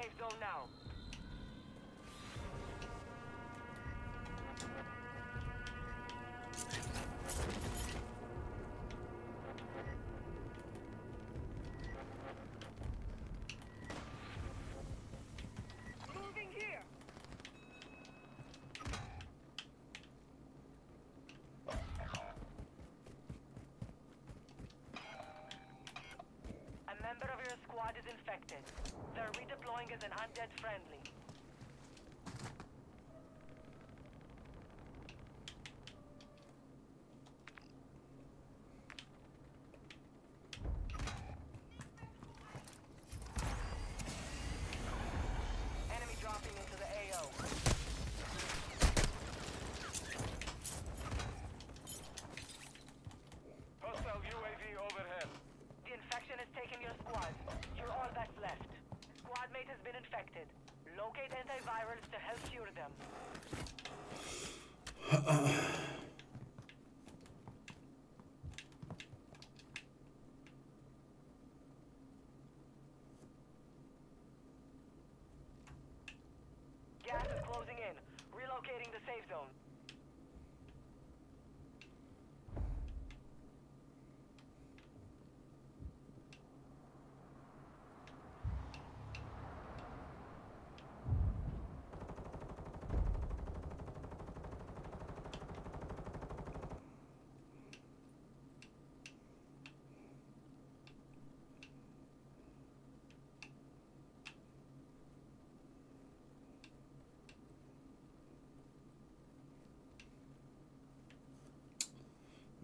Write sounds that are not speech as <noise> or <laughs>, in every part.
safe zone now. A member of your squad is infected. They're redeploying as an undead friendly. Enemy dropping into the AO. Hostile UAV overhead. The infection has taken your squad. You're all that's left. Squad mate has been infected. Locate antivirals to help cure them. Gas is closing in. Relocating the safe zone.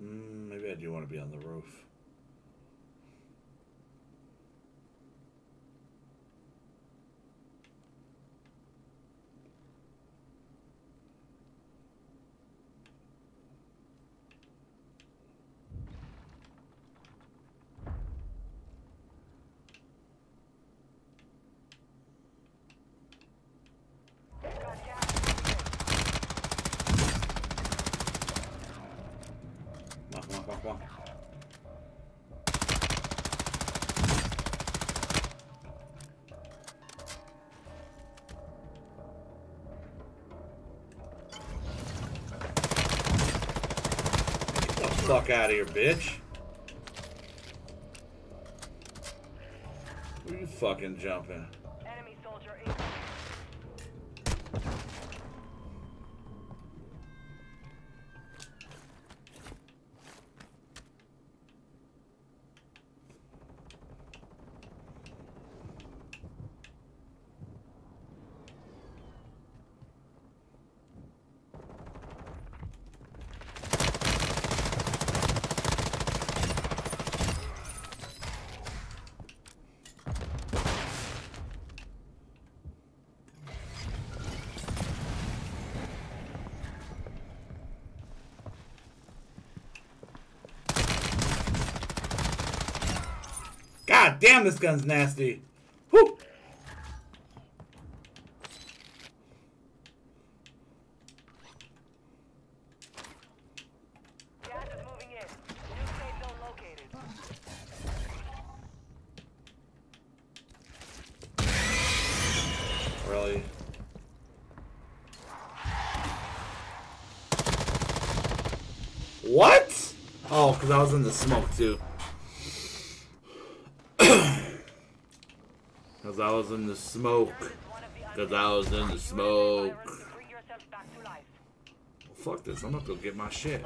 Mm, maybe I do want to be on the roof. Fuck out of here, bitch. Where you fucking jumping? Enemy soldier incoming. Damn, this gun's nasty. Whew. Really? What? Oh, because I was in the smoke too. Because I was in the smoke. Because. I was in the smoke. life. Fuck this. I'm going to go get my shit.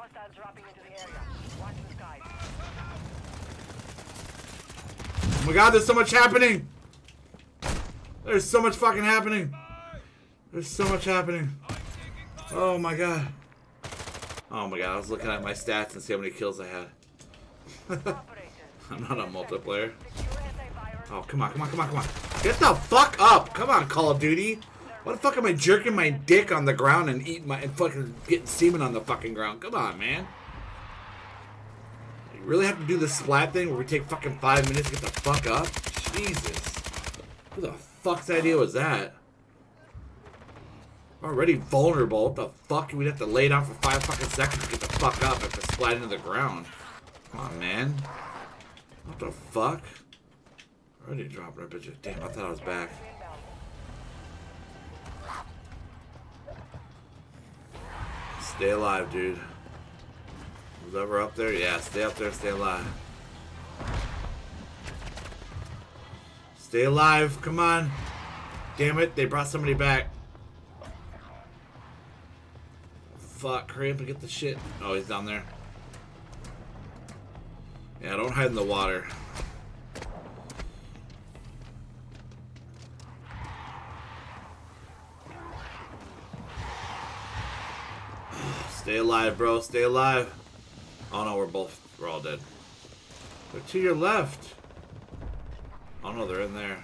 Hostiles dropping into the area. Watch the. Oh my god, there's so much happening! There's so much fucking happening! There's so much happening. Oh my god. Oh my god, I was looking at my stats and see how many kills I had. <laughs> I'm not on multiplayer. Oh, come on, come on, come on, come on. Get the fuck up! Come on, Call of Duty. Why the fuck am I jerking my dick on the ground and eating my and fucking getting semen on the fucking ground? Come on, man. You really have to do the splat thing where we take fucking five minutes to get the fuck up? Jesus. Who the fuck's idea was that? Already vulnerable. What the fuck? We'd have to lay down for five fucking seconds to get the fuck up after splat into the ground. Come on, man. What the fuck? Already dropping our bitches. Damn, I thought I was back. Stay alive, dude. Who's ever up there? Yeah, stay up there, stay alive. Stay alive, come on. Damn it, they brought somebody back. Fuck, hurry up and get the shit. Oh, he's down there. Yeah, don't hide in the water. Stay alive, bro. Stay alive. Oh no, we're both we're all dead. They're to your left. Oh no, they're in there.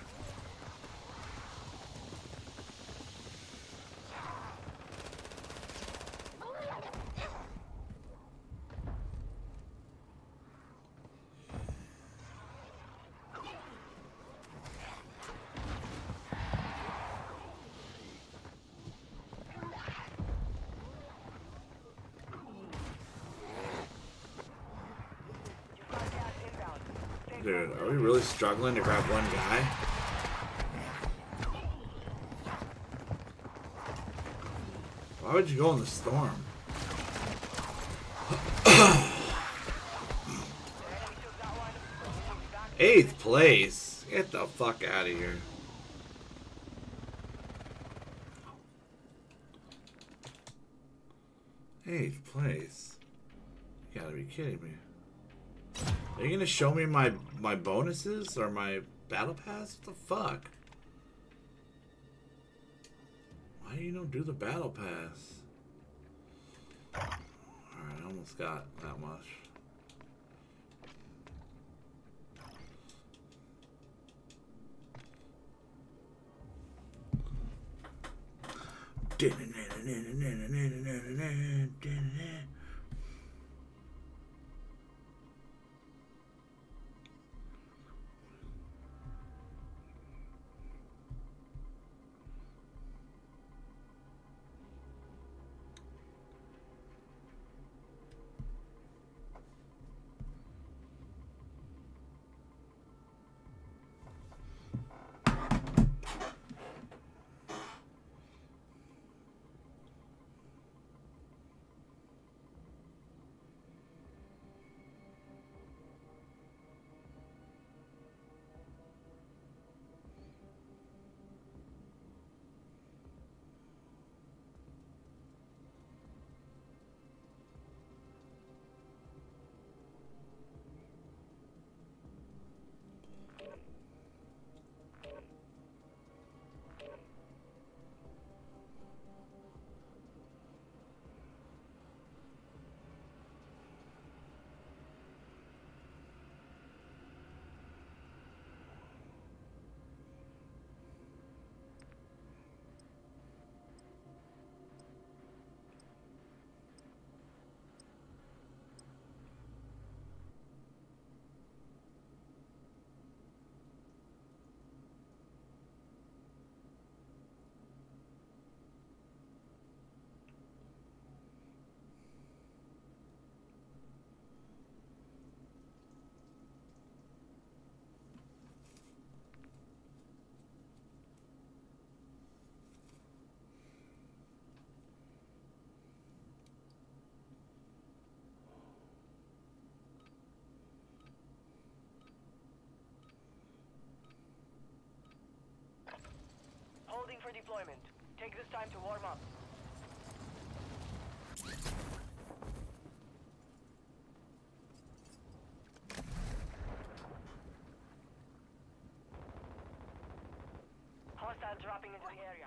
You've got gas inbound. Stay Dude, focused. are we really struggling to grab one guy? Why would you go in the storm? <clears throat> Eighth place. Get the fuck out of here. Eighth place. You gotta be kidding me. Are you gonna show me my my bonuses or my battle pass? What the fuck? Why do you don't do the battle pass? Alright, I almost got that much. for deployment. Take this time to warm up. Hostiles dropping into the area.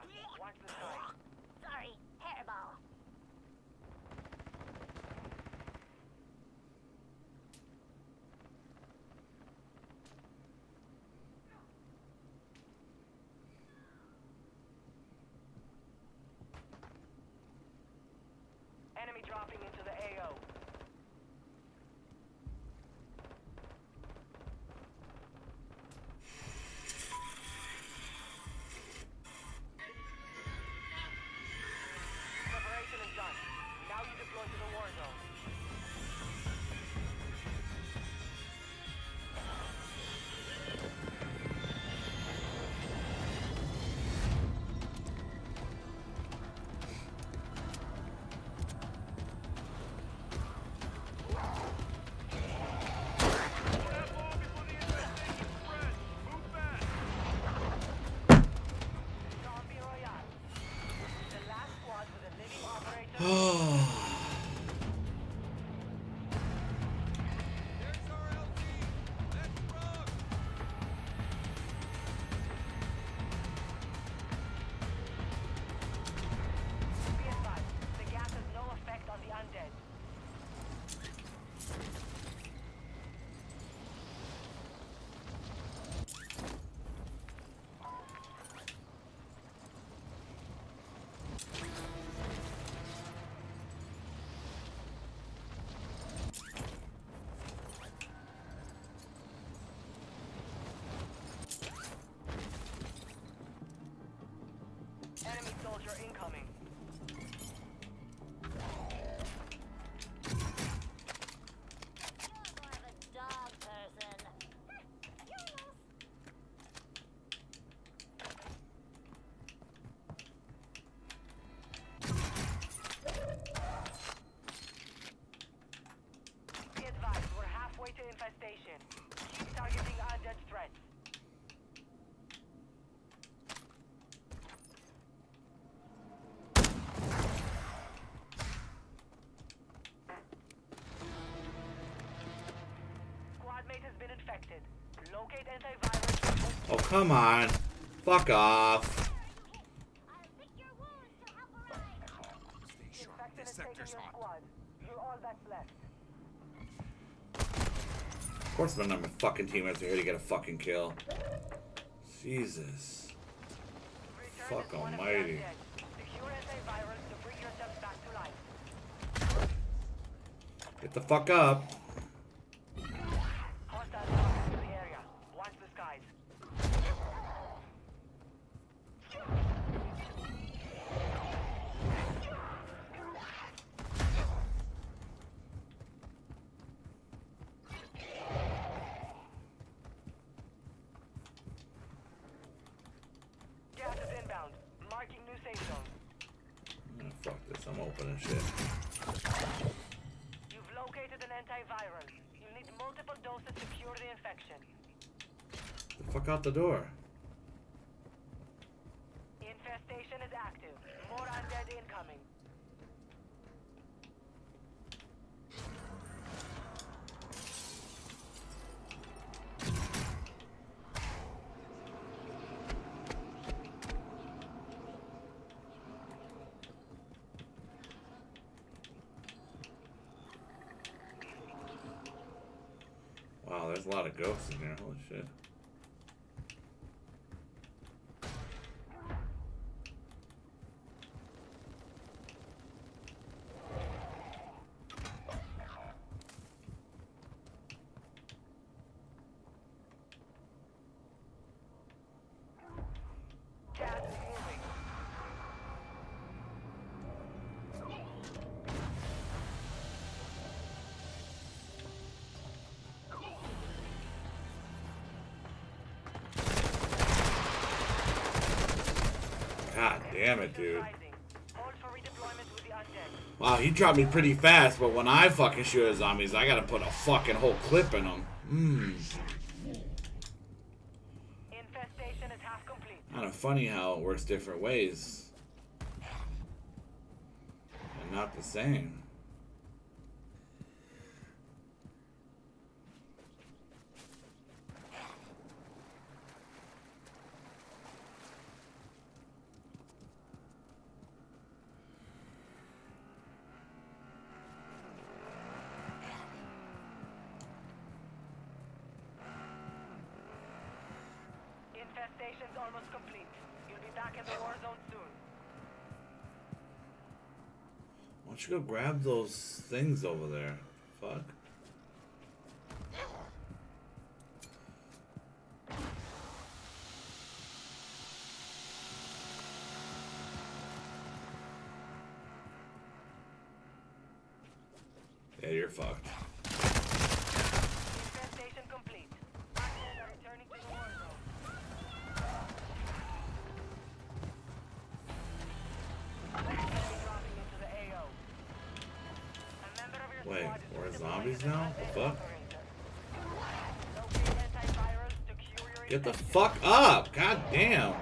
Enemy soldier incoming. We're halfway to infestation. Keep targeting undead threats. Oh, come on. Fuck off. Of course none of my fucking teammates are here to get a fucking kill. Jesus. Fuck almighty. Get the fuck up. out the door. Damn it, dude. Wow, he dropped me pretty fast, but when I fucking shoot at zombies, I gotta put a fucking whole clip in them. Mmm. Kind of funny how it works different ways. And not the same. grab those things over there. Fuck. Get the fuck up! God damn.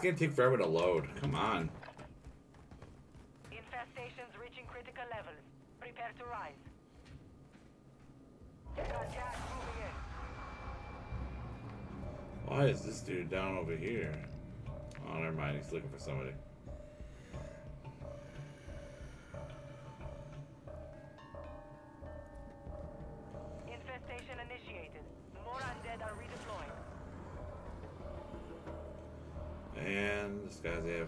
It's gonna take forever to load. Come on. Infestations reaching critical levels. Prepare to rise. Why is this dude down over here? Oh, never mind. He's looking for somebody.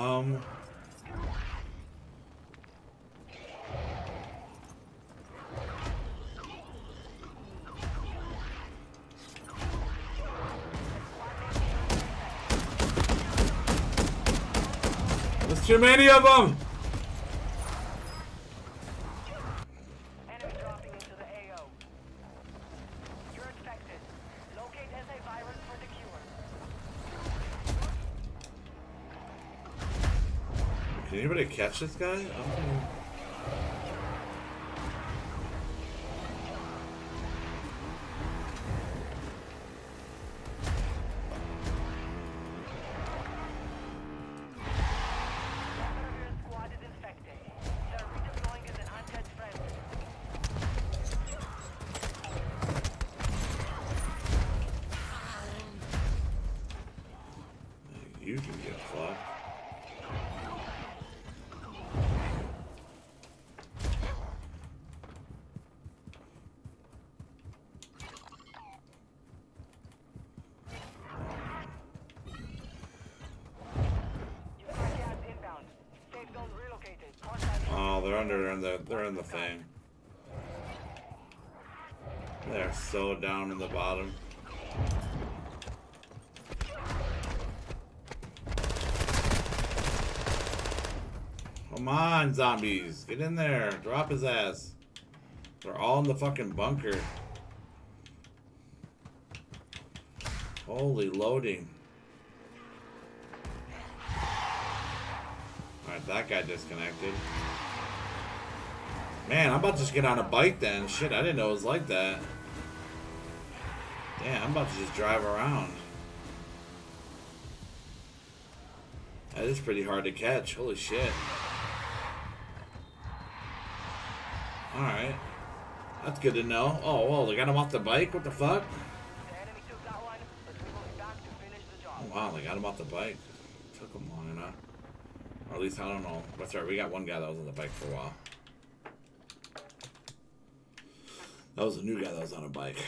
Um. Too many of them! catch this guy? under in the they're in the thing. They're so down in the bottom. Come on, zombies. Get in there. Drop his ass. They're all in the fucking bunker. Holy loading. Alright, that guy disconnected. Man, I'm about to just get on a bike then. Shit, I didn't know it was like that. Damn, I'm about to just drive around. That is pretty hard to catch. Holy shit. Alright. That's good to know. Oh, whoa, they got him off the bike? What the fuck? Oh, wow, they got him off the bike. Took him long enough. Or at least, I don't know. That's right, we got one guy that was on the bike for a while. That was a new guy that was on a bike.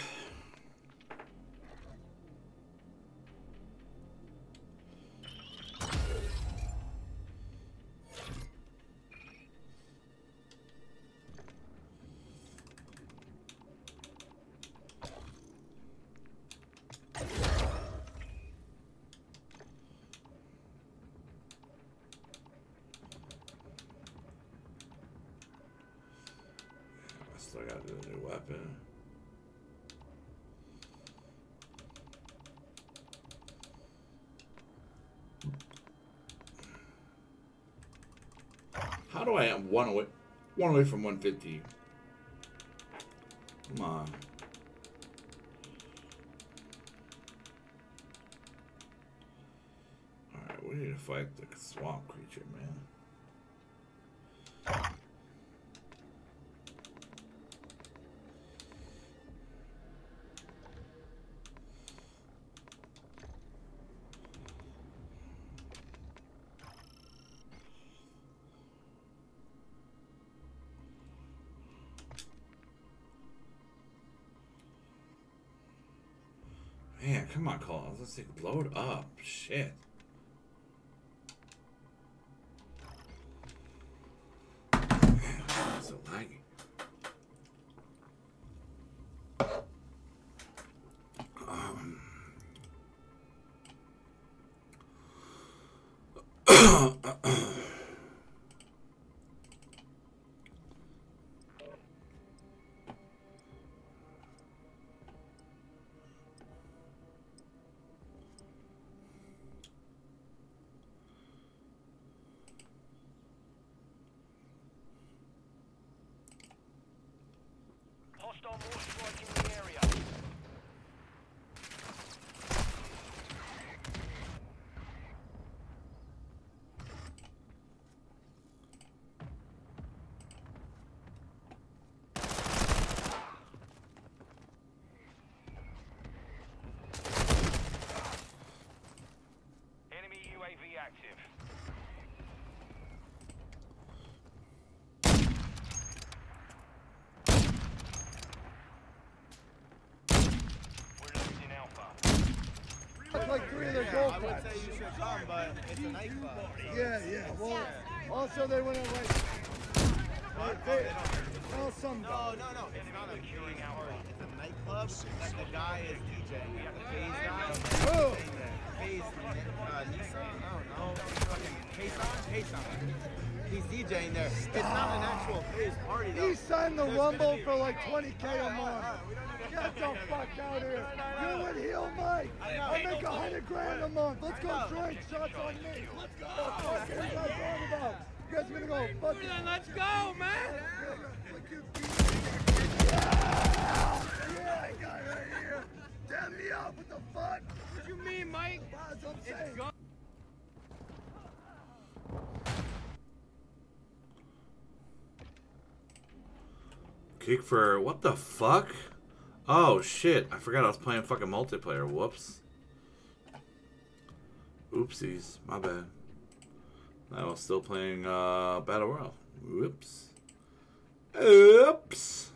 I still gotta do a new weapon. How do I am one away one away from 150? Come on. Alright, we need to fight the swamp creature, man. Man, Let's like load up. Shit. Man, so laggy. Um. Hostile more strike in the area. Enemy UAV active. We're losing Alpha. That's like three their Yeah, goal I would packs. say you should come, but it's a nightclub. Yeah, yeah. Well, also they went away. They, they, well, some No, guys. no, no. It's not a viewing party. It's a nightclub that the guy is DJing. The FaZe guy. Oh. FaZe, uh, Nissan? I don't know. Fucking Kaysan? Kaysan. He's DJing there. It's not an actual FaZe party though. He signed the There's Rumble for like 20k a Alright, month. Get the fuck out here. You and Heel Mike. I make a hundred grand a month. Let's go I drink. Shots on me. Let's go. What the fuck are you guys talking about? You guys are gonna go fucking. Then let's go, man. Yeah, I got it right here. Damn me up. What the fuck? What you mean, Mike? That's what I'm saying. Kick for what the fuck? Oh shit! I forgot I was playing fucking multiplayer. Whoops. Oopsies. My bad. I was still playing uh, Battle Royale. Whoops. Oops.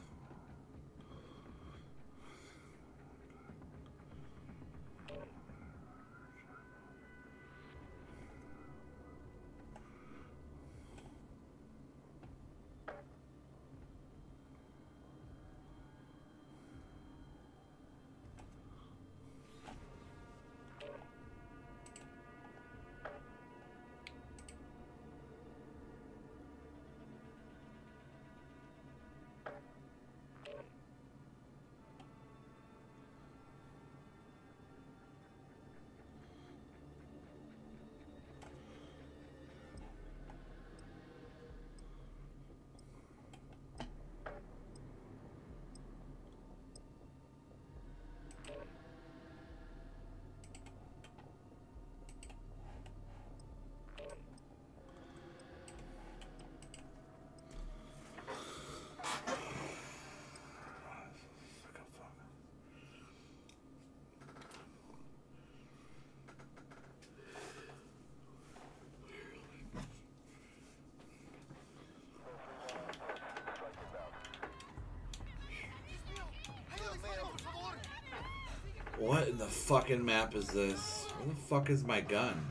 What in the fucking map is this? Where the fuck is my gun?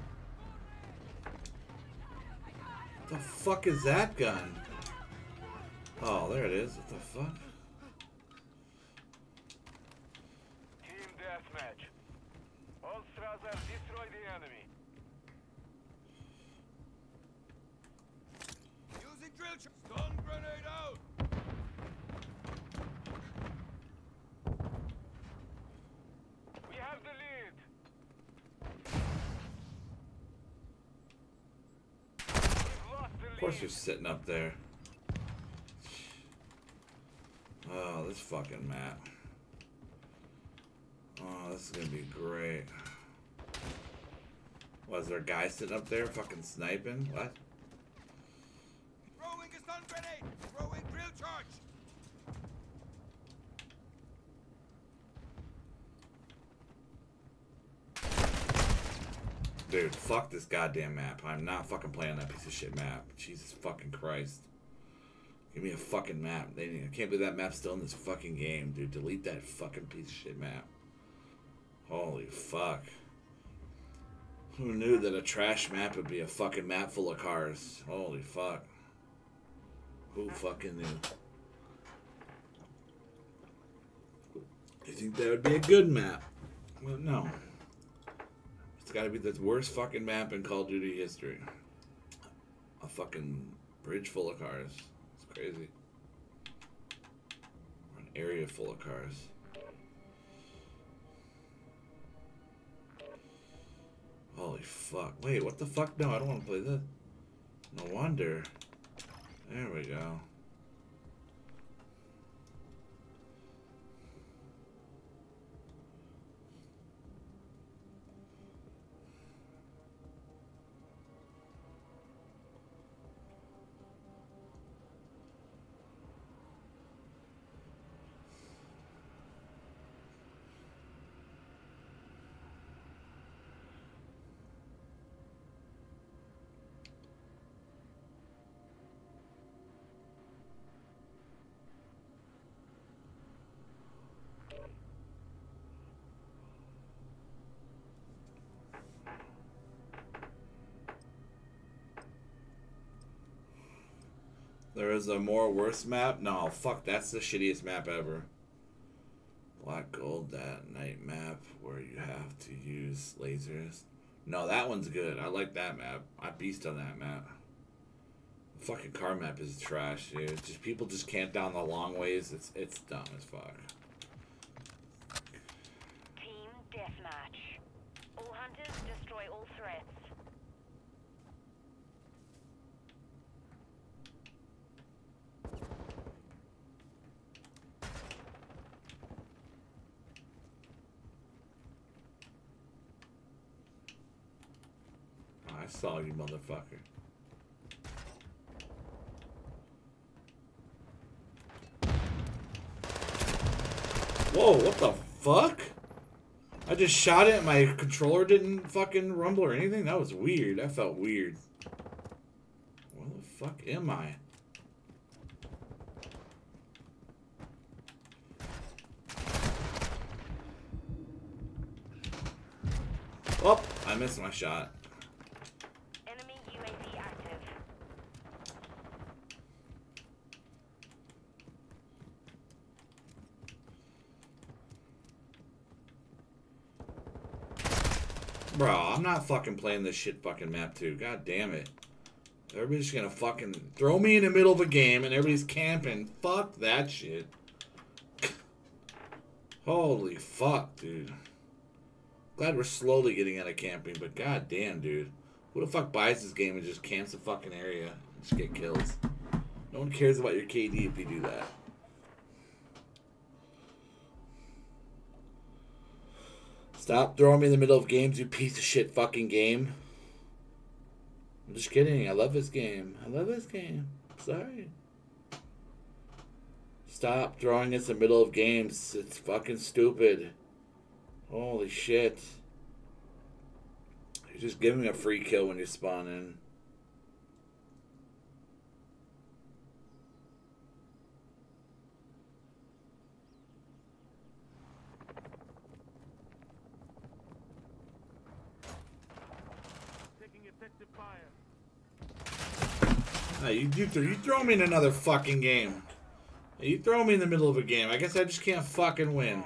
What the fuck is that gun? Oh, there it is. What the fuck? Team deathmatch. All Strasser, destroy the enemy. Using drill ch- Stun grenade out! We have the lead. We've lost the Of course lead. you're sitting up there. Oh, this fucking map. Oh, this is gonna be great. Was there a guy sitting up there fucking sniping? What? Throwing a stun grenade! Throwing drill charge! Dude, fuck this goddamn map. I'm not fucking playing that piece of shit map. Jesus fucking Christ. Give me a fucking map. They, I can't believe that map's still in this fucking game, dude. Delete that fucking piece of shit map. Holy fuck. Who knew that a trash map would be a fucking map full of cars? Holy fuck. Who fucking knew? You think that would be a good map? Well, no. It's gotta be the worst fucking map in Call of Duty history. A fucking bridge full of cars. It's crazy. Or an area full of cars. Holy fuck. Wait, what the fuck? No, I don't want to play this. No wonder. There we go. Is a more worse map? No, fuck, that's the shittiest map ever. Black Gold, that night map where you have to use lasers. No, that one's good. I like that map. I beast on that map. The fucking car map is trash, dude. Just people just camp down the long ways. It's it's dumb as fuck. Team deathmatch. All hunters destroy all threats. I saw you, motherfucker. Whoa, what the fuck? I just shot it, and my controller didn't fucking rumble or anything? That was weird. That felt weird. Where the fuck am I? Oh, I missed my shot. Enemy UAV active. Bro, I'm not fucking playing this shit fucking map too. God damn it. Everybody's gonna fucking throw me in the middle of a game and everybody's camping. Fuck that shit. <laughs> Holy fuck, dude. Glad we're slowly getting out of camping, but god damn, dude. Who the fuck buys this game and just camps the fucking area and just get kills? No one cares about your KD if you do that. Stop throwing me in the middle of games, you piece of shit fucking game. I'm just kidding. I love this game. I love this game. Sorry. Stop throwing us in the middle of games. It's fucking stupid. Holy shit. You're just giving me a free kill when you spawn in. Hey, you, you, th- you throw me in another fucking game. You throw me in the middle of a game. I guess I just can't fucking win.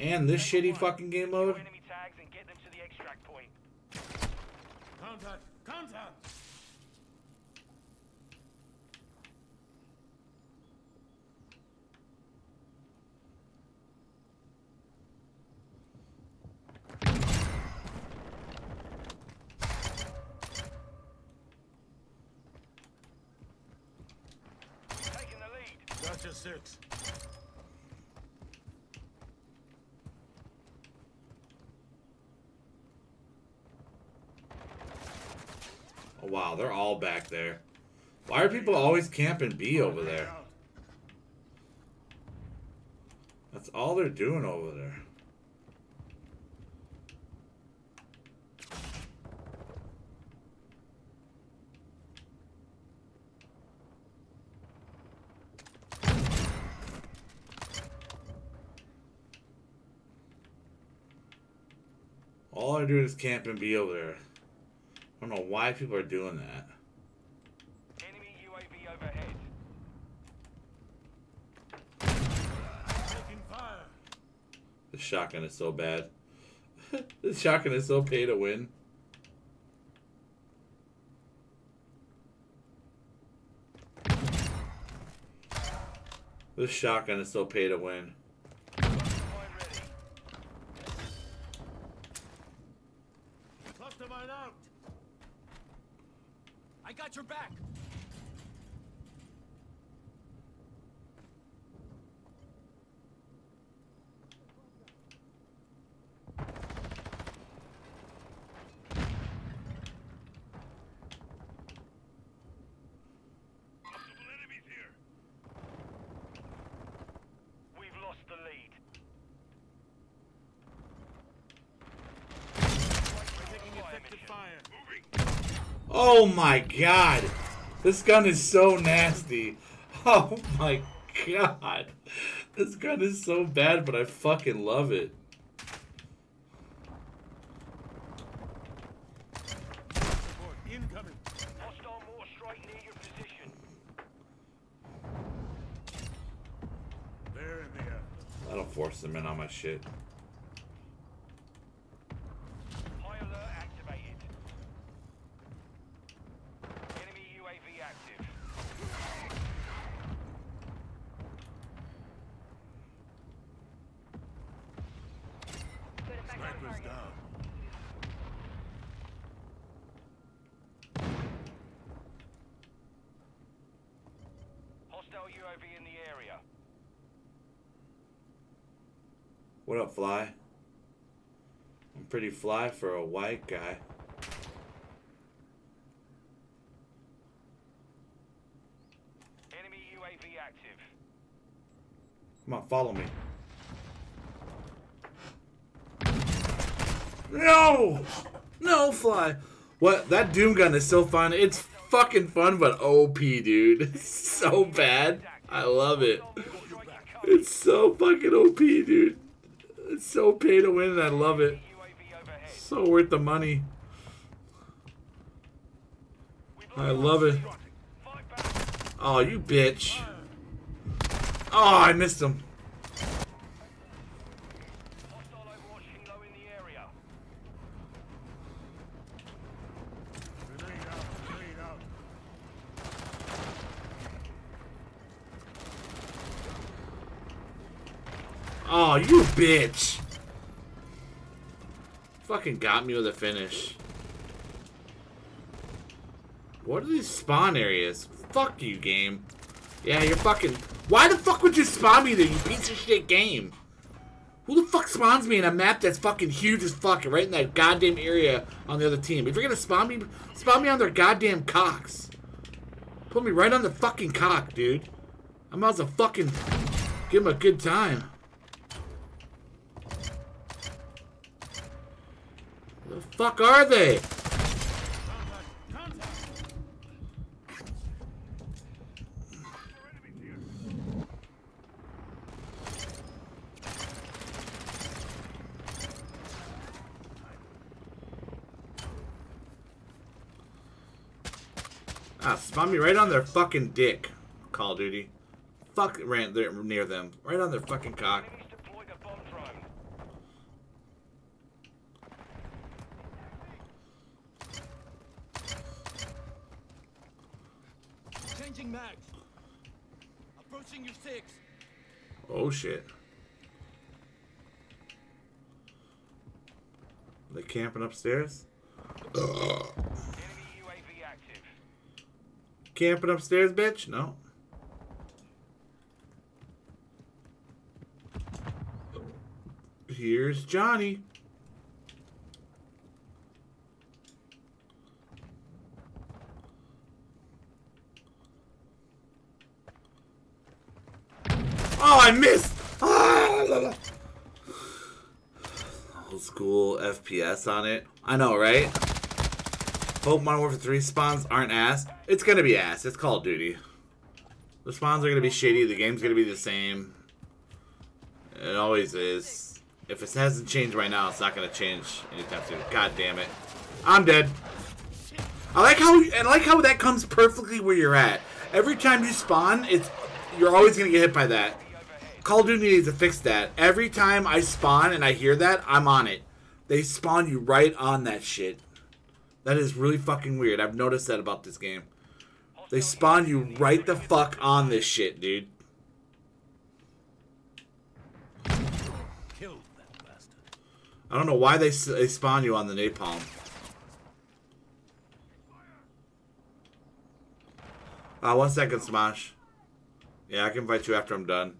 And this shitty fucking game mode. Enemy tags and get them to the extract point. Contact! Contact! Taking the lead. Gotcha six. Oh, wow, they're all back there. Why are people always camping B over there? That's all they're doing over there. All they're doing is camping B over there. I don't know why people are doing that. Enemy UAV overhead. The shotgun is so bad. <laughs> the shotgun is so pay to win. This shotgun is so pay to win. Point ready. Cluster mine out. I got your back. Multiple enemies here. We've lost the lead. Taking effective fire. Oh my god! This gun is so nasty. Oh my god. This gun is so bad, but I fucking love it. Support incoming. Hostile mortar strike near your position. They're in the air. That'll force them in on my shit. High alert activated. Enemy UAV active. Snipers down. Hostile UAV in the area. What up, Fly? I'm pretty fly for a white guy. Enemy UAV active. Come on, follow me. No! No, Fly! What? That Doom gun is so fun. It's fucking fun, but OP, dude. It's <laughs> so bad. I love it. It's so fucking OP, dude. It's so pay to win, and I love it. So worth the money. I love it. Oh, you bitch. Oh, I missed him. Hostile Overwatch Helo in the area. Grenade out. Grenade out. Oh, you bitch. Fucking got me with a finish. What are these spawn areas? Fuck you, game. Yeah, you're fucking... Why the fuck would you spawn me there, you piece of shit game? Who the fuck spawns me in a map that's fucking huge as fuck, right in that goddamn area on the other team? If you're gonna spawn me, spawn me on their goddamn cocks. Put me right on the fucking cock, dude. I'm as well fucking give him a good time. The fuck are they? Contact. Ah, spawn me right on their fucking dick. Call of Duty. Fuck ran there near them. Right on their fucking cock. Enemies deployed a bomb drone. Changing mags. Approaching your six. Oh shit. They camping upstairs? Enemy UAV active. Camping upstairs, bitch? No. Here's Johnny. Oh, I missed! Ah, la, la. Old school FPS on it. I know, right? Hope Modern Warfare 3 spawns aren't ass. It's gonna be ass. It's Call of Duty. The spawns are gonna be shitty. The game's gonna be the same. It always is. If it hasn't changed right now, it's not gonna change anytime soon. God damn it. I'm dead. I like how and I like how that comes perfectly where you're at. Every time you spawn, it's you're always gonna get hit by that. Call of Duty needs to fix that. Every time I spawn and I hear that, I'm on it. They spawn you right on that shit. That is really fucking weird. I've noticed that about this game. They spawn you right the fuck on this shit, dude. Killed that bastard. I don't know why they, they spawn you on the napalm. Uh, one second, Smash. Yeah, I can fight you after I'm done.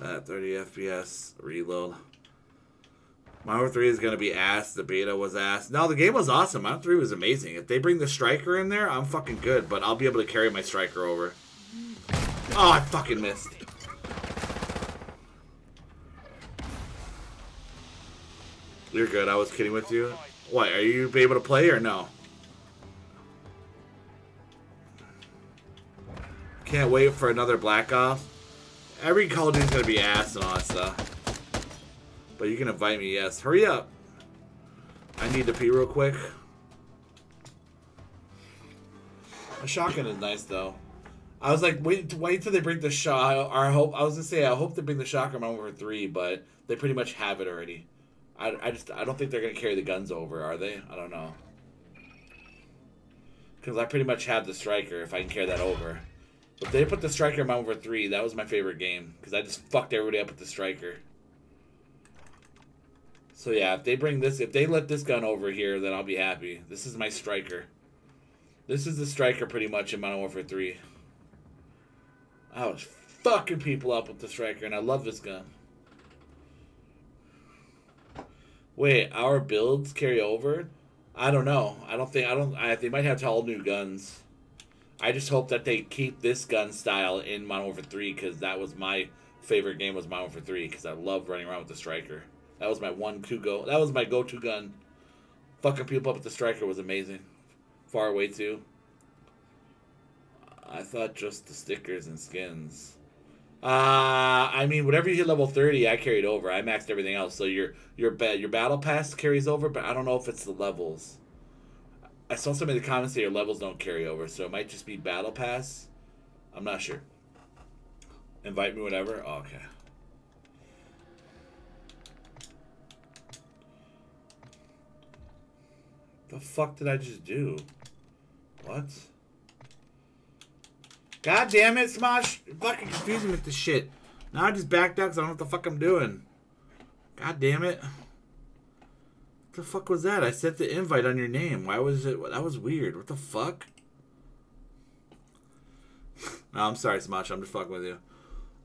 Uh, 30 FPS, reload. Modern Warfare 3 is going to be ass. The beta was ass. No, the game was awesome. Modern 3 was amazing. If they bring the striker in there, I'm fucking good. But I'll be able to carry my striker over. Oh, I fucking missed. You're good. I was kidding with you. What, are you able to play or no? Can't wait for another Black Ops. Every Call of Duty's gonna be ass and all that stuff. But you can invite me, yes. Hurry up. I need to pee real quick. A shotgun is nice though. I was like, wait, wait till they bring the shot. I hope I was gonna say I hope they bring the shotgun over three, but they pretty much have it already. I, I just I don't think they're gonna carry the guns over, are they? I don't know. Because I pretty much have the striker if I can carry that over. But they put the striker in Modern Warfare 3. That was my favorite game because I just fucked everybody up with the striker. So yeah, if they bring this, if they let this gun over here, then I'll be happy. This is my striker. This is the striker pretty much in Modern Warfare 3. I was fucking people up with the striker, and I love this gun. Wait, our builds carry over? I don't know. I don't think I don't. I, they might have to all new guns. I just hope that they keep this gun style in Modern Warfare 3 because that was my favorite game was Modern Warfare 3 because I loved running around with the striker. That was my one to go. That was my go to gun. Fucking people up with the striker was amazing. Far away too. I thought just the stickers and skins. Uh, I mean, whatever you hit level thirty, I carried over. I maxed everything else. So your your ba- your battle pass carries over, but I don't know if it's the levels. I saw some of the comments your levels don't carry over, so it might just be battle pass. I'm not sure. Invite me, whatever. Oh, okay. The fuck did I just do? What? God damn it, Smosh! You're fucking confusing me with this shit. Now I just backed out because I don't know what the fuck I'm doing. God damn it. The fuck was that? I set the invite on your name. Why was it? That was weird. What the fuck? no, I'm sorry, Smosh. I'm just fucking with you.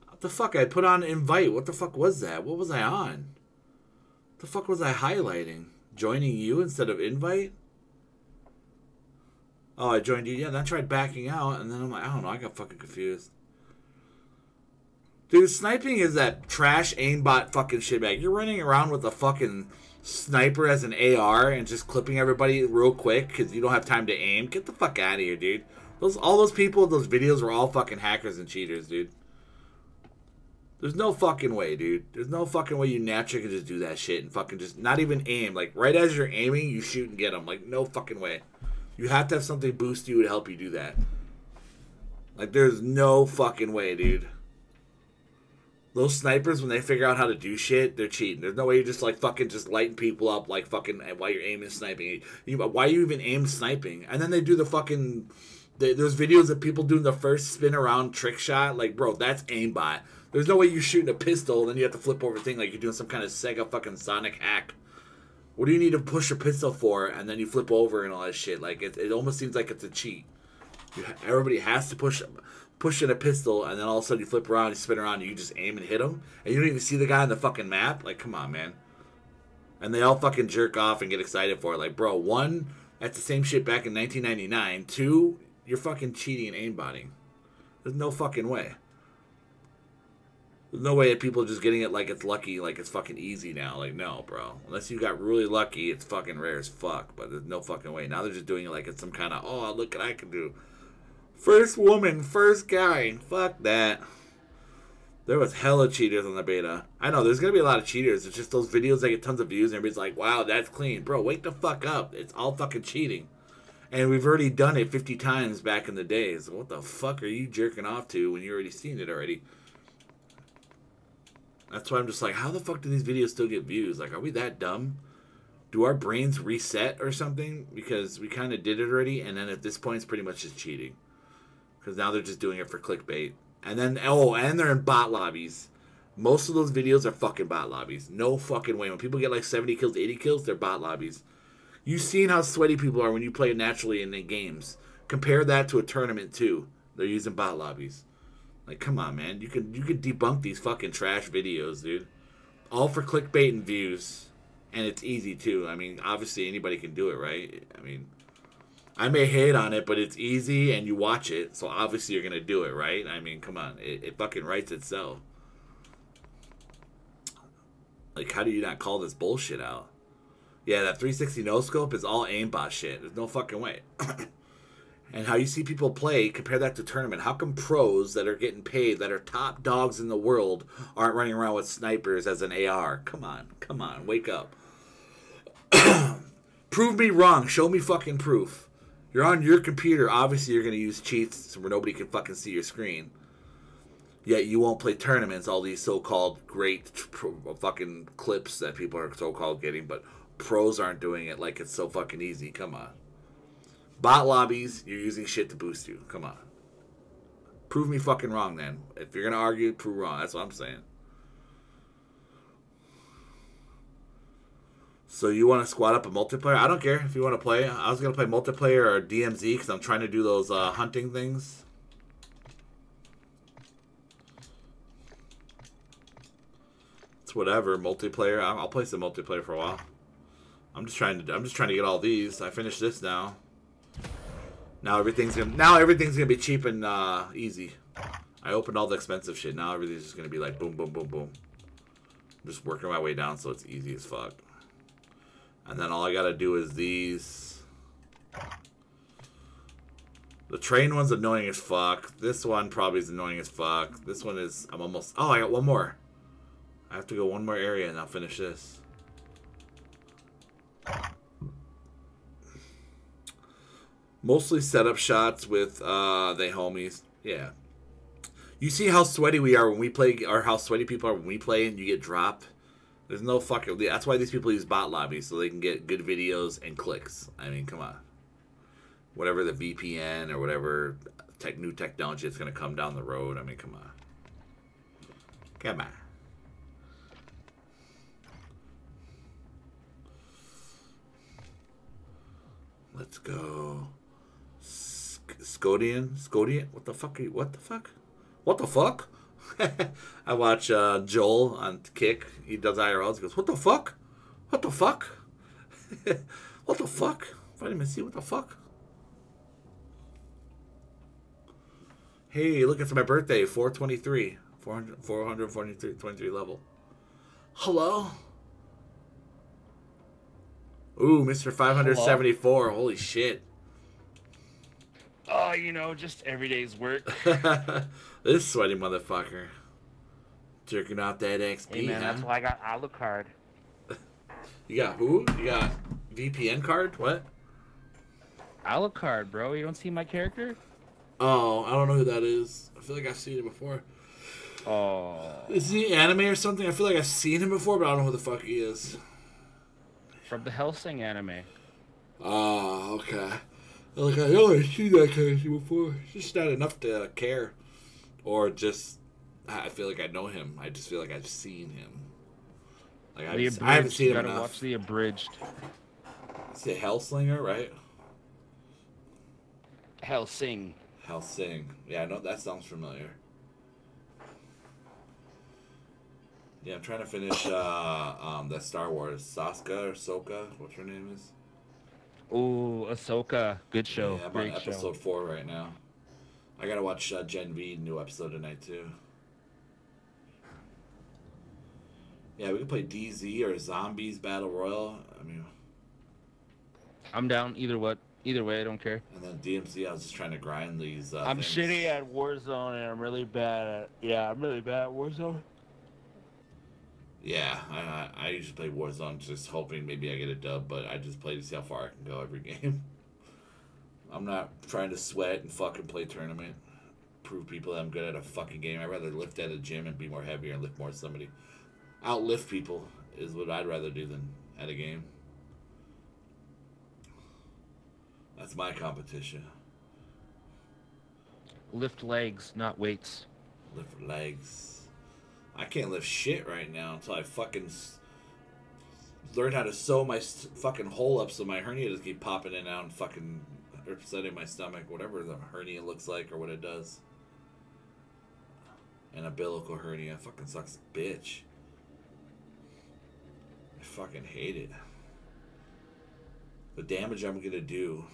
What the fuck? I put on invite. What the fuck was that? What was I on? What the fuck was I highlighting? Joining you instead of invite? Oh, I joined you. Yeah, then I tried backing out, and then I'm like, I don't know. I got fucking confused. Dude, sniping is that trash aimbot fucking shitbag. You're running around with a fucking sniper as an AR and just clipping everybody real quick because you don't have time to aim. Get the fuck out of here, dude. Those all those people those videos were all fucking hackers and cheaters, dude. There's no fucking way, dude. There's no fucking way you naturally can just do that shit and fucking just not even aim. Like right as you're aiming, you shoot and get them. Like no fucking way. You have to have something boost you to help you do that. Like, there's no fucking way, dude. Those snipers, when they figure out how to do shit, they're cheating. There's no way you're just like fucking just lighting people up like fucking while you're aiming sniping. You, why you even aim sniping? And then they do the fucking. They, there's videos of people doing the first spin around trick shot. Like, bro, that's aimbot. There's no way you're shooting a pistol and then you have to flip over thing like you're doing some kind of Sega fucking Sonic hack. What do you need to push a pistol for and then you flip over and all that shit? Like, it, it almost seems like it's a cheat. You, everybody has to push push in a pistol, and then all of a sudden you flip around, you spin around, you just aim and hit him, and you don't even see the guy on the fucking map. Like, come on, man. And they all fucking jerk off and get excited for it. Like, bro, one, that's the same shit back in 1999. Two, you're fucking cheating and aimbotting. There's no fucking way. There's no way that people are just getting it like it's lucky, like it's fucking easy now. Like, no, bro. Unless you got really lucky, it's fucking rare as fuck. But there's no fucking way. Now they're just doing it like it's some kind of, oh, look what I can do. First woman, first guy. Fuck that. There was hella cheaters on the beta. I know there's gonna be a lot of cheaters. It's just those videos that get tons of views and everybody's like, "Wow, that's clean, bro." Wake the fuck up. It's all fucking cheating, and we've already done it 50 times back in the days. What the fuck are you jerking off to when you already seen it already? That's why I'm just like, how the fuck do these videos still get views? Like, are we that dumb? Do our brains reset or something? Because we kind of did it already, and then at this point, it's pretty much just cheating because now they're just doing it for clickbait. And then oh, and they're in bot lobbies. Most of those videos are fucking bot lobbies. No fucking way. When people get like 70 kills, 80 kills, they're bot lobbies. You've seen how sweaty people are when you play naturally in the games. Compare that to a tournament too. They're using bot lobbies. Like, come on, man. You can you can debunk these fucking trash videos, dude. All for clickbait and views. And it's easy too. I mean, obviously anybody can do it, right? I mean, I may hate on it, but it's easy and you watch it, so obviously you're gonna do it, right? I mean, come on, it, it fucking writes itself. Like, how do you not call this bullshit out? Yeah, that 360 no scope is all aimbot shit. There's no fucking way. <coughs> and how you see people play, compare that to tournament. How come pros that are getting paid, that are top dogs in the world, aren't running around with snipers as an AR? Come on, come on, wake up. <coughs> Prove me wrong. Show me fucking proof. You're on your computer. Obviously, you're going to use cheats where nobody can fucking see your screen. Yet you won't play tournaments. All these so-called great fucking clips that people are so-called getting, but pros aren't doing it like it's so fucking easy. Come on. Bot lobbies. You're using shit to boost you. Come on. Prove me fucking wrong, then. If you're gonna argue, prove wrong. That's what I'm saying. So you want to squad up a multiplayer? I don't care if you want to play. I was gonna play multiplayer or DMZ because I'm trying to do those uh, hunting things. It's whatever multiplayer. I'll, I'll play some multiplayer for a while. I'm just trying to. I'm just trying to get all these. I finished this now. Now everything's gonna. Now everything's gonna be cheap and uh, easy. I opened all the expensive shit. Now everything's just gonna be like boom, boom, boom, boom. I'm just working my way down so it's easy as fuck. And then all I gotta do is these. The train one's annoying as fuck. This one probably is annoying as fuck. This one is, I'm almost, oh, I got one more. I have to go one more area and I'll finish this. Mostly setup shots with uh, the homies. Yeah. You see how sweaty we are when we play, or how sweaty people are when we play and you get dropped? There's no fucking. That's why these people use bot lobbies so they can get good videos and clicks. I mean, come on. Whatever the VPN or whatever tech, new technology that's going to come down the road. I mean, come on. Come on. Let's go. Scodian? Scodian? What the fuck are you? What the fuck? What the fuck? <laughs> I watch uh, Joel on Kick. He does IRLs. He goes, "What the fuck? What the fuck? <laughs> what the fuck? Vitamin C. What the fuck?" Hey, look, it's my birthday. 423. 400, 443 23 level. Hello? Ooh, Mr. 574. Holy shit. Oh, you know, just everyday's work. <laughs> this sweaty motherfucker. Jerking off that XP, hey, man, huh? that's why I got Alucard. <laughs> You got who? You got VPN card? What? Alucard, bro. You don't see my character? Oh, I don't know who that is. I feel like I've seen him before. Oh. Is he anime or something? I feel like I've seen him before, but I don't know who the fuck he is. From the Hellsing anime. Oh, okay. Like I I've seen that character before. It's just not enough to care, or just I feel like I know him. I just feel like I've seen him. Like The I've, I haven't seen you him gotta enough. watch the abridged. It's the Hellslinger, right? Hellsing. Hellsing. Yeah, I know that sounds familiar. Yeah, I'm trying to finish uh, um, that Star Wars. Saska or Soka, what her name is. Ooh, Ahsoka. Good show. yeah, I'm on episode show. four right now. I gotta watch uh, Gen V new episode tonight too. Yeah, we can play DZ or Zombies Battle Royale. I mean, I'm down either what. Either way, I don't care. and then DMC. I was just trying to grind these. Uh, I'm things. shitty at Warzone and I'm really bad at. Yeah, I'm really bad at Warzone. Yeah, I, I I usually play Warzone just hoping maybe I get a dub, but I just play to see how far I can go every <laughs> game. I'm not trying to sweat and fucking play tournament, prove people that I'm good at a fucking game. I'd rather lift at a gym and be more heavier and lift more somebody. Outlift people is what I'd rather do than at a game. That's my competition. Lift legs, not weights. Lift legs. I can't lift shit right now until I fucking s- learn how to sew my fucking hole up so my hernia doesn't keep popping in and out and fucking upsetting my stomach, whatever the hernia looks like or what it does. An umbilical hernia fucking sucks, bitch. I fucking hate it. The damage I'm gonna do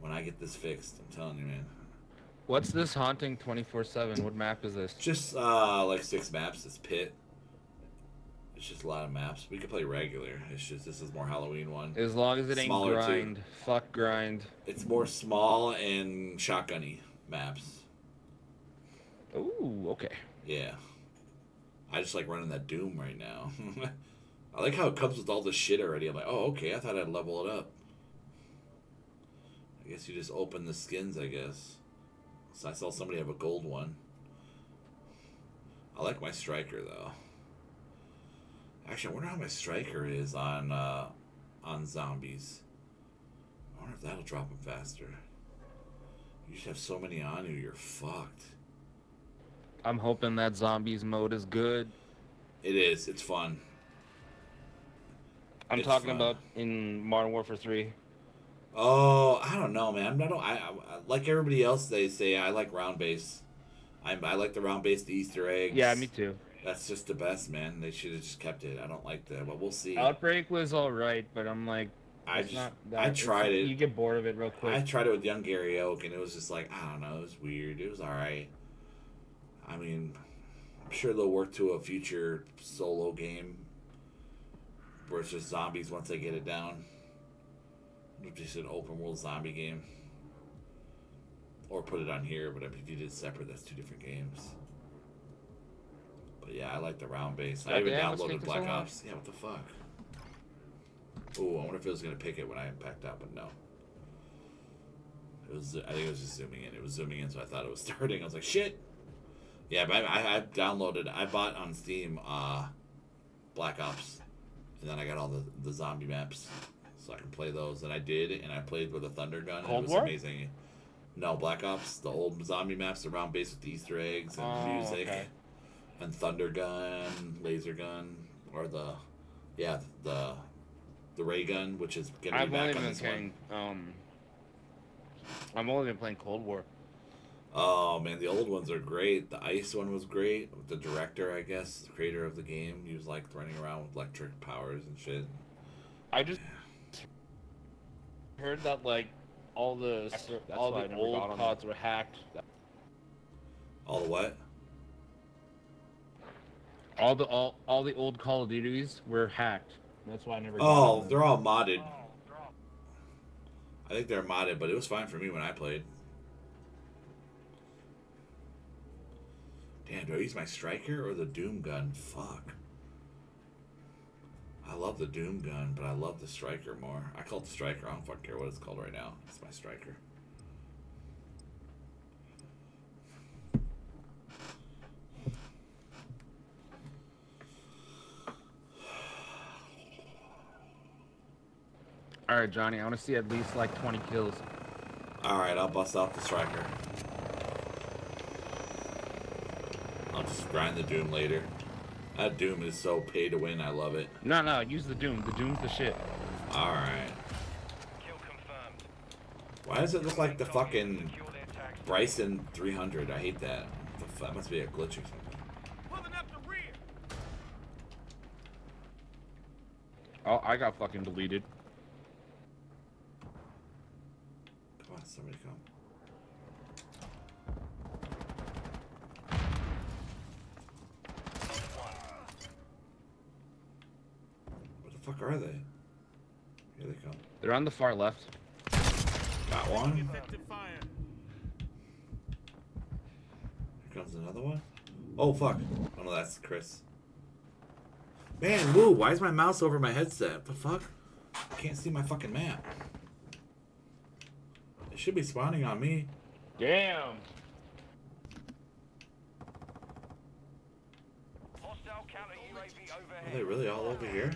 when I get this fixed, I'm telling you, man. What's this haunting 24 7? What map is this? Just uh like six maps. It's pit. It's just a lot of maps. We could play regular. It's just this is more Halloween one. As long as it ain't Smaller, too. grind. Fuck grind. It's more small and shotgunny maps. Ooh, okay. Yeah. I just like running that Doom right now. <laughs> I like how it comes with all this shit already. I'm like, oh okay, I thought I'd level it up. I guess you just open the skins, I guess. So I saw somebody have a gold one. I like my striker though. Actually, I wonder how my striker is on uh, on zombies. I wonder if that'll drop him faster. You just have so many on you, you're fucked. I'm hoping that zombies mode is good. It is. It's fun. I'm It's talking fun. about in Modern Warfare 3. Oh, I don't know, man. I don't. I, I like everybody else. They say I like round base. I I like the round base, the Easter eggs. Yeah, me too. That's just the best, man. They should have just kept it. I don't like that, but we'll see. Outbreak was alright, but I'm like, I just I it's- tried it. You get bored of it real quick. I tried it with young Gary Oak, and it was just like I don't know. It was weird. It was all right. I mean, I'm sure they'll work to a future solo game where it's just zombies once they get it down. Just an open world zombie game, or put it on here. But if you did it separate, that's two different games. But yeah, I like the round base. I even downloaded taking so Black? Ops. Yeah, what the fuck? Oh, I wonder if it was gonna pick it when I backed out, but no. It was. I think it was just zooming in. It was zooming in, so I thought it was <laughs> starting. I was like, shit. Yeah, but I, I, I downloaded. I bought on Steam uh, Black Ops, and then I got all the the zombie maps, so I can play those. And I did, and I played with a thunder gun. and Cold it was War? amazing. No, Black Ops, the old zombie maps around base with the Easter eggs and Oh, music, okay. And thunder gun, laser gun, or the, yeah, the, the ray gun, which is gonna be I've back only on been this one. playing. Um, I've only been playing Cold War. Oh man, the old ones are great. The ice one was great. The director, I guess, the creator of the game, he was like running around with electric powers and shit. I just heard that like all the all the old got on CODs were hacked. All the what? All the all, all the old Call of Duties were hacked. That's why I never. got Oh, on them. they're all modded. Oh, I think they're modded, but it was fine for me when I played. Damn, do I use my striker or the Doom gun? Fuck. I love the Doom gun, but I love the Striker more. I call it the Striker. I don't fucking care what it's called right now. It's my Striker. All right, Johnny. I want to see at least like 20 kills. All right, I'll bust out the Striker. I'll just grind the Doom later. That Doom is so pay to win. I love it. No, no. Use the Doom. The Doom's the shit. All right. Kill confirmed. Why does it look like the fucking Secure their tax. Bryson 300? I hate that. What the fu- That must be a glitch or something. Pulling up the rear. Oh, I got fucking deleted. Come on, somebody come. What the fuck are they? Here they come. They're on the far left. Got one. Effective. Here comes another one. Oh fuck. Oh no, that's Chris. Man, woo, why is my mouse over my headset? What the fuck? I can't see my fucking map. It should be spawning on me. Damn. Hostile counter UAV overhead. Are they really all over here?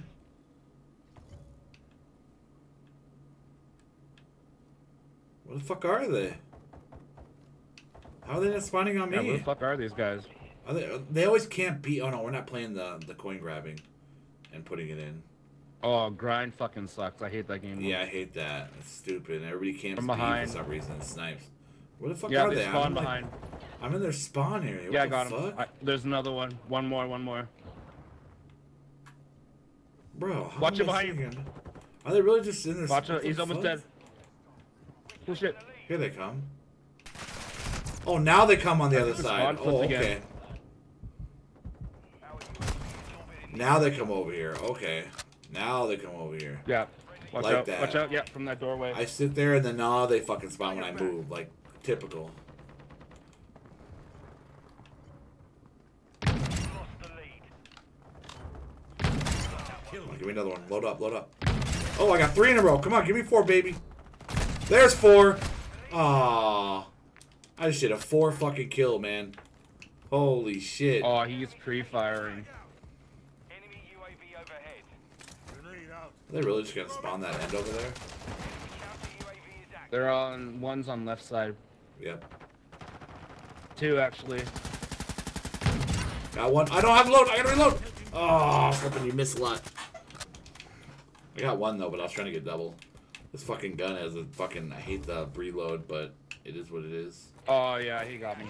Where the fuck are they? How are they not spawning on Yeah, where the fuck are these guys? Are they, they always can't beat. Oh no, we're not playing the the coin grabbing and putting it in. Oh, grind fucking sucks. I hate that game. Yeah, I hate that. It's stupid. Everybody camps From behind. for some reason. and Snipes. Where the fuck Yeah, are they they? I'm spawn like- behind. I'm in their spawn area. What yeah, I the got him. fuck? I, there's another one. One more. One more. Bro, how Watch it I behind you. him? Are they really just in there? Watch the He's almost fuck? dead. Oh shit. Here they come. Oh, now they come on the other side. Oh, again. okay. Now they come over here. Okay. Now they come over here. Yeah. Watch Like out. that. Watch out. Yeah, from that doorway. I sit there and then now they fucking spawn when I move. Like, typical. Lost the lead. Come on, give me another one. Load up, load up. Oh, I got three in a row. Come on, give me four, baby. There's four. Aww. I just did a four fucking kill, man. Holy shit. Oh, he's pre-firing. Enemy UAV overhead. Grenade out. Are they really just gonna spawn that end over there? Counter UAV is active. They're on one's on left side. Yep. Two actually. Got one. I don't have load. I gotta reload. Oh, hoping you miss a lot. I got one though, but I was trying to get double. This fucking gun has a fucking. I hate the reload, but it is what it is. Oh yeah, he got me.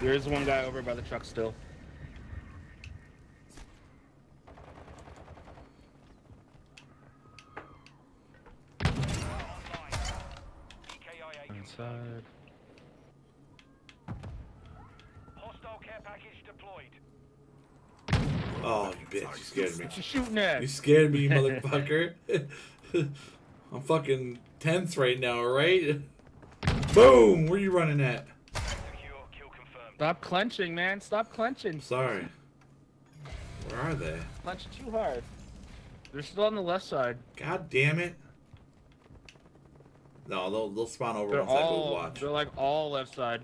There is one guy over by the truck still. EKIA Inside. Hostile care package deployed. Oh, you bitch! You scared me. What you shooting at? You scared me, motherfucker. <laughs> I'm fucking tenth right now, right? Boom! Where are you running at? Stop clenching, man. Stop clenching. Sorry. Where are they? Clench too hard. They're still on the left side. God damn it! No, they'll they'll spawn over They're once I move. all Watch. they're like all left side.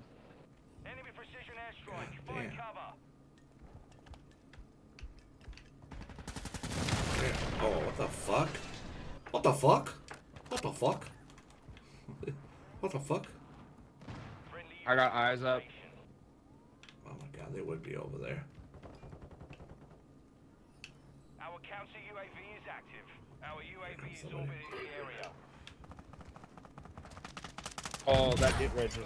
Enemy precision airstrike. God damn. Oh, what the fuck? What the fuck? What the fuck? <laughs> what the fuck? I got eyes up. Oh my god, they would be over there. Our counter UAV is active. Our UAV is somebody. orbiting the area. Oh, that hit right just.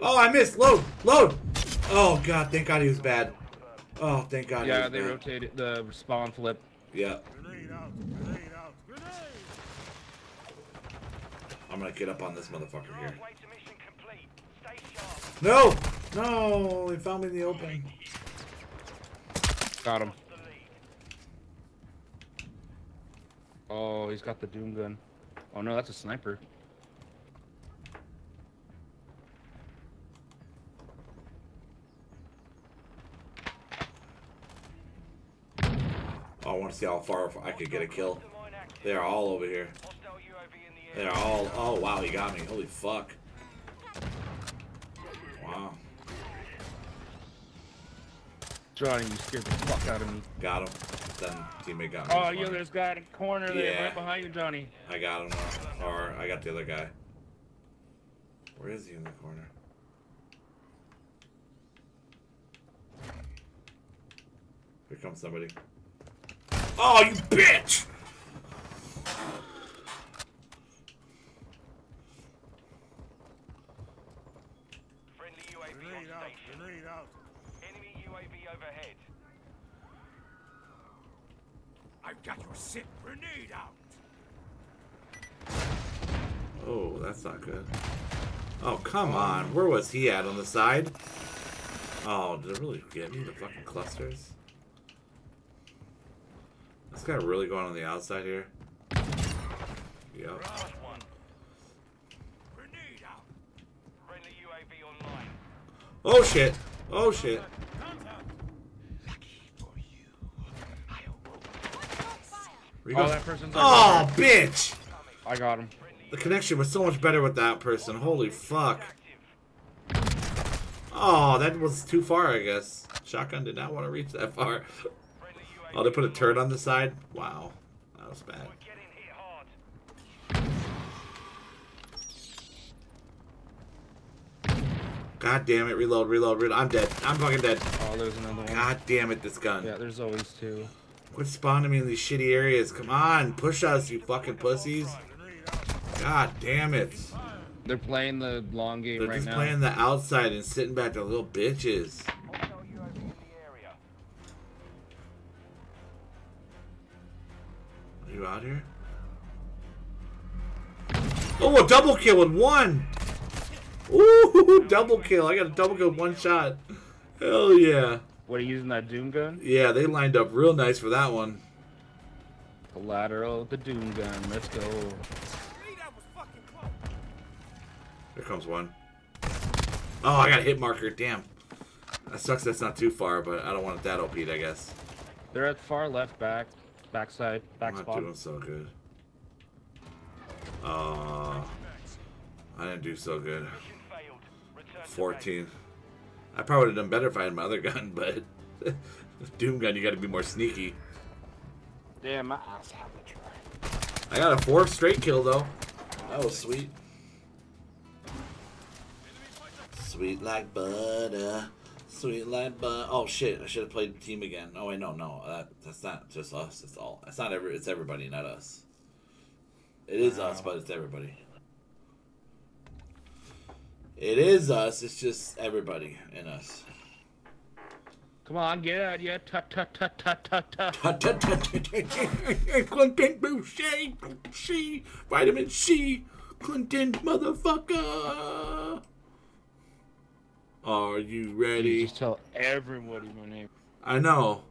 Oh, I missed. Load, load. Oh god, thank God he was bad. Oh, thank God. Yeah, they bad. rotated the spawn flip. Yeah, Grenade out. Grenade out. Grenade. I'm gonna get up on this motherfucker here. Halfway to mission complete. Stay sharp. No, no, they found me in the open. Got him. Lost the lead. Oh, he's got the doom gun. Oh no, that's a sniper. I want to see how far I could get a kill. Cluster mine active. They are all over here. Hostile UAV in the They are all. Oh wow, he got me. Holy fuck. Wow, Johnny, you scared the fuck out of me. got him. Then teammate got me. Oh, It's yo, there's a guy in the corner there, Yeah. right behind you, Johnny. I got him. now. Or I got the other guy. Where is he in the corner? Here comes somebody. Oh, you bitch! Friendly UAV on station. Enemy UAV overhead. I've got your sick grenade out. Oh, that's not good. Oh, come on. Where was he at? On the side? Oh, did it really get me? The fucking clusters? This guy really going on the outside here? Yep. Last one. Grenade out. Friendly UAV online. Oh shit! Oh shit! Oh, that person's Oh, bitch! I got him. The connection was so much better with that person. Holy fuck. Oh, that was too far, I guess. Shotgun did not want to reach that far. <laughs> Friendly UAV Oh, they put a turret on the side? Wow. That was bad. We're getting hit hard. God damn it. Reload, reload, reload. I'm dead. I'm fucking dead. Oh, there's another one. God damn it, this gun. Yeah, there's always two. Quit spawning me in these shitty areas. Come on. Push us, you fucking pussies. God damn it. They're playing the long game They're right just playing the outside and sitting back to little bitches. You out here? Oh, a double kill with one! Ooh, <laughs> double kill. I got a double kill one shot. Hell yeah. What are you using that Doom gun? Yeah, they lined up real nice for that one. Collateral, the Doom gun. Let's go. Here comes one. Oh, I got a hit marker. Damn. That sucks that's not too far, but I don't want it that OP'd, I guess. They're at far left back, backside, back I'm not spot. doing so good. Uh, I didn't do so good. Mission failed. Return to base. 14. I probably would have done better if I had my other gun, <laughs> but <laughs> Doom gun, you got to be more sneaky. Damn, my ass have a try. I got a fourth straight kill though. That was sweet. Sweet like butter. Sweet like butter. Oh shit! I should have played team again. Oh wait, no, no. That that's not just us. It's all. It's not every. It's everybody, not us. It is us, but it's everybody. It is us. It's just everybody in us. Come on, get out, yeah. Tut, tut, tut, tut, tut, tut. Content Boucher, C, vitamin C, content motherfucker. Are you You ready? just tell everybody my name. I know.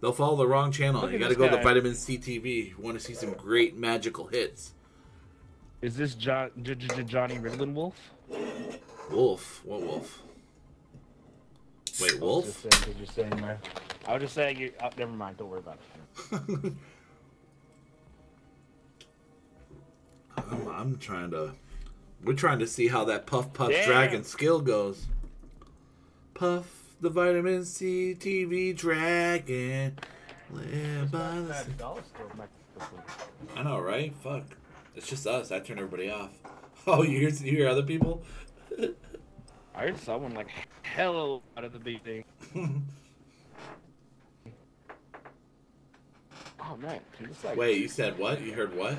They'll follow the wrong channel. Look you gotta this go to. Vitamin C TV. You want to see some great magical hits. Is this John, J- J- Johnny Riddlin Wolf? Wolf. What wolf? Wait, wolf? Just saying, just saying. I was just saying. You, oh, never mind. Don't worry about it. <laughs> I'm, I'm trying to. We're trying to see how that Puff Puff Damn. Dragon skill goes. Puff the Vitamin C TV Dragon. Live by the sea. I know, right? Fuck. It's just us. I turn everybody off. <laughs> Oh, you hear, you hear other people? I heard someone like hell out of the beginning. <laughs> oh man, dude, it's like Wait, you said what? You heard what?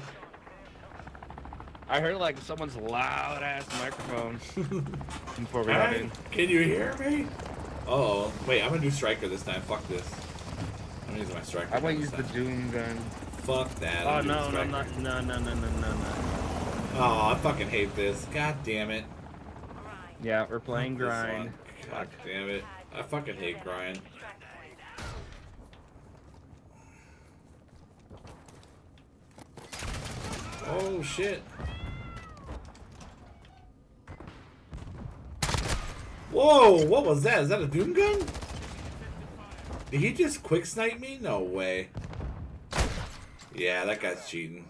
I heard like someone's loud ass microphone <laughs> before we got in. Can you hear me? Oh. Wait, I'm gonna do Striker this time. Fuck this. I'm gonna use my Striker. I might gun use the. Doom gun. Fuck that. Oh I'm no, no, Striker. not, no, no, no, no, no, no. Oh, I fucking hate this. God damn it. Yeah, we're playing Fuck grind. God damn it. I fucking hate grind. Oh shit. Whoa, what was that? Is that a Doom gun? Did he just quick snipe me? No way. Yeah, that guy's cheating.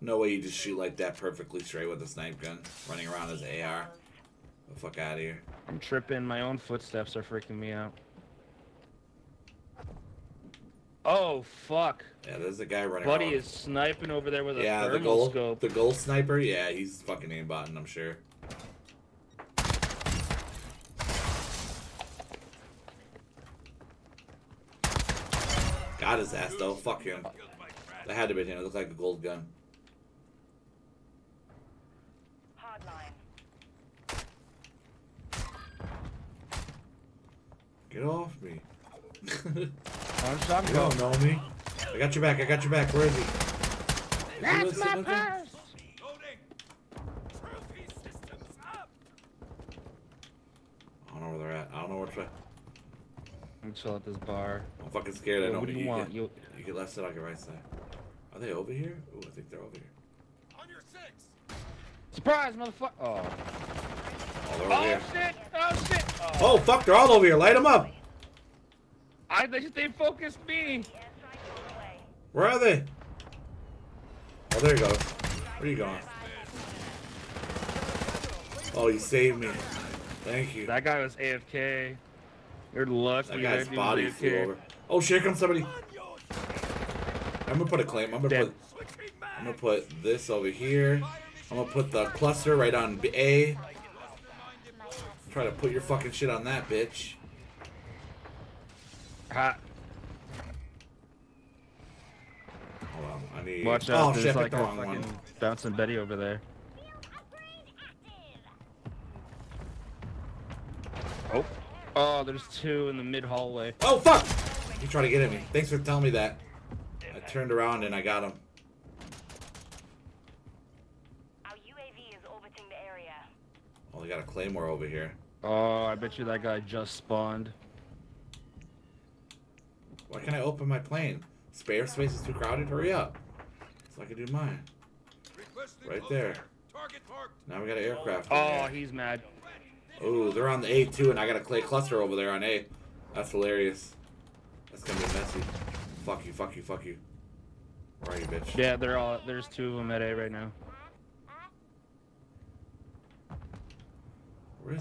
No way you just shoot like that perfectly straight with a snipe gun, running around as AR. The fuck out of here. I'm tripping. My own footsteps are freaking me out. Oh fuck! Yeah, there's a guy running Buddy around. is sniping over there with a yeah, the thermal gold, scope. the gold sniper. Yeah, he's fucking aimbotting. I'm sure. Got his ass though. Fuck him. That had to be him. It looked like a gold gun. Get off me. One You don't know me. I got your back. I got your back. Where is he? That's he my listening? purse. Loading. Trophy systems up. I don't know where they're at. I don't know where to. I'm chill at this bar. I'm fucking scared. I don't what do think you want? Get, You you get left side. I get right side. Are they over here? Ooh, I think they're over here. On your six. surprise, motherfucker! Oh. Oh, over Oh here. shit! Oh shit! Oh, Oh fuck! They're all over here. Light them up. I they, they focused me. Airstrike on the way. Where are they? Oh, there he goes. Where are you going? Oh, you saved me. Thank you. That guy was AFK. You're lucky. That guy's dude body was flew over. Oh shit! Here comes somebody. I'm gonna put a claim. I'm gonna Dead. put. I'm gonna put this over here. I'm gonna put the cluster right on B- A. Try to put your fucking shit on that bitch. Hot. Hold on. I need. Watch oh out! shit! There's I like picked a wrong fucking one. bouncing Betty over there. Oh. Oh, there's two in the mid hallway. Oh fuck! You tried to get at me. Thanks for telling me that. I turned around and I got him. Our UAV is orbiting the area. Oh, they got a claymore over here. Oh, I bet you that guy just spawned. Why can't I open my plane? Spare space is too crowded. Hurry up, so I can do mine. Right there. Target marked. Now we got an aircraft. Oh, he's mad. Oh, they're on the A too, and I got a clay cluster over there on A. That's hilarious. That's gonna be messy. Fuck you, fuck you, fuck you. Where are you, bitch? Yeah, they're all. There's two of them at A right now.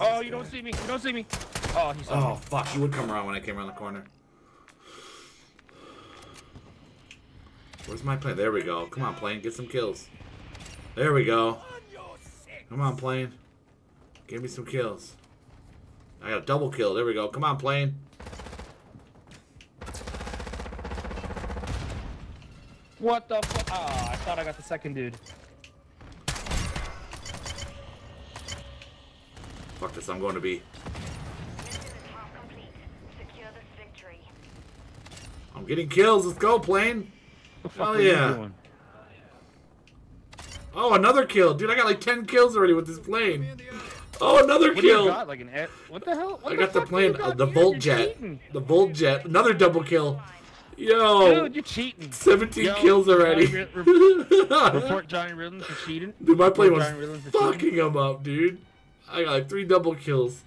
Oh, you don't see me. You don't see me. Oh, he saw Oh me. fuck! You would come around when I came around the corner. Where's my plane? There we go. Come on, plane. Get some kills. There we go. On your six. Come on, plane. Give me some kills. I got a double kill. There we go. Come on, plane. What the fuck? Oh, I thought I got the second dude. Fuck this. I'm going to be. Mission is half complete. Secure this victory. I'm getting kills. Let's go, plane. What the fuck Hell yeah. Oh, another kill. Dude, I got like 10 kills already with this plane. Oh, another What kill. got? Like an? What the hell? What I got the do you plane, got uh, the? Volt Jet. cheating. The Volt Jet. Another double kill. Yo. Dude, you're cheating. 17 Yo, kills already. Johnny <laughs> Report Johnny Riddle for cheating. Dude, my plane Report was cheating. fucking him up, dude. I got like three double kills.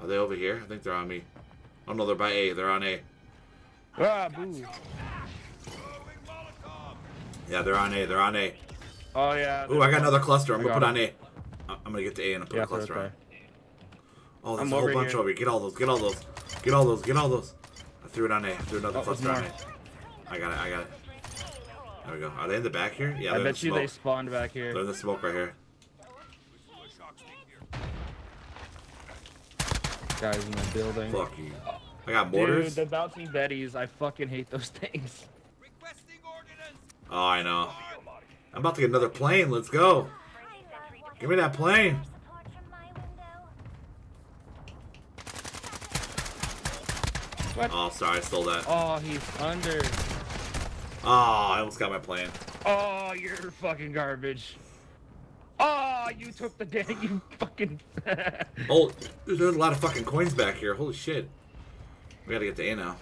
Are they over here? I think they're on me. Oh no, they're by A. They're on A. Ah, boo. Yeah, they're on A. They're on A. Oh yeah. Ooh, I got another cluster. I'm gonna put on. A. I- I'm gonna get to A and put Yeah, a cluster on. Oh, there's I'm a whole bunch here. over here. Get all those. Get all those. Get all those. Get all those. I threw it on A. I threw another Oh, cluster on. A. I got it. I got it. There we go. Are they in the back here? Yeah, I they're bet in you the they spawned back They're here. in the smoke right here. Guys in the building. Fuck you. I got mortars. Dude, the bouncing betties, I fucking hate those <laughs> things. Oh, I know. I'm about to get another plane. Let's go. Give me that plane. Support from my window. Oh, sorry, I stole that. Oh, he's under. Oh, I almost got my plane. Oh, you're fucking garbage. Oh, you took the day, <laughs> you fucking. <laughs> Oh, there's a lot of fucking coins back here. Holy shit. We gotta get to A now.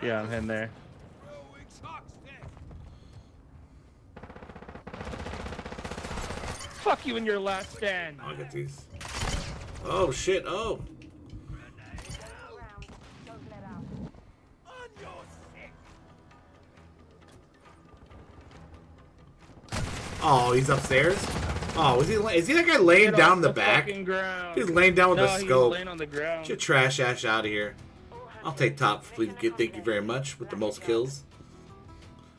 yeah, I'm heading there. Fuck you in your last stand. I get these. Oh shit, oh. Oh, he's upstairs? Oh, is he is he that guy laying Get down the, the back? He's laying down with no, the scope. He's laying on the ground. Get trash ash out of here. I'll take top, please. Thank you very much. With the most kills.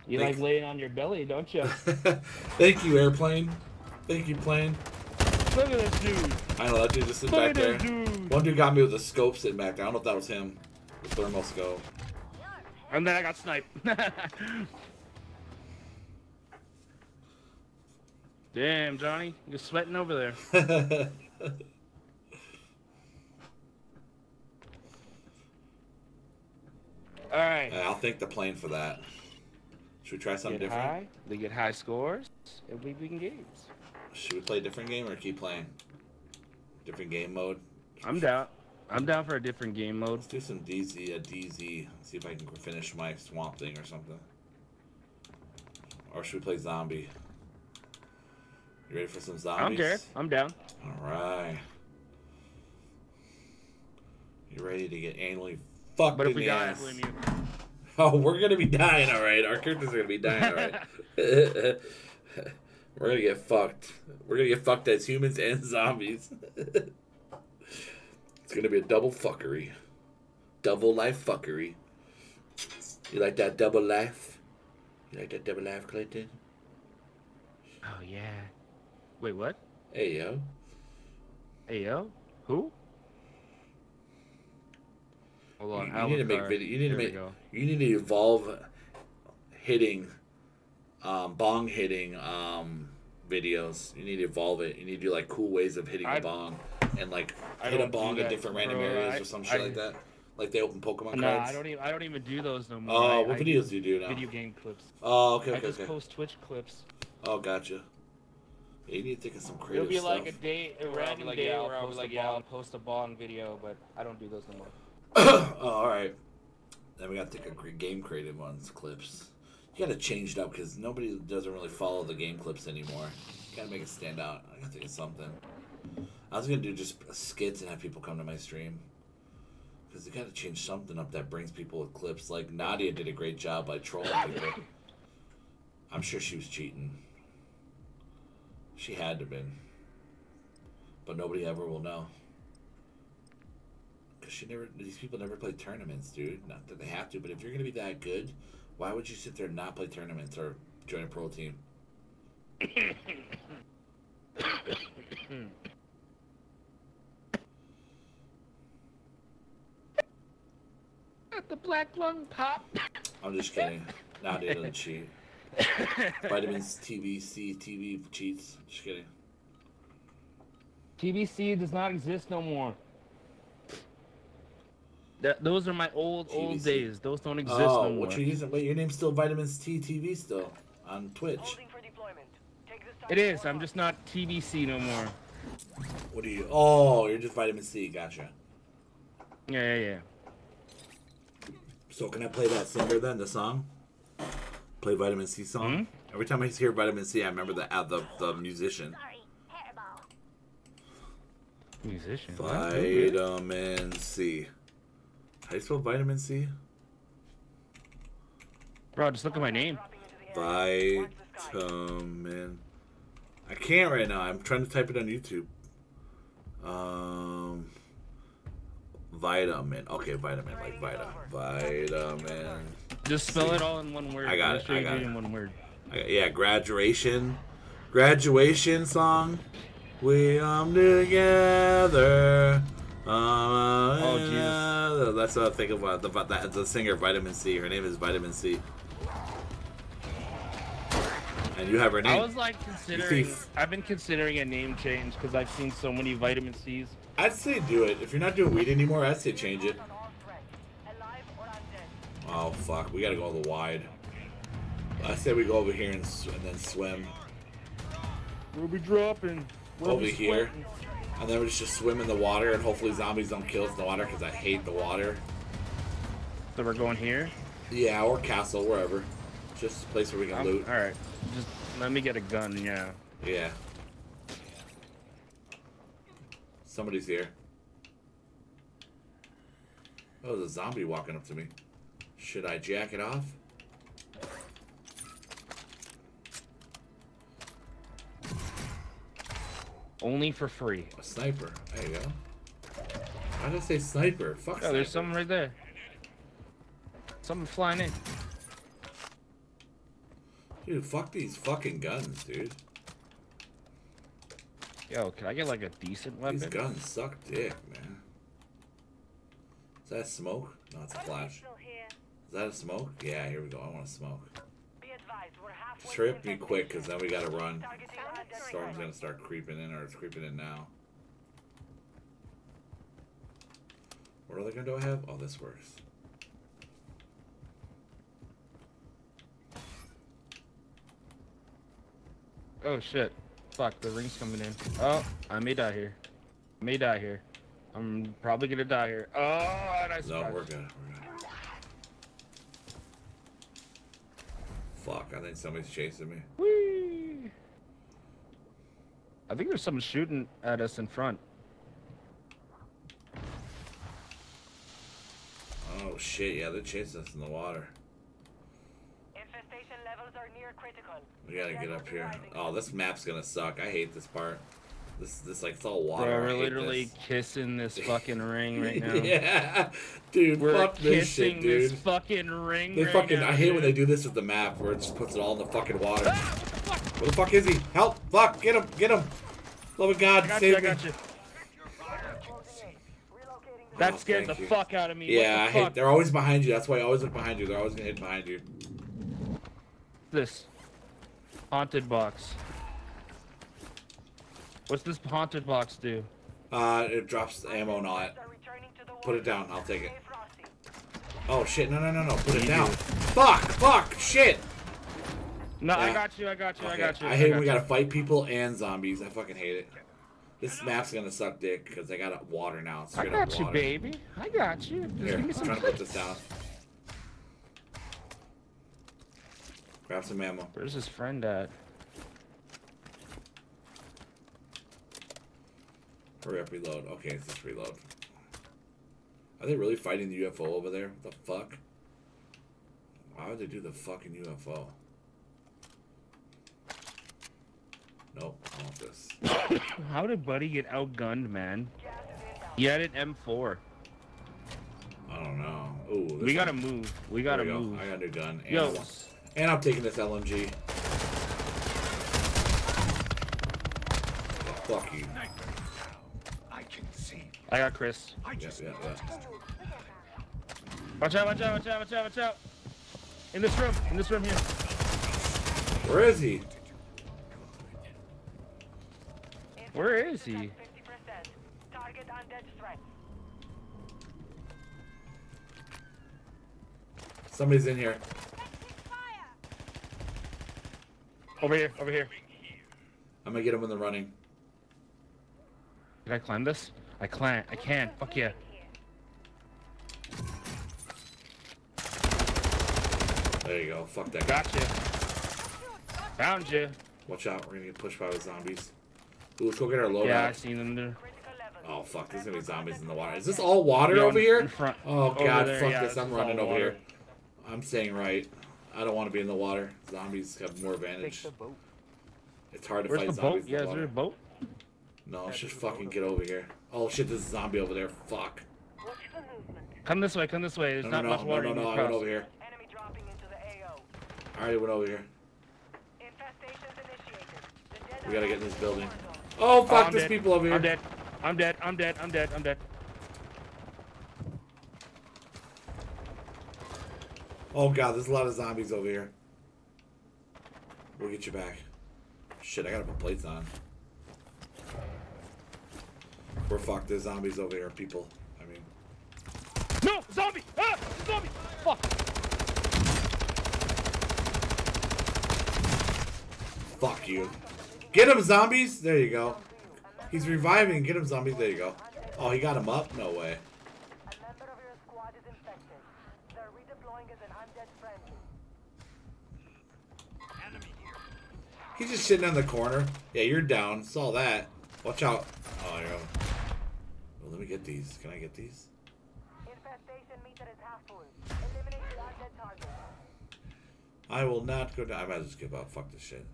You like laying on your belly, don't you? <laughs> thank you, airplane. Thank you, plane. Look at this dude. I know that dude just sitting Look back there. dude. One dude got me with a scope sitting back there. I don't know if that was him. The thermal scope. And then I got sniped. <laughs> Damn, Johnny, you're sweating over there. <laughs> All right. I'll thank the plane for that. Should we try something Get different? high. They get high scores, and we can games. Should we play a different game or keep playing? Different game mode. I'm down. I'm down for a different game mode. Let's do some DZ, a DZ. See if I can finish my swamp thing or something. Or should we play zombie? You ready for some I zombies? don't care. I'm down. All right. You ready to get anally fucked But if in we the die, I ass? blame you. <laughs> Oh, we're gonna be dying, all right. Our characters are gonna be dying, all right. <laughs> <laughs> we're gonna get fucked. We're gonna get fucked as humans and zombies. <laughs> it's gonna be a double fuckery, double life fuckery. You like that double life? You like that double life, Clinton? Oh yeah. Wait, what? Hey yo. Hey yo, who? Hold on. you need to make video. You need to There we make. You need to evolve hitting, um, bong hitting um, videos. You need to evolve it. You need to do like cool ways of hitting I- a bong and like I hit a bong in that, different random bro. areas I- or some shit I- like that. Like they open Pokemon No, cards. I don't even. I don't even do those no more. Oh, I, what I videos do you do now? Video game clips. Oh, okay, I okay, just okay. post Twitch clips. Oh, gotcha. Yeah, you need to think of some creative It'll be stuff. like a day, a Where I'll be random like, day yeah, where I was like, a yeah. I'll post a bong video, but I don't do those no more. <coughs> oh, all right. Then we got to think of game creative ones, clips. You got to change it up because nobody doesn't really follow the game clips anymore. You got to make it stand out. I got to think of something. I was gonna do just skits and have people come to my stream. Because you got to change something up that brings people with clips. Like Nadia did a great job by trolling people. I'm sure she was cheating. She had to have been. But nobody ever will know. Because she never, these people never play tournaments, dude. Not that they have to, but if you're gonna be that good, why would you sit there and not play tournaments or join a pro team? At the black lung pop. I'm just kidding. Nadia doesn't cheat. Vitamins, TBC, TV cheats. Just kidding. TBC does not exist no more. That, those are my old old days. Those don't exist oh, no more. what you using? Wait, your name's still Vitamins T TV still on Twitch. Holding for deployment. Take this time It to is. warm I'm just not TBC no more. What are you? Oh, you're just Vitamin C. Gotcha. Yeah, yeah, yeah. So can I play that singer then? The song? Play Vitamin C song. Hmm? Every time I hear Vitamin C, I remember the uh, the the musician. Sorry, hairball. Musician. Vitamin C. How do you spell vitamin C? Bro, just look at my name. Dropping into the area. Watch the sky. Vitamin. I can't right now. I'm trying to type it on YouTube. Um. Vitamin. Okay, vitamin like vita. Vitamin. Just spell it all in one word. I got it, I got it. in one word. I- Yeah, graduation. Graduation song. We come together. Oh, Jesus. Um, that's what I think about the, the, the singer Vitamin C. Her name is Vitamin C. And you have her name. I was like considering. I've been considering a name change because I've seen so many vitamin C's. I'd say do it. If you're not doing weed anymore, I'd say change it. On all threats. Alive or undead. Oh, fuck. We gotta go the wide. I say we go over here and, sw- and then swim. We'll be dropping. We'll Over be here. sweating. And then we just swim in the water and hopefully zombies don't kill us in the water because I hate the water. So we're going here. Yeah, or castle, wherever. Just a place where we can Um, loot. all right. Just let me get a gun. Yeah. Yeah. Somebody's here. Oh, there's a zombie walking up to me. Should I jack it off? Only for free. A sniper. There you go. Why did I say sniper? Fuck Oh, there's something right there. Something flying in. Dude, fuck these fucking guns, dude. Yo, can I get like a decent weapon? These guns suck dick, man. Is that smoke? No, it's a flash. Is that a smoke? Yeah, here we go. I want to smoke. Be advised, we're halfway Just to hurry up, be quick, because then we gotta run. Storm's gonna start creeping in, or it's creeping in now. What other gun do I have? Oh, this works. Oh shit. Fuck, the ring's coming in. Oh, I may die here. May die here. I'm probably gonna die here. Oh, nice. No, we're good. We're good. Fuck, I think somebody's chasing me. Whee! I think there's someone shooting at us in front. Oh shit, yeah, they're chasing us in the water. Infestation levels are near critical. We gotta get up here. Oh, this map's gonna suck. I hate this part. This, this like, it's all water. Bro, we're literally this. kissing this <laughs> fucking ring right now. yeah, dude, We're fuck this kissing shit, dude. this fucking ring. They right fucking. now, I hate when they do this with the map, where it just puts it all in the fucking water. Ah, what the fuck? Where the fuck is he? Help! Fuck! Get him! Get him! Love of God, save you, me! got you. Closing in. Relocating the That Oh, scared the you. fuck out of me. Yeah, I hate. fuck? They're always behind you. That's why I always look behind you. They're always gonna hit behind you. this haunted box. What's this haunted box do? Uh, it drops ammo on it. Are returning to the Put it down. I'll take it. Oh shit! No, no, no, no! Put it You down. do. Fuck! Fuck! Shit! No, I got you. I got you. I got you. I hate when we got gotta fight people and zombies. I fucking hate it. This map's gonna suck dick because they got water now. I got you, baby. I got you. Just Here, give I'm some trying to put this down. Grab some ammo. Where's his friend at? Hurry up, reload. Okay, it's just reload. Are they really fighting the UFO over there? What the fuck? Why would they do the fucking UFO? Nope, I want this. <coughs> How did Buddy get outgunned, man? He had an M4. I don't know. Ooh, this We gotta one- move. We gotta we go. move. I got a new gun. And, Yo, and I'm taking this LMG. Yeah, fuck you. I can see. I got Chris. I Yeah, just yeah, yeah. Watch out! Watch out! Watch out! Watch out! Watch out! In this room. In this room here. Where is he? Where is he? 50%. Target undead threats. Somebody's in here. Over here. Over here. I'm gonna get him in the running. Can I climb this? I can't. I can't. Fuck yeah. There you go. Fuck that guy. Gotcha. Found you. Watch out. We're gonna get pushed by the zombies. Ooh, let's go get our loadout. Yeah, I seen them there. Oh fuck, there's gonna be zombies in the water. Is this all water Yeah, over here? in front. Oh Over god, there, fuck yeah, this. this I'm running over water. here. I'm staying right. I don't want to be in the water. Zombies have more advantage. It's hard to Where's fight the boat? zombies in Yeah, the is there a boat? No, let's just fucking get over here. Oh shit, there's a zombie over there. Fuck. Watch for movement. Come this way. Come this way. There's No, not no, much no, water no, you no, can I went over here. Enemy dropping into the AO. I already went over here. Initiated. We gotta get in this building. Oh Oh, fuck, I'm there's dead. people over here. I'm dead. I'm dead. I'm dead. I'm dead. I'm dead. Oh god, there's a lot of zombies over here. We'll get you back. Shit, I gotta put plates on. We're fucked. There's zombies over here, people. I mean, No! Zombie! Ah! Zombie! Fuck! fuck you. Get him, zombies! There you go. He's reviving. Get him, zombies. There you go. Oh, he got him up? No way. A member of your squad is infected. They're redeploying as an undead friendly. Enemy here. He's just sitting in the corner. Yeah, you're down. Saw that. Watch out. Oh, there you go. Well, let me get these. Can I get these? Infestation meter is half full. Eliminate the undead target. I will not go down. I might as well just give up. Fuck this shit.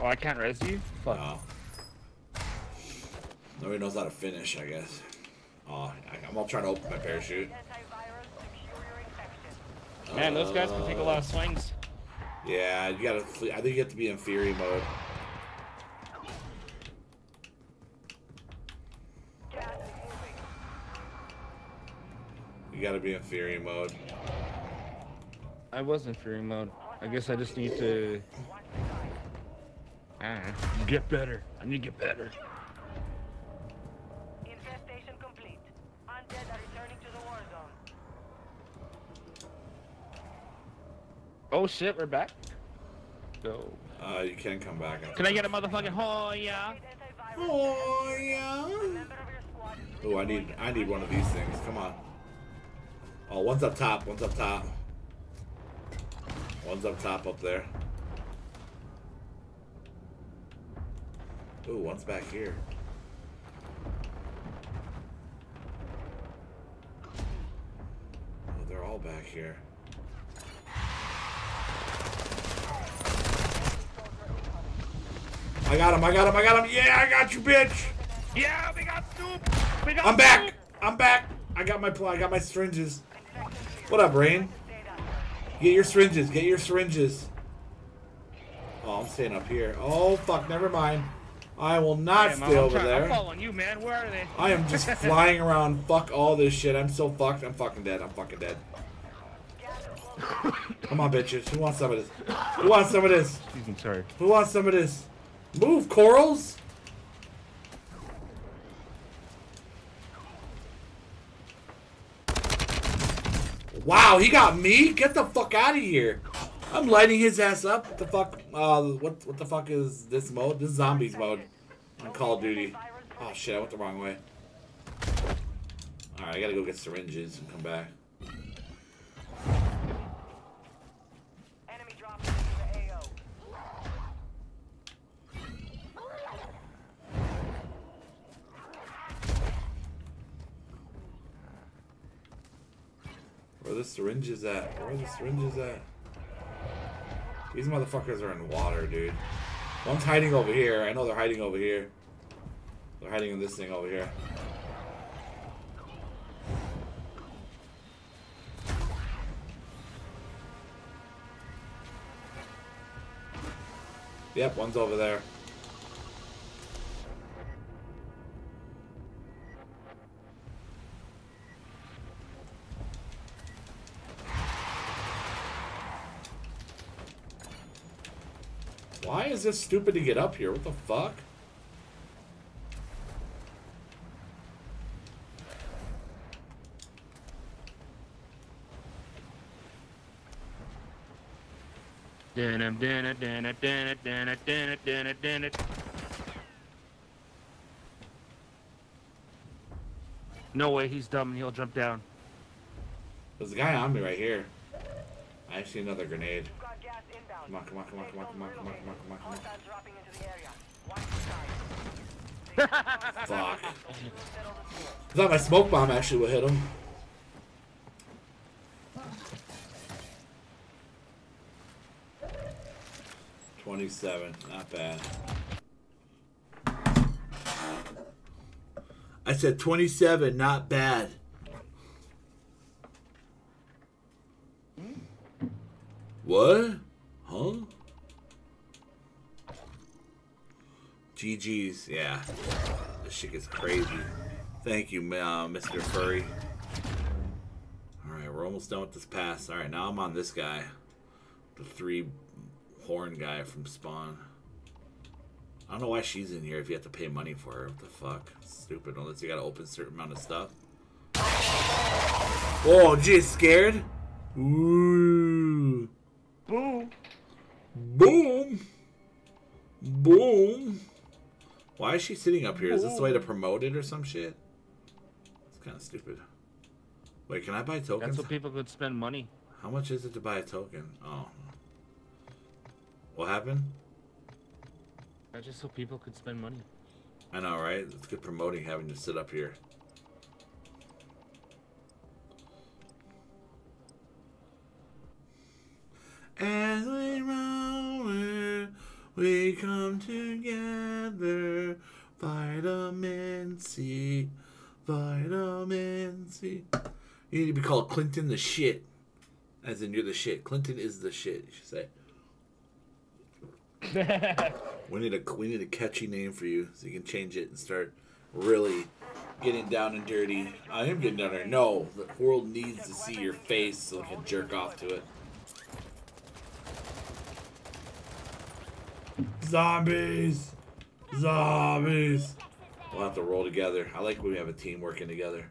Oh, I can't res you? Fuck. No. Nobody knows how to finish, I guess. Oh, I, I'm all trying to open my parachute. Antivirals to cure your infection. Man, those guys can take a lot of swings. Yeah, you gotta. I think you have to be in Fury mode. You gotta be in Fury mode. I was in fury mode. I guess I just need to Watch the side. I don't know, get better. I need to get better. Infestation complete. Undead are returning to the war zone. Oh shit, we're back. Go. Uh, you can come back. after Can I get a motherfucking oh yeah? Locate. Oh yeah. A member of your squad is Oh, I need. I need one of these things. Come on. Oh, one's up top. One's up top. One's up top up there. Ooh, one's back here. Oh, they're all back here. I got him, I got him, I got him. Yeah, I got you, bitch. Yeah, we got soup. We got I'm back. soup. I'm back. I got my pl- I got my syringes. What up, Rain? Get your syringes. Get your syringes. Oh, I'm staying up here. Oh fuck, never mind. I will not Damn, stay I'm, over trying- I'm there. following you, man. Where are they? I am just <laughs> flying around. Fuck all this shit. I'm so fucked. I'm fucking dead. I'm fucking dead. Come on, bitches. Who wants some of this? Who wants some of this? Excuse me, sorry. Who wants some of this? Move, corals. Wow, he got me. Get the fuck out of here. I'm lighting his ass up. What the fuck? Uh, what what the fuck is this mode? This is zombies mode on Call of Duty. Oh shit, I went the wrong way. All right, I gotta go get syringes and come back. The syringes at? Where are the syringes at? These motherfuckers are in water, dude. One's hiding over here. I know they're hiding over here. They're hiding in this thing over here. Yep, one's over there. Is this stupid to get up here? What the fuck? No way, he's dumb and he'll jump down. There's a guy on me right here. I see another grenade. You've got gas inbound. Come on, come on, come on, come on, come on, come on, come on, come on, come on. Hostiles dropping into the area. Watch the. <laughs> Fuck. Settle. I thought my smoke bomb actually would hit him. Twenty-seven, not bad. I said twenty-seven, not bad. What? GG's, yeah. This shit gets crazy. Thank you, uh, Mr. Furry. Alright, we're almost done with this pass. Alright, now I'm on this guy. The three horn guy from Spawn. I don't know why she's in here if you have to pay money for her. What the fuck? Stupid, unless you gotta open a certain amount of stuff. Oh, geez, scared? Ooh. Boom. Boom. Boom. Why is she sitting up here? Is this the way to promote it or some shit? It's kind of stupid. Wait, can I buy tokens? That's so people could spend money. How much is it to buy a token? Oh. What happened? That's just so people could spend money. I know, right? It's good promoting having to sit up here. As we roll, we come together, Vitamin C. Vitamin C. You need to be called Clinton the shit. As in, you're the shit. Clinton is the shit. You should say. <laughs> We need a we need a catchy name for you so you can change it and start really getting down and dirty. I am getting down there. No, the world needs to see your face so they can jerk off to it. Zombies, zombies. We'll have to roll together. I like when we have a team working together.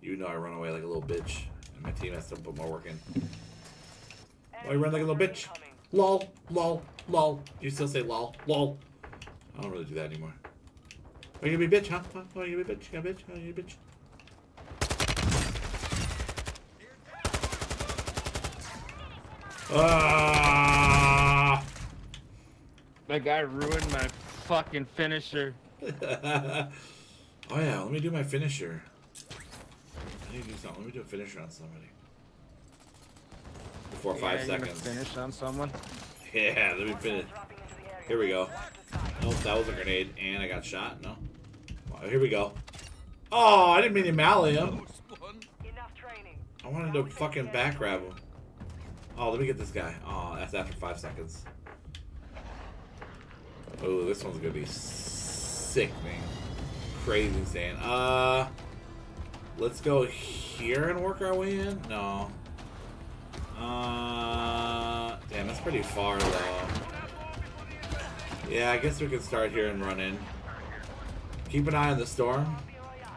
You know I run away like a little bitch, and my team has to put more work in. Why you run like a little bitch? Lol, lol, lol. You still say lol, lol. I don't really do that anymore. Are you gonna be a bitch, huh? Are you gonna be a bitch? You gonna bitch? Are you a bitch? Ah! That guy ruined my fucking finisher. <laughs> oh yeah, let me do my finisher. I need to do something. Let me do a finisher on somebody. Before five Yeah, you're seconds. Finish on someone. <laughs> Yeah, let me finish. Here we go. Nope, that was a grenade, and I got shot. No. Well, here we go. Oh, I didn't mean to melee him. I wanted to fucking back grab him. Oh, let me get this guy. Oh, that's after five seconds. Oh, this one's gonna be sickening. Crazy insane. Uh, let's go here and work our way in? No. Uh, damn, that's pretty far though. Yeah, I guess we can start here and run in. Keep an eye on the storm.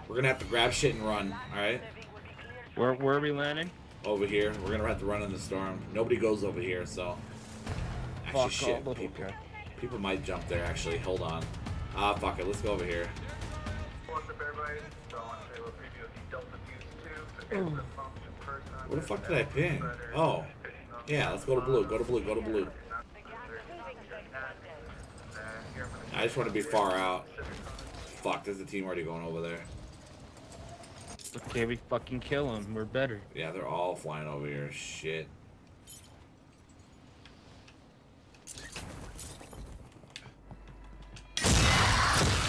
We're gonna have to grab shit and run, alright? Where where are we landing? Over here. We're gonna have to run in the storm. Nobody goes over here, so. Actually, Fuck shit. all. People, Okay. People might jump there, actually. Hold on. Ah, fuck it. Let's go over here. Where the fuck did I ping? Oh. Yeah, let's go to blue. Go to blue. Go to blue. I just want to be far out. Fuck, there's a team already going over there. Okay, we fucking kill them. We're better. Yeah, they're all flying over here. Shit.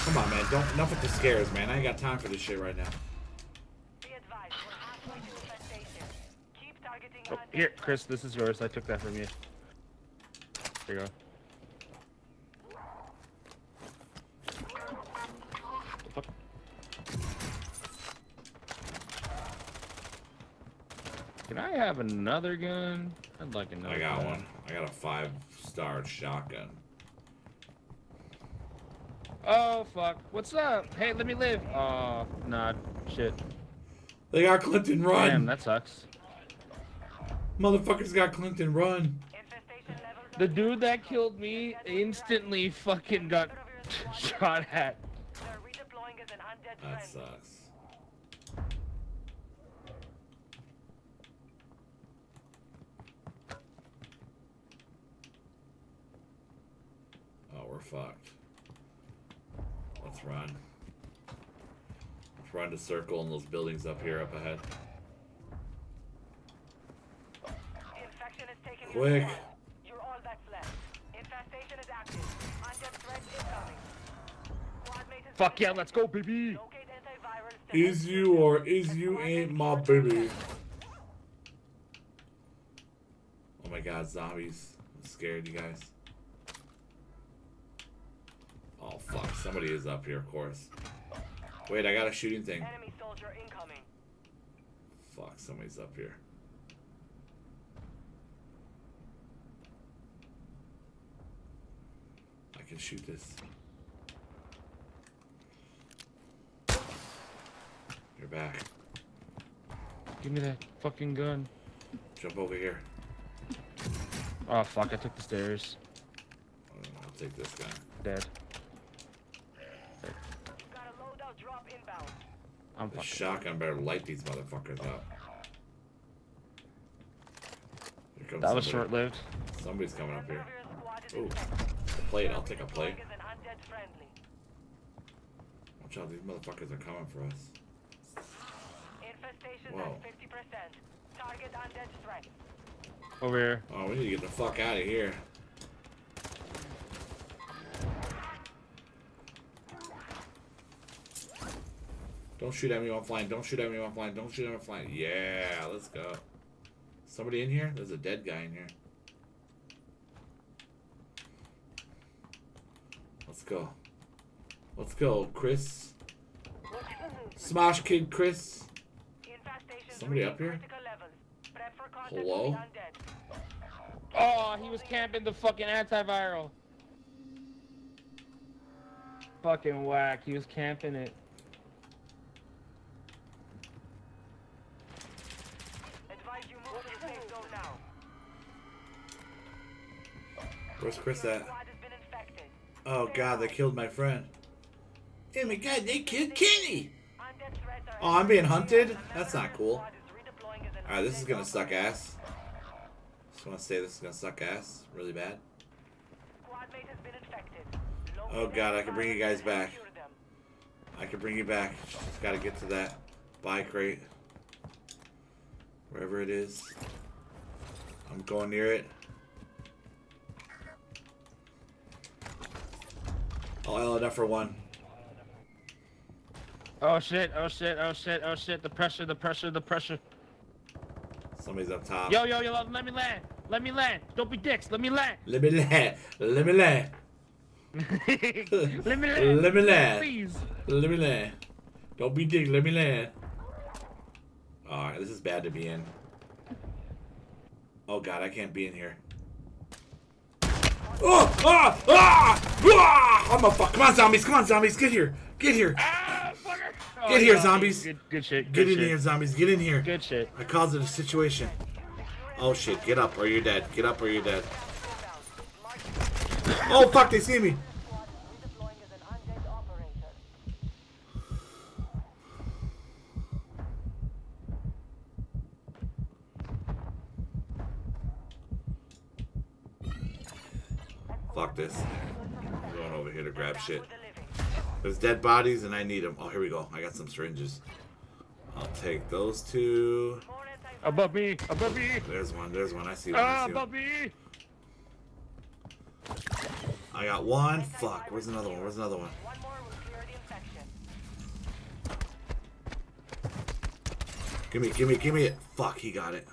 Come on, man. Don't enough with the scares, man. I ain't got time for this shit right now. Be advised, we're halfway to infestation. Keep targeting Oh, here, Chris, this is yours. I took that from you. Here you go. The fuck? Can I have another gun? I'd like another. Gun. I got gun. one. I got a five star shotgun. Oh fuck! What's up? Hey, let me live. Oh, nah, shit. They got Clinton run. Damn, that sucks. Motherfuckers got Clinton run. The dude that killed me instantly fucking got <laughs> shot at. They're redeploying as an undead That sucks. Oh, we're fucked. Let's run. Let's run to circle in those buildings up here, up ahead. Infection is taking Quick. You're all that's left. Infestation is active. Undead threat incoming. Squad Fuck yeah, let's go, baby. Locate antivirals to Is you or is you ain't my baby? Oh my god, zombies. I'm scared, you guys. Oh fuck, somebody is up here, of course. Wait, I got a shooting thing. Enemy soldier incoming. Fuck, somebody's up here. I can shoot this. You're back. Give me that fucking gun. Jump over here. Oh fuck! I took the stairs. I'll take this guy. Dead. Drop inbound. I'm The fucking. shotgun better light these motherfuckers up. Here comes That was somebody. short-lived. Somebody's coming up here. of your squad is Ooh, infected. a plate. I'll take a plate. Redeploying as an undead friendly. Watch out, these motherfuckers are coming for us. Infestation Whoa. at 50%. Target undead threat. Over here. Oh, we need to get the fuck out of here. Don't shoot at me while I'm flying. Don't shoot at me while I'm flying. Don't shoot at me while I'm flying. Yeah, let's go. Somebody in here? There's a dead guy in here. Let's go. Let's go, Chris. Smosh Kid Chris. Somebody up here? critical levels. Prep for contact Hello? with the undead. Oh, he was camping the fucking antiviral. Fucking whack. He was camping it. Advise you move to the safe zone now. Where's Chris at? squad has been infected. Oh god, they killed my friend. Oh my god, they killed Kenny! Undead threats are Oh, I'm being hunted? That's not cool. squad is redeploying as an Alright, this is gonna suck ass. Just wanna say this is gonna suck ass. Really bad. Squad mate has been infected. Oh, God, I can bring you guys back. I can bring you back. Just gotta get to that buy crate. Wherever it is. I'm going near it. I'll L it up for one. Oh shit, oh shit, oh shit, oh shit. The pressure, the pressure, the pressure. Somebody's up top. Yo, yo, yo, let me land. Let me land. Don't be dicks. Let me land. Let me land. Let me land. <laughs> let me land. Let me land. Please. Let me land. Don't be dick. Let me land. Alright, this is bad to be in. Oh god, I can't be in here. Oh! Ah! Ah! Ah! I'm a fuck. Come on, zombies. Come on, zombies. Get here. Get here. Ah. Oh, Get here, zombies. Good, good shit. Get Good in here, zombies. Get in here. Good shit. I caused it a situation. Oh shit, get up or you're dead. Get up or you're dead. Oh fuck, they see me. Squad is redeploying as an undead operator. Fuck this. I'm going over here to grab shit. with the living. There's dead bodies and I need them. Oh, here we go. I got some syringes. I'll take those two. Above me. Above me. There's one. There's one. I see one. Ah, I see above one. me. I got one. Fuck. Where's another one? Where's another one? One more will clear the infection. Give me, give me, give me it. Fuck, he got it.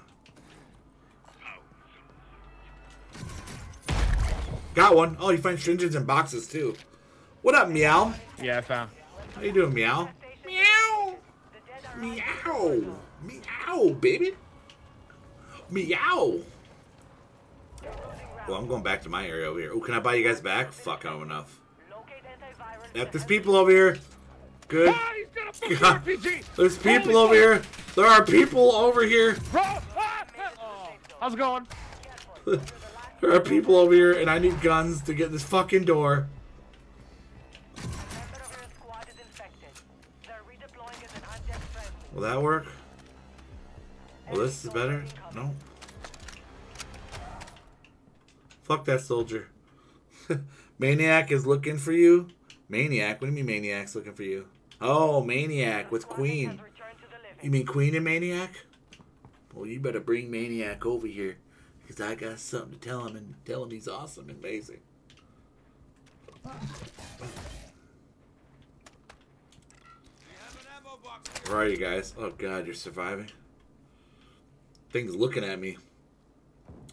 Got one. Oh, you find syringes in boxes too. What up, meow? Yeah, I found. How you doing, meow? Meow. The dead are Meow. Meow, baby. Meow. Well, I'm going back to my area over here. Oh, can I buy you guys back? Fuck, I don't enough. Yep, there's people over here. Good. Ah, he's got a fucking <laughs> God. There's people over here. There are people over here. Bro. <laughs> Oh. How's it going? <laughs> There are people over here, and I need guns to get this fucking door. Will that work? Well, this is better. No. Fuck that soldier. <laughs> Maniac is looking for you. Maniac? What do you mean Maniac's looking for you? Oh, Maniac with Queen. You mean Queen and Maniac? Well, you better bring Maniac over here. Because I got something to tell him and tell him he's awesome and amazing. Where are you guys? Oh god, you're surviving. Thing's looking at me.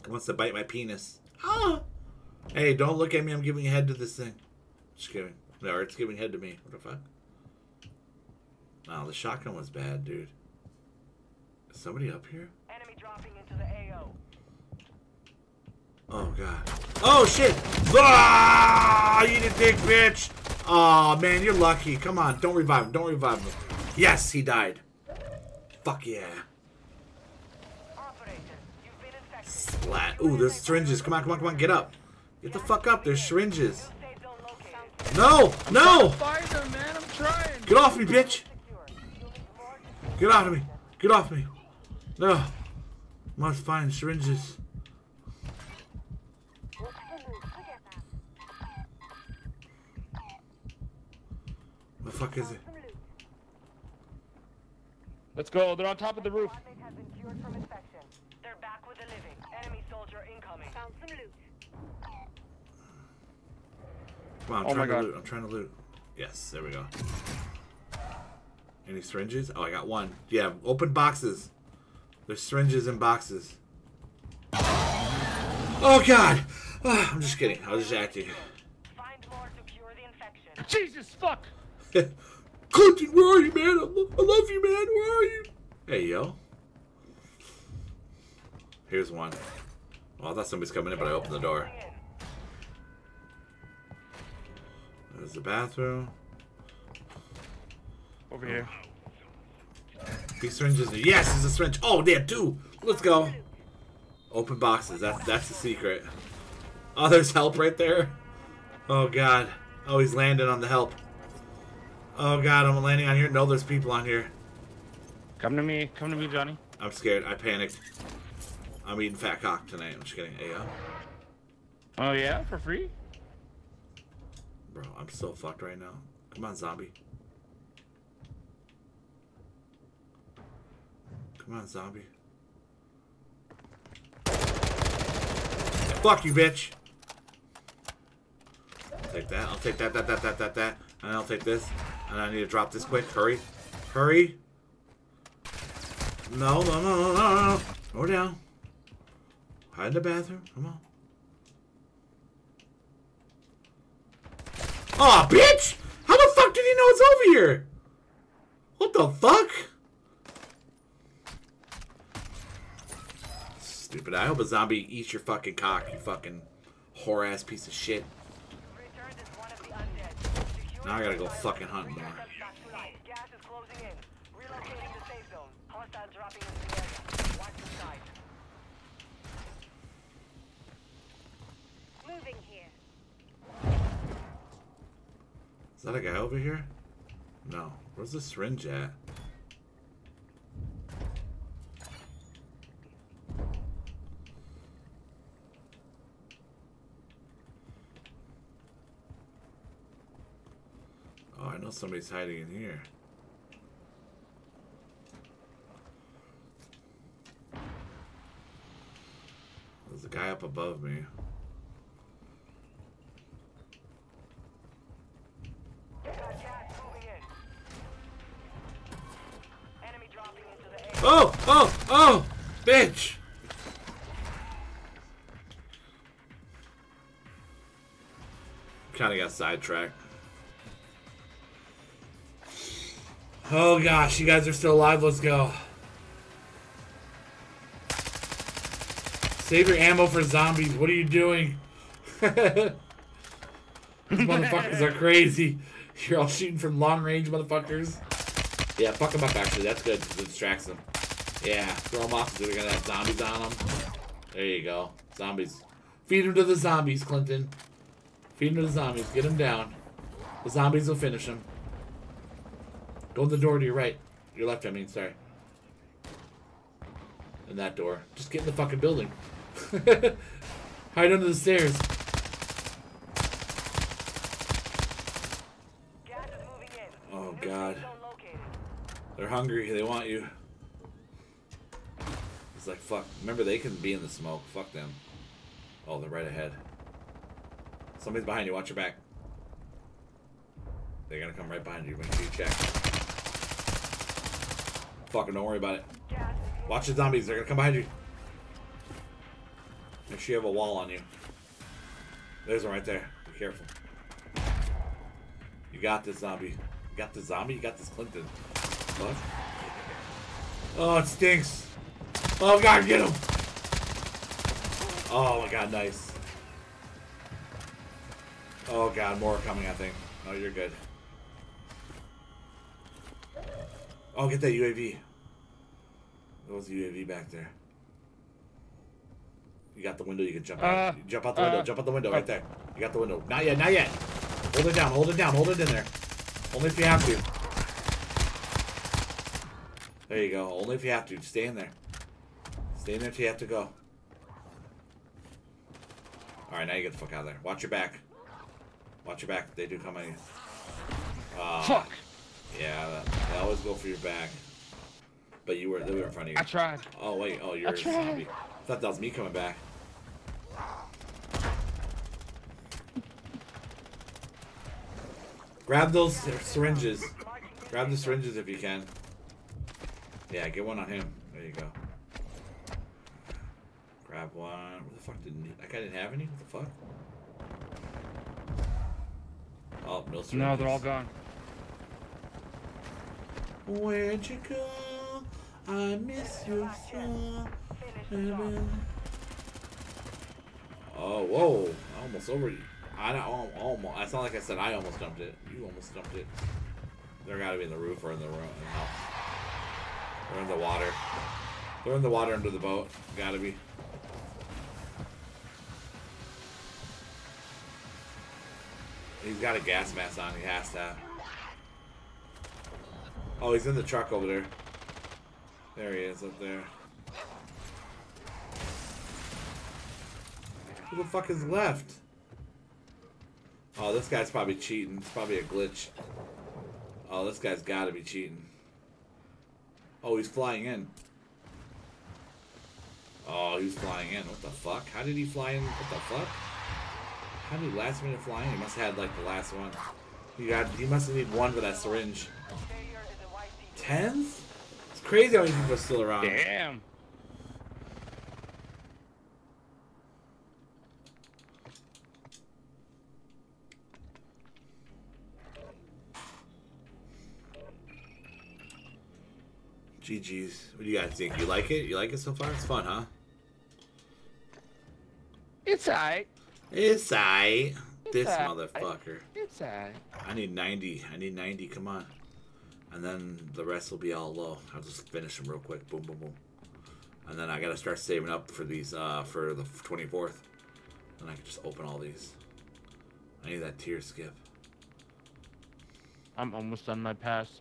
It wants to bite my penis. Ah! Hey, don't look at me. I'm giving head to this thing. Just kidding. No, it's giving head to me. What the fuck? Wow, the shotgun was bad, dude. Is somebody up here? Enemy dropping into the AO. Oh god. Oh shit! Ah! A dick, bitch! Oh man, you're lucky. Come on, don't revive him. Don't revive him. Yes, he died. Fuck yeah. Splat. Ooh, there's syringes. Come on, come on, come on. Get up. Get the fuck up. There's syringes. No! No! Get off me, bitch! Get off of me! Get off me! No! Must find syringes. The fuck is it? Let's go. They're on top of the roof. Squad mate has been cured from infection. They're back with the living. Enemy soldier incoming. Found some loot. Come on, I'm Oh trying my to God. loot. I'm trying to loot. Yes, there we go. Any syringes? Oh, I got one. Yeah, open boxes. There's syringes in boxes. Oh God! Ah, I'm just kidding. I was just acting. Find more to cure the infection. Jesus fuck! <laughs> Clinton, where are you, man? I, lo- I love you, man. Where are you? Hey, yo. Here's one. Well, I thought somebody's coming in, but I opened the door. There's the bathroom. Over here. These syringes. Yes, there's a syringe. Oh, there, two. Let's go. Open boxes. That's that's the secret. Oh, there's help right there. Oh God. Oh, he's landing on the help. Oh God, I'm landing on here. No, there's people on here. Come to me. Come to me, Johnny. I'm scared. I panicked. I'm eating fat cock tonight. I'm just kidding. Hey. Oh yeah, for free? Bro, I'm so fucked right now. Come on, zombie. Come on, zombie. Fuck you, bitch. I'll take that. I'll take that, that, that, that, that, that. And I'll take this. And I need to drop this quick. Hurry. Hurry. No, no, no, no, no, no. Go down. Hide in the bathroom. Come on. Aw, bitch! How the fuck did he know it's over here? What the fuck? Stupid. I hope a zombie eats your fucking cock, you fucking whore ass piece of shit. Returned as one of the undead. Secure Now I gotta go fucking hunt more. Is that a guy over here? No. Where's the syringe at? Know somebody's hiding in here. There's a guy up above me. Oh, oh, oh, bitch. Kind of got sidetracked. Oh gosh, you guys are still alive. Let's go. Save your ammo for zombies. What are you doing? <laughs> These motherfuckers are crazy. You're all shooting from long range, motherfuckers. Yeah, fuck them up actually. That's good. it distracts them. Yeah, throw them off. They're gonna have zombies on them. There you go. Zombies. Feed them to the zombies, Clinton. Feed them to the zombies. Get them down. The zombies will finish them. Go in the door to your right. Your left, I mean, sorry. And that door. Just get in the fucking building. <laughs> Hide under the stairs. Oh, God. They're hungry. They want you. It's like, fuck. Remember, they can be in the smoke. Fuck them. Oh, they're right ahead. Somebody's behind you. Watch your back. They're gonna come right behind you. when you check. Fucking don't worry about it. Watch the zombies. They're gonna come behind you. Make sure you have a wall on you. There's one right there. Be careful. You got this zombie. You got the zombie? You got this Clinton. What? Oh, it stinks. Oh, God, get him. Oh, my God, nice. Oh, God, more coming, I think. Oh, you're good. Oh, get that UAV. There was a UAV back there. You got the window, you can jump out. Uh, jump out the window, uh, jump out the window, right there. You got the window. Not yet, not yet. Hold it down, hold it down, hold it in there. Only if you have to. There you go. Only if you have to. Stay in there. Stay in there till you have to go. Alright, now you get the fuck out of there. Watch your back. Watch your back. They do come at you. Uh, Fuck! Yeah, they always go for your back. But you were they were in front of you. I tried. Oh wait, oh you're a tried. zombie. I thought that was me coming back. Grab those syringes. Grab the syringes if you can. Yeah, get one on him. There you go. Grab one. What the fuck didn't he, that guy didn't have any? What the fuck? Oh, no syringes. No, they're all gone. Where'd you go? I miss you so. Oh, whoa. I almost over you. I don't, almost. It's not like I said I almost dumped it. You almost dumped it. They're gotta be in the roof or in the room. In the house. They're in the water. They're in the water under the boat. Gotta be. He's got a gas mask on. He has to. Oh, he's in the truck over there. There he is up there. Who the fuck is left? Oh, this guy's probably cheating. It's probably a glitch. Oh, this guy's gotta be cheating. Oh, he's flying in. Oh, he's flying in. What the fuck? How did he fly in? What the fuck? How did he last minute fly in? He must have had like the last one. He got. He must have needed one for that syringe. Failure is a white team. Tenth? It's crazy how many people are still around. Damn. GG's. What do you guys think? You like it? You like it so far? It's fun, huh? It's alright. It's aight. This motherfucker. It's alright. I need 90. I need 90. Come on. And then the rest will be all low. I'll just finish them real quick. Boom, boom, boom. And then I gotta start saving up for these, uh, for the 24th. Then I can just open all these. I need that tier skip. I'm almost done my pass.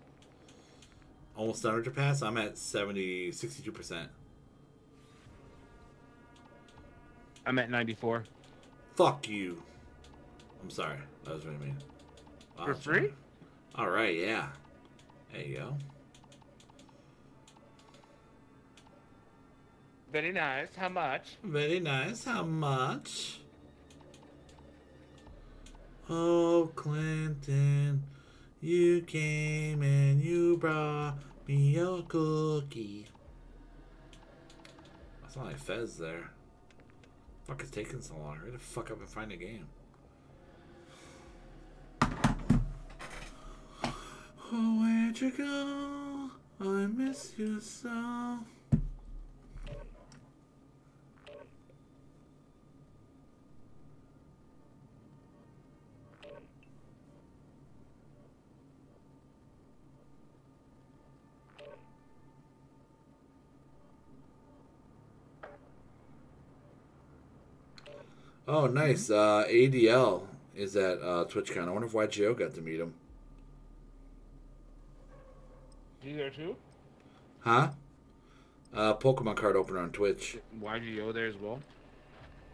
Almost done with your pass? I'm at 70, 62%. I'm at 94. Fuck you. I'm sorry. That was what I mean. Wow, For free? All right, yeah. There you go. Very nice. How much? Very nice. How much? Oh, Clinton, you came and you brought me a cookie. That's not like Fez there. Fuck is taking so long? Hurry the fuck up and find a game. Oh, where'd you go? I miss you so. Oh, nice. Uh, ADL is at uh, TwitchCon. I wonder if YGO got to meet him. You there too? Huh? Uh, Pokemon card opener on Twitch. YGO there as well.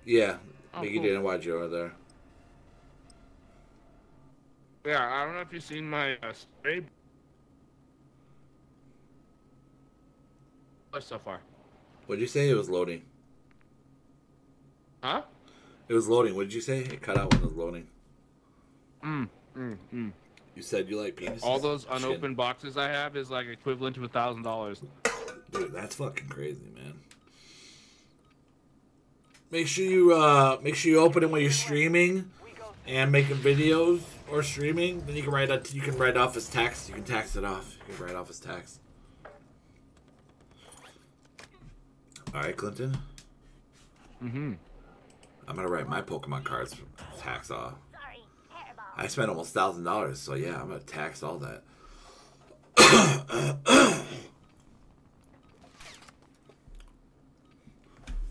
Yeah, Oh, Biggie cool. D and YGO are there. Yeah, I don't know if you've seen my uh, spray. So far. What'd you say? It was loading. Huh? It was loading. What did you say? It cut out when it was loading. Mm, mm, mm. You said you like penises? All those Shit. unopened boxes I have is like equivalent to a thousand dollars. Dude, that's fucking crazy, man. Make sure you uh make sure you open it when you're streaming and making videos or streaming. Then you can write it. You can write off as tax. You can tax it off. You can write off as tax. All right, Clinton. Mm-hmm. I'm gonna write my Pokemon cards tax off. Sorry, hairball. I spent almost thousand dollars, so yeah, I'm gonna tax all that.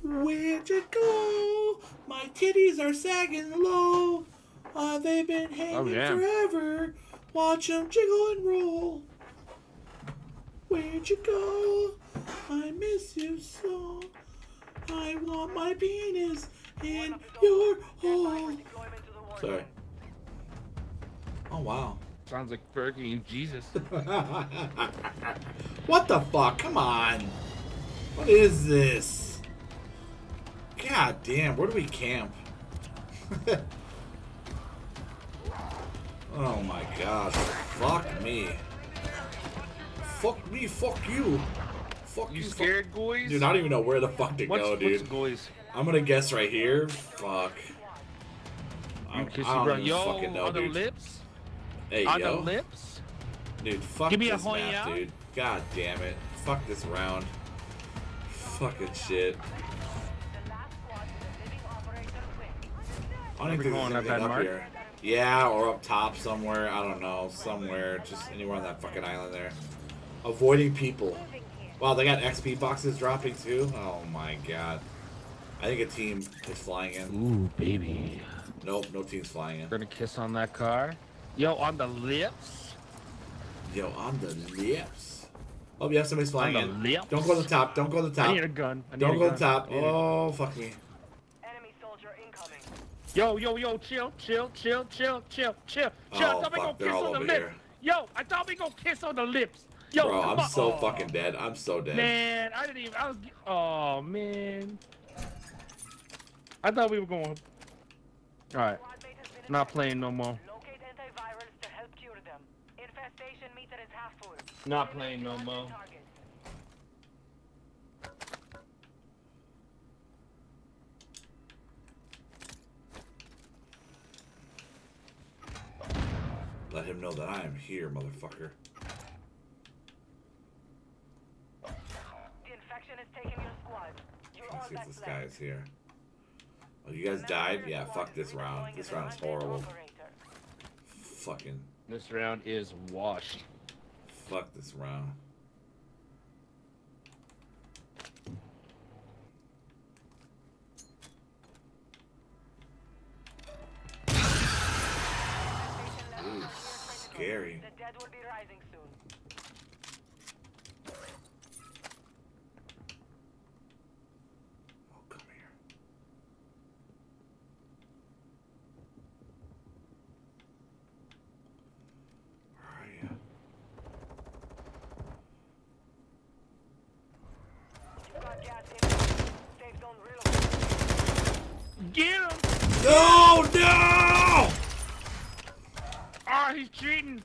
Where'd you go? My titties are sagging low. Uh, they've been hanging damn. forever. Watch them jiggle and roll. Where'd you go? I miss you so. I want my penis in your hole. Deployment to the war Sorry. Oh wow. Sounds like Fergie and Jesus. <laughs> what the fuck? Come on. What is this? God damn, where do we camp? <laughs> oh my gosh. Fuck me. fuck me, fuck you. Fuck you, You scared, boys? Dude, I don't even know where the fuck to what's, go, dude. what's? I'm gonna guess right here. Fuck. You I'm, I don't bro. even Yo, fucking know, dude. lips? Hey, on yo. the lips? Dude, fuck Give me a this hoy map, out. dude. God damn it. Fuck this round. Fucking shit. The last squad with a living operator wins. I don't we think going there's up anything up mark? here. Yeah, or up top somewhere. I don't know. Somewhere. Just anywhere on that fucking island there. Avoiding people. Wow, they got XP boxes dropping too? Oh my god. I think a team is flying in. Ooh, baby. Nope, no team's flying in. We're Gonna kiss on that car. Yo, on the lips? Yo, on the lips. Oh, yeah, somebody's flying On the in. lips? Don't go to the top. Don't go to the I top. need a gun. I need Don't a go to the top. I need a- Oh, fuck me. Enemy soldier incoming. Yo, yo, yo, chill, chill, chill, chill, chill, chill, chill. Oh, I thought we gonna they're kiss all on the over lips. here. Yo, I thought we gonna kiss on the lips. Yo, Bro, come I'm on. so Oh, fucking dead. I'm so dead. Man, I didn't even. I was. Oh man. I thought we were going. All right, Squad mate has been not playing no more. Locate antivirals to help cure them. Infestation meter is half full. Not playing no Eliminate more. Let him know that I am here, motherfucker. The infection is taking your squad. You're Let's see if this left. guy is here. Oh, you guys died? Yeah, fuck this round. This round's horrible. Fucking This round is washed. fuck this round. Ooh, scary. The dead will be rising soon. Oh, come here. Where are you? You got gas in. Safe zone relocated. Get him! No, no! Ah, he's cheating.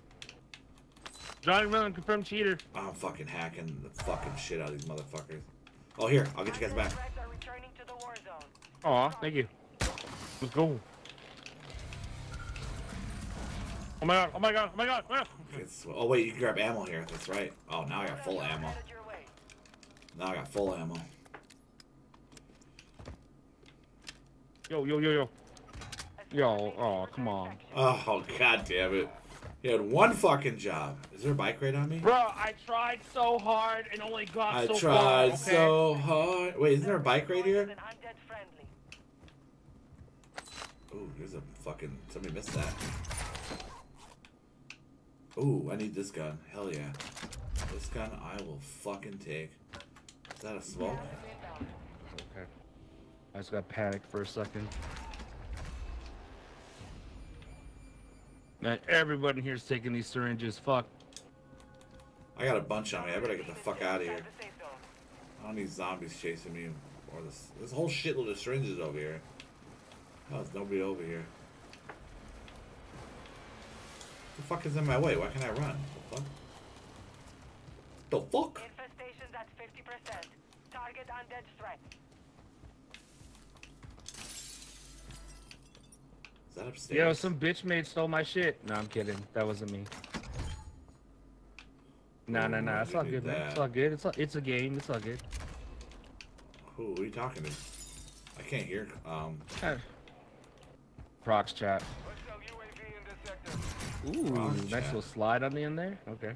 Johnny Mellon confirmed cheater. Oh, I'm fucking hacking the fucking shit out of these motherfuckers. Oh, here, I'll get you guys back. Threats are returning to the war zone. Aw, thank you. Let's go. Oh my god, oh my god, oh my god, oh my god. Oh, wait, you can grab ammo here. That's right. Oh, now I got full ammo. Headed your way. Now I got full ammo. Yo, yo, yo, yo. Yo, oh, come on. Oh, god damn it. You had one fucking job. Is there a bike ride on me? Bro, I tried so hard and only got I so tried far, okay? so hard. Wait, isn't there a bike right here? An undead friendly. Ooh, there's a fucking. Somebody missed that. Ooh, I need this gun. Hell yeah. This gun I will fucking take. Is that a smoke? Okay. I just got panicked for a second. Man, everybody in here's taking these syringes. Fuck. I got a bunch on me. I better get the fuck out of here. Inside the. I don't need zombies chasing me. Or this. There's a whole shitload of syringes over here. Oh, there's nobody over here. The fuck is in my way? Why can't I run? The fuck? The fuck? Infestation's at 50%. Target undead threat. Is that upstairs? Yo, some bitch made stole my shit. No, I'm kidding. That wasn't me. Nah, nah, nah. It's all good, did man. It's that. all good. It's all, it's a game. It's all good. Who, who are you talking to? I can't hear. Um, Prox chat. Hostile UAV in this sector. Ooh, Prox nice chat. little slide on the end there. Okay.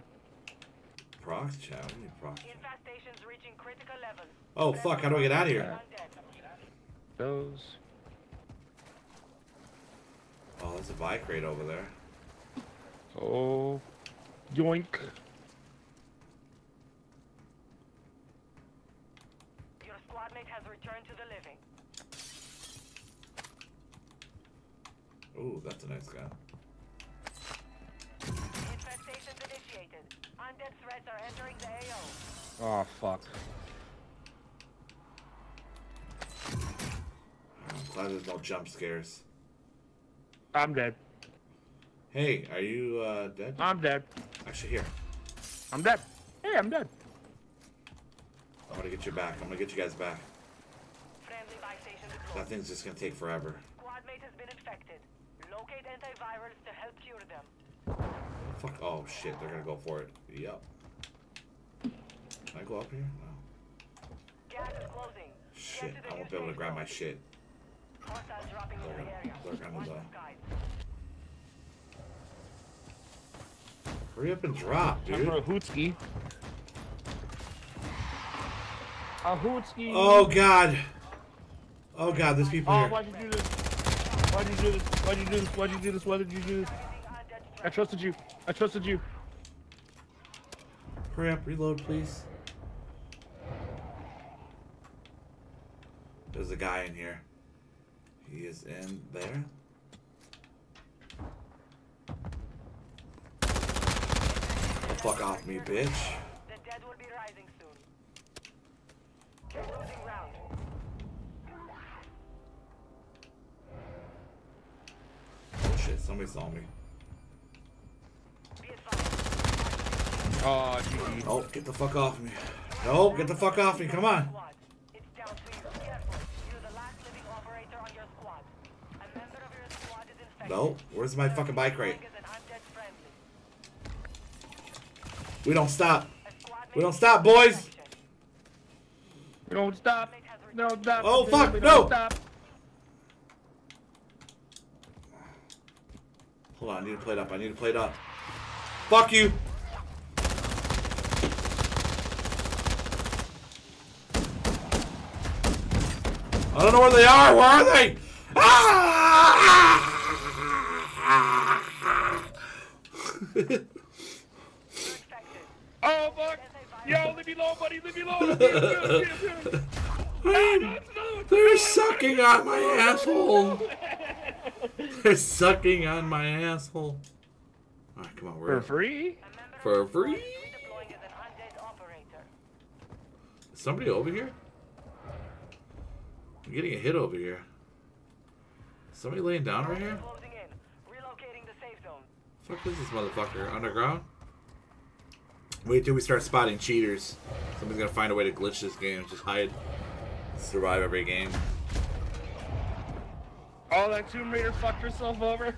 prox chat. What do you mean prox chat? Infestation's reaching critical levels. Oh fuck! How do I get out of here? Those. Oh, there's a bike crate over there. Oh. Yoink. Your squadmate has returned to the living. Ooh, that's a nice guy. Infestation's initiated. Undead threats are entering the AO. Oh, fuck. I'm glad there's no jump scares. I'm dead. Hey, are you uh, dead? I'm dead. Actually, here. I'm dead. Hey, I'm dead. I'm gonna get you back. I'm gonna get you guys back. Friendly buy station That thing's just gonna take forever. Squad mate has been infected. Locate antivirals to help cure them. Fuck. Oh shit, they're gonna go for it. Yep. Can I go up here? No. Gas is closing. Shit, Get to the I won't be able to grab my shit. Hostiles They're gonna- area. they're gonna Watch die. Hurry up and drop, Time dude. for a hootski. A hootski. Oh god. Oh god, there's people Oh, here. why'd you do this? Why'd you do this? Why'd you do this? Why'd you do this? Why did you do this? I trusted you. I trusted you. Hurry up, reload, please. There's a guy in here. He is in there. Fuck off me, bitch. The dead will be rising soon. You're losing ground. Oh shit, somebody saw me. Oh, GG. Oh, get the fuck off me. No, get the fuck off me, come on. Squad. It's down to you. Careful. You're the last living operator on your squad. A member of your squad is infected. No, where's my fucking bike rate? redeploying as an undead friendly. We don't stop. We don't stop, boys. We don't stop. No, stop. Oh, fuck, no. Stop. Hold on, I need to play it up. I need to play it up. Fuck you. I don't know where they are. Where are they? Ah! You're infected. Oh, fuck. Yo, leave me alone, buddy. Leave me alone. Leave me alone. I'm- They're sucking on my asshole. They're sucking on my asshole. All right, come on, For we're free? For of your squad free? is redeploying as an undead operator. Is somebody over here? I'm getting a hit over here. Somebody laying down right here? Closing in. Relocating the safe zone. Fuck is this motherfucker? Underground? Wait till we start spotting cheaters. Somebody's gonna find a way to glitch this game. Just hide. Survive every game. Oh, that Tomb Raider fucked herself over.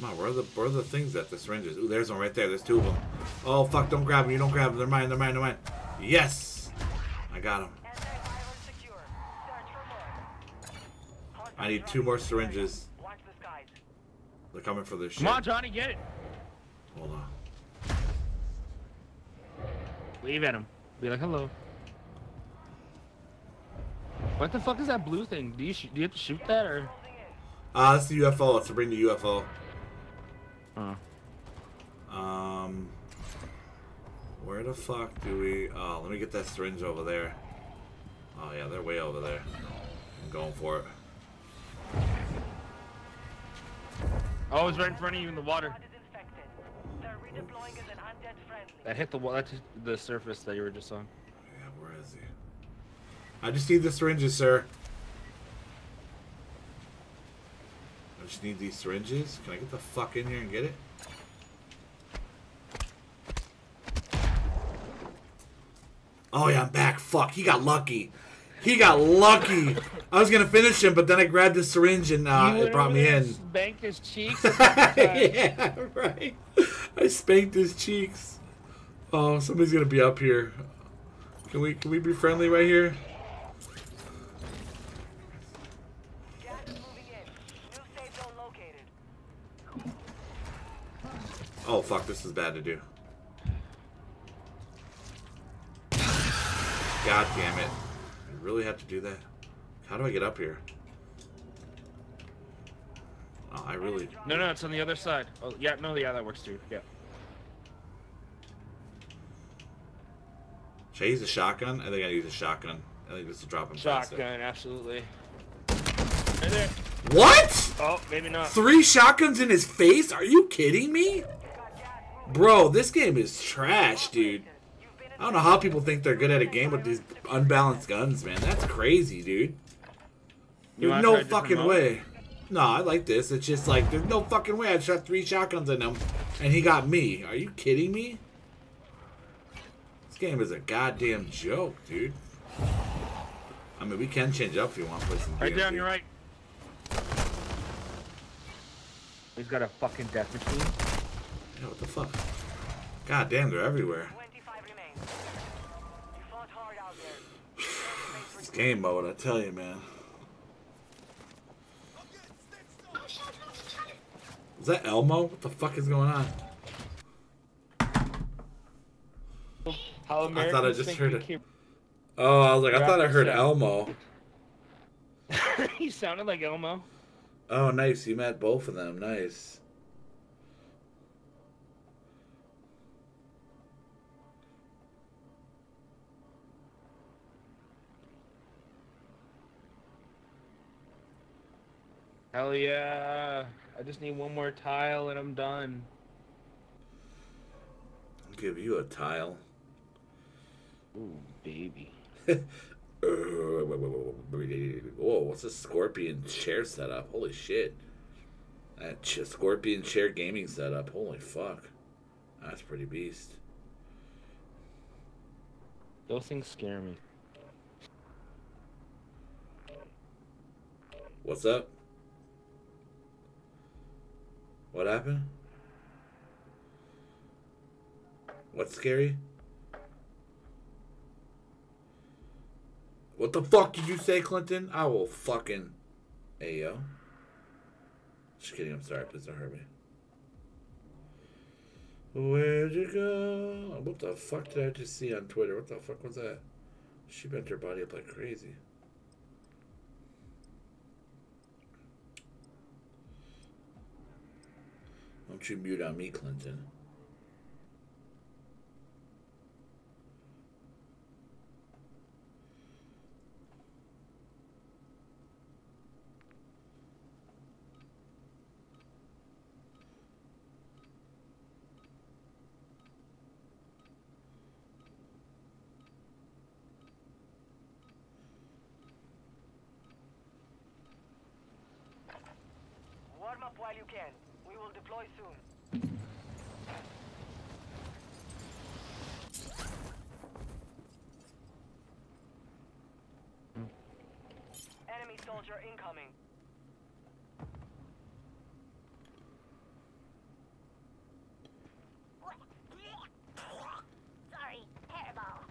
Come on, where are the where are the things at? The syringes. Ooh, there's one right there. There's two of them. Oh fuck! Don't grab them. You don't grab them. They're mine. They're mine. They're mine. Yes, I got them. Antiviral secure. Search for more. I need two more into the area. syringes. Watch the skies. They're coming for this shit. Come on, Johnny, get it. Hold on. Wave at him. Be like, hello. What the fuck is that blue thing? Do you do you have to shoot that or? Ah, it's the UFO. It's to bring the UFO. Oh. Um, where the fuck do we? Oh, let me get that syringe over there. Oh yeah, they're way over there. I'm going for it. Oh, it's right in front of you in the water. Squad is infected. They're redeploying as an undead friendly. That hit the wa- that hit the surface that you were just on. Yeah, where is he? I just need the syringes, sir. I just need these syringes. Can I get the fuck in here and get it? Oh yeah, I'm back. Fuck, he got lucky. He got lucky. I was gonna finish him, but then I grabbed the syringe and uh, it brought me in. Banked his cheeks. a couple times. yeah, right. I spanked his cheeks. Oh, somebody's gonna be up here. Can we can we be friendly right here? Gas is moving in. New safe zone located. Oh fuck, this is bad to do. God damn it. I really have to do that? How do I get up here? Oh, I really No, no, it's on the other side. Oh, yeah, no, yeah, that works too. Yeah. should I use a shotgun? I think I use a shotgun. I think this will drop him. Shotgun, absolutely. Right there. What? Oh, maybe not. Three shotguns in his face? Are you kidding me? Bro, this game is trash, dude. I don't know how people think they're good at a game with these unbalanced guns, man. That's crazy, dude. You There's no try a different fucking way. No, I like this. It's just like there's no fucking way. I shot three shotguns in him And he got me. Are you kidding me? This game is a goddamn joke, dude. I mean, we can change up if you want to play some Right down DMZ. your right. He's got a fucking death machine. Yeah, what the fuck? God damn, they're everywhere. It's game mode, I tell you, man. Is that Elmo? What the fuck is going on? How I thought I just heard it. keep- Oh, I was like, I thought I heard. Elmo. <laughs> he sounded like Elmo. Oh, nice. You met both of them. Nice. Hell yeah. I just need one more tile and I'm done. I'll give you a tile. Ooh, baby. <laughs> Whoa, what's a scorpion chair setup? Holy shit. That ch- scorpion chair gaming setup. Holy fuck. That's pretty beast. Those things scare me. What's up? What happened? What's scary? What the fuck did you say, Clinton? I will fucking. Hey, yo. Just kidding, I'm sorry. Please don't hurt me. Where'd you go? What the fuck did I just see on Twitter? What the fuck was that? She bent her body up like crazy. Mute on me, Clinton. Warm up while you can. We will deploy soon. Enemy soldier incoming. Sorry, hairball.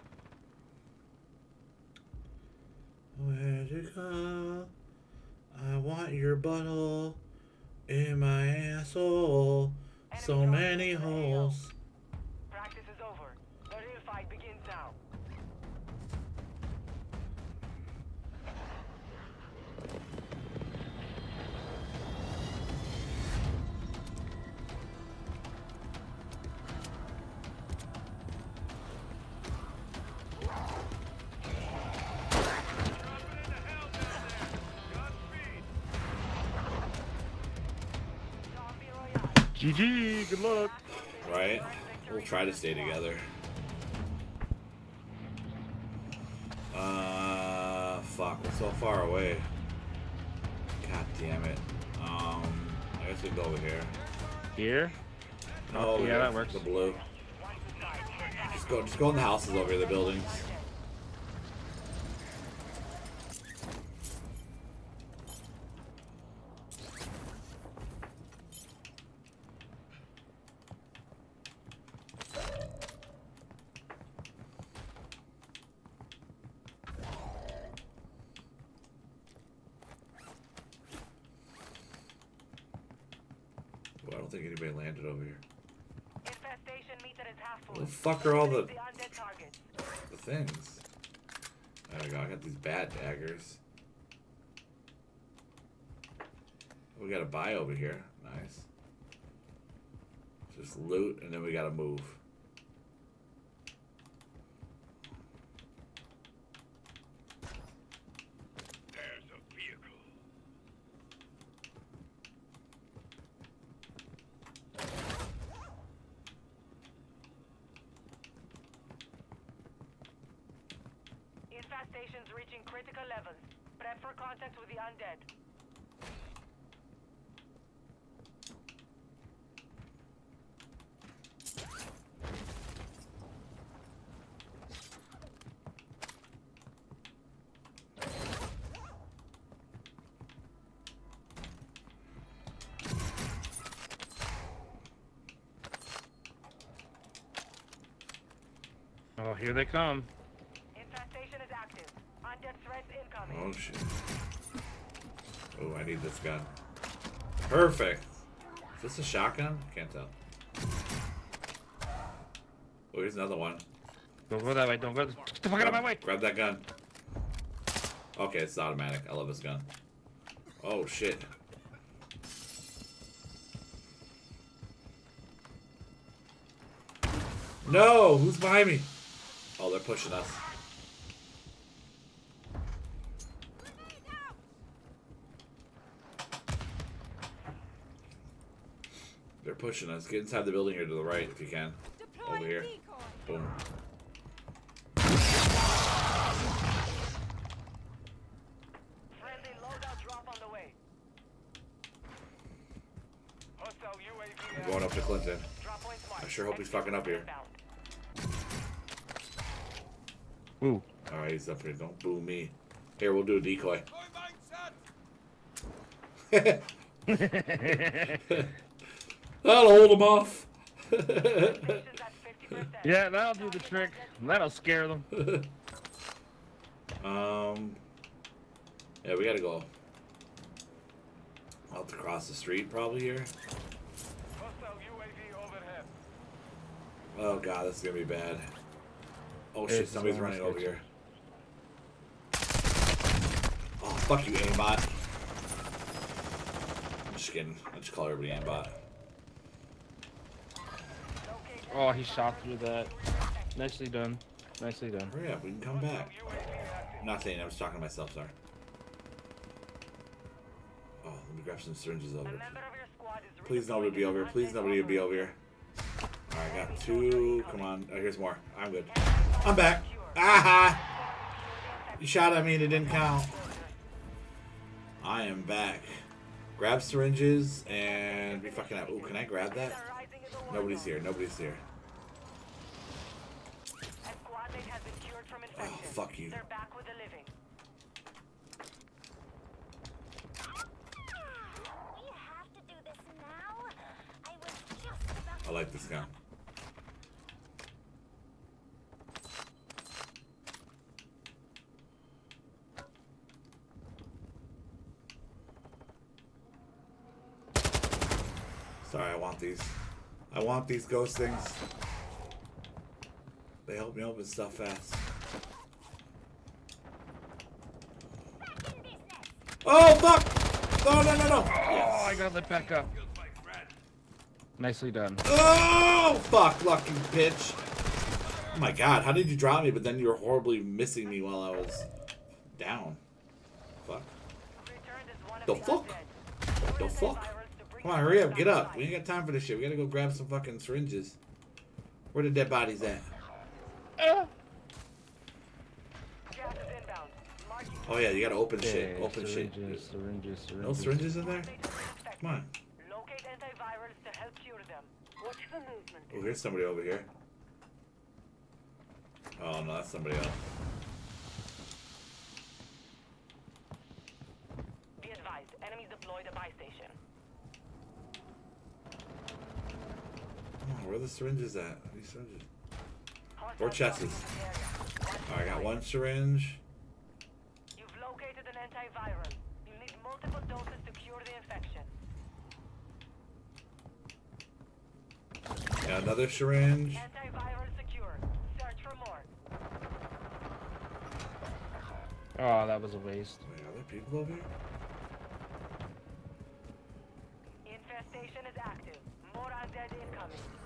Go? I want your butthole in my asshole. So many holes. Good luck. Right? We'll try to stay together. Uh, fuck. We're so far away. God damn it. Um, I guess we go over here. Here? Oh, yeah, here, that works. The blue. Just go, just go in the houses over here, the buildings. Well, I don't think anybody landed over here. Infestation meter is half full. Where the the, The undead targets. the things? There we go. I got these bad daggers. We got a buy over here. Nice. Just loot, and then we got to move. There's a vehicle. Infestation's reaching critical levels. Prep for contact with the undead. Here they come. Infestation is active. Undead threats incoming. Oh shit. Oh, I need this gun. Perfect. Is this a shotgun? Can't tell. Oh, here's another one. Don't go that way. Don't go. Get the fuck out of my way. Grab that gun. Okay, it's automatic. I love this gun. Oh shit. No! Who's behind me? Oh, they're pushing us. They're pushing us. Get inside the building here to the right if you can. Over here. Boom. Friendly loadout drop on the way. I'm going up to Clinton. Drop points marked. I sure hope he's fucking up here. Inbound. Ooh. Alright, he's up here. Don't boo me. Here, we'll do a decoy. <laughs> That'll hold him off. Station's at 50%. yeah, that'll do the trick. That'll scare them. <laughs> um. Yeah, we gotta go out across the street probably here. Hostile UAV overhead. Oh god, this is gonna be bad. Oh It's shit, somebody's running over here. Oh, fuck you, aimbot. I'm just kidding. I just call everybody aimbot. Oh, he shot through that. Nicely done. Nicely done. Hurry up, we can come back. I'm not saying, I was talking to myself, sorry. Oh, let me grab some syringes over here. member of your squad is Please nobody be over here. Please nobody be over here. Alright, got two. Come on. Oh, here's more. I'm good. I'm back. Aha! You shot at me and it didn't count. I am back. Grab syringes and be fucking out. Ooh, can I grab that? Nobody's here. Nobody's here. A squad mate has been cured from Oh, fuck you. They're back with the living. We have to do this now. I was just about I like this gun. Sorry, I want these. I want these ghost things. They help me open stuff fast. back in business. Oh fuck! No no no no! Oh, I got lit back up. Nicely done. Oh fuck, lucky bitch! Oh my god, how did you drop me? But then you were horribly missing me while I was down. Fuck. Returned as one of The the fuck? The fuck? Antivirals to bring Come on, hurry up, get up. We ain't got time for this shit. We gotta go grab some fucking syringes. Where the dead bodies at? Gas is inbound. Marking Oh yeah, you gotta open shit. Okay, Open shit. syringes, syringes, syringes. No syringes in there? mate has been infected. Come on. Locate antivirals to help cure them. Watch the movement. Oh, here's somebody over here. Oh no, that's somebody else. Be advised, enemies deployed a buy station. Come on, where are the syringes at? These syringes. Hostile Or chests. dropping in the area. Alright, I got one syringe. You've located an antiviral. You need multiple doses to cure the infection. Got another syringe. Antiviral secure. Search for more. Oh, that was a waste. Wait, are there people over here? Infestation is active. More undead incoming.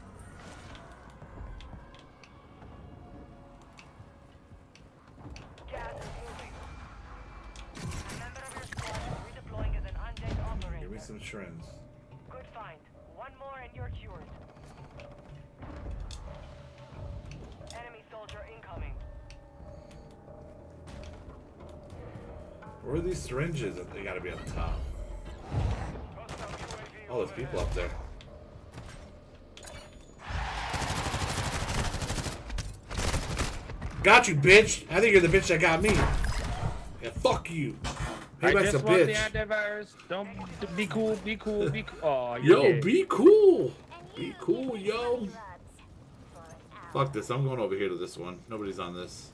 Give me some syringes. Good find. One more and you're cured. Enemy soldier incoming. Where are these syringes? That they gotta be on the top. All Oh, people up there. Got you, bitch! I think you're the bitch that got me. Yeah, fuck you. Hey, I that's a just want the bitch. antivirus. Don't be cool. Be cool. Be cool. Oh, Yo, yeah. be cool. Be cool, yo. blood for our Fuck this. I'm going over here to this one. Nobody's on this.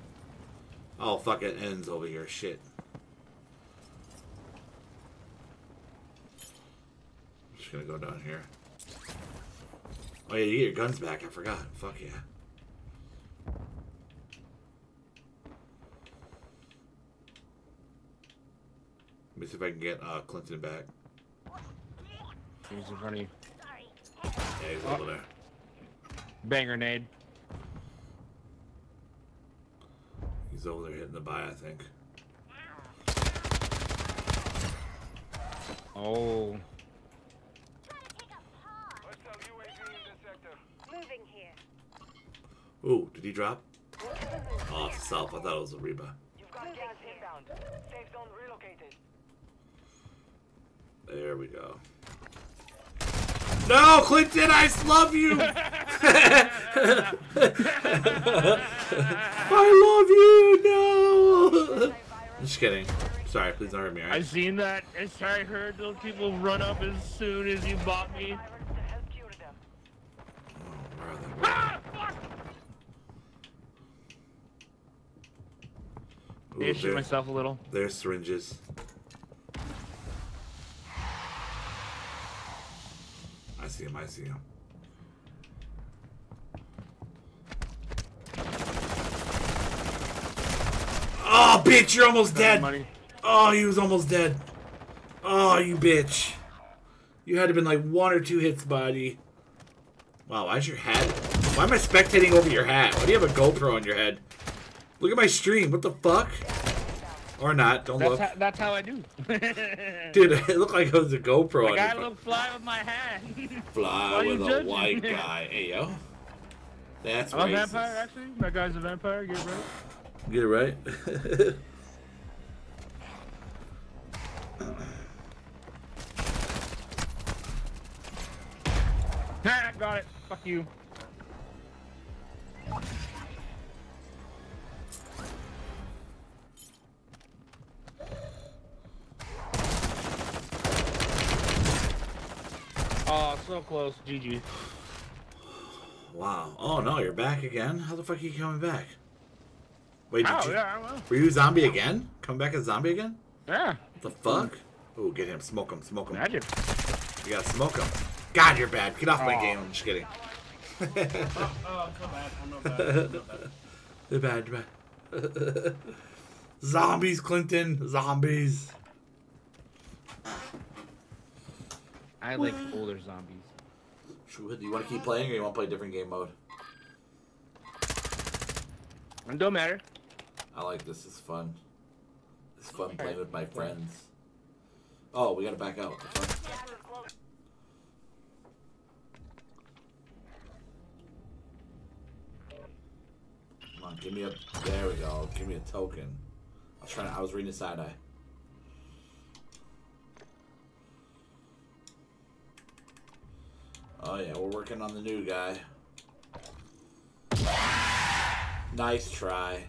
Oh, fuck it. Ends over here. Shit. I'm just gonna go down here. Oh, yeah, you get your guns back. I forgot. Fuck yeah. Let me see if I can get uh, Clinton back. He's in front of you. Yeah, he's over there. Bang grenade. He's over there hitting the buy, I think. Oh. Trying to take a pause. Hostile UAV in this sector. Moving here. Ooh, did he drop? Oh, it's self. I thought it was a Reba. You've got gas inbound. Safe zone relocated. There we go. No, Clinton, I love you. <laughs> I love you. No. I'm just kidding. Sorry, please don't hurt me. All I right? seen that. I heard those people run up as soon as you bought me. Oh, Virus to help cure. Where are they? Fuck! Ooh, I shoot myself a little? There's syringes. I see him. I see him. Oh, bitch! You're almost dead. Money. Oh, he was almost dead. Oh, you bitch. You had to have been like one or two hits, buddy. Wow, why's your hat? Why am I spectating over your hat? Why do you have a GoPro on your head? Look at my stream. What the fuck? Or not. Don't That's look. how, that's how I do. <laughs> Dude, it looked like it was a GoPro I on gotta look fly with my hat. <laughs> fly with a judging? white guy. Hey, yo. That's I'm a vampire, actually. That guy's a vampire. Get it right. Get it right? Ha! <laughs> Ah, got it. Fuck you. Oh, so close. GG. wow. Oh, no, you're back again? How the fuck are you coming back? Wait, did Oh, you, yeah, I will. were you a zombie again? Coming back as zombie again? Yeah. What the fuck? Ooh, get him. Smoke him. Smoke him. Magic. You gotta smoke him. God, you're bad. Get off my game. I'm just kidding. <laughs> Oh, come bad. I'm not bad. I'm not bad. You're bad. You're bad. Zombies, Clinton. Zombies. I like <sighs> older zombies. Should Do you want to keep playing or you want to play a different game mode? It don't matter. I like this. It's fun. It's fun playing with my friends. Oh, we gotta back out. What the fuck? Gas is close. Come on, give me a. There we go. Give me a token. I was trying. I was reading the side eye. Oh yeah, we're working on the new guy. Nice try.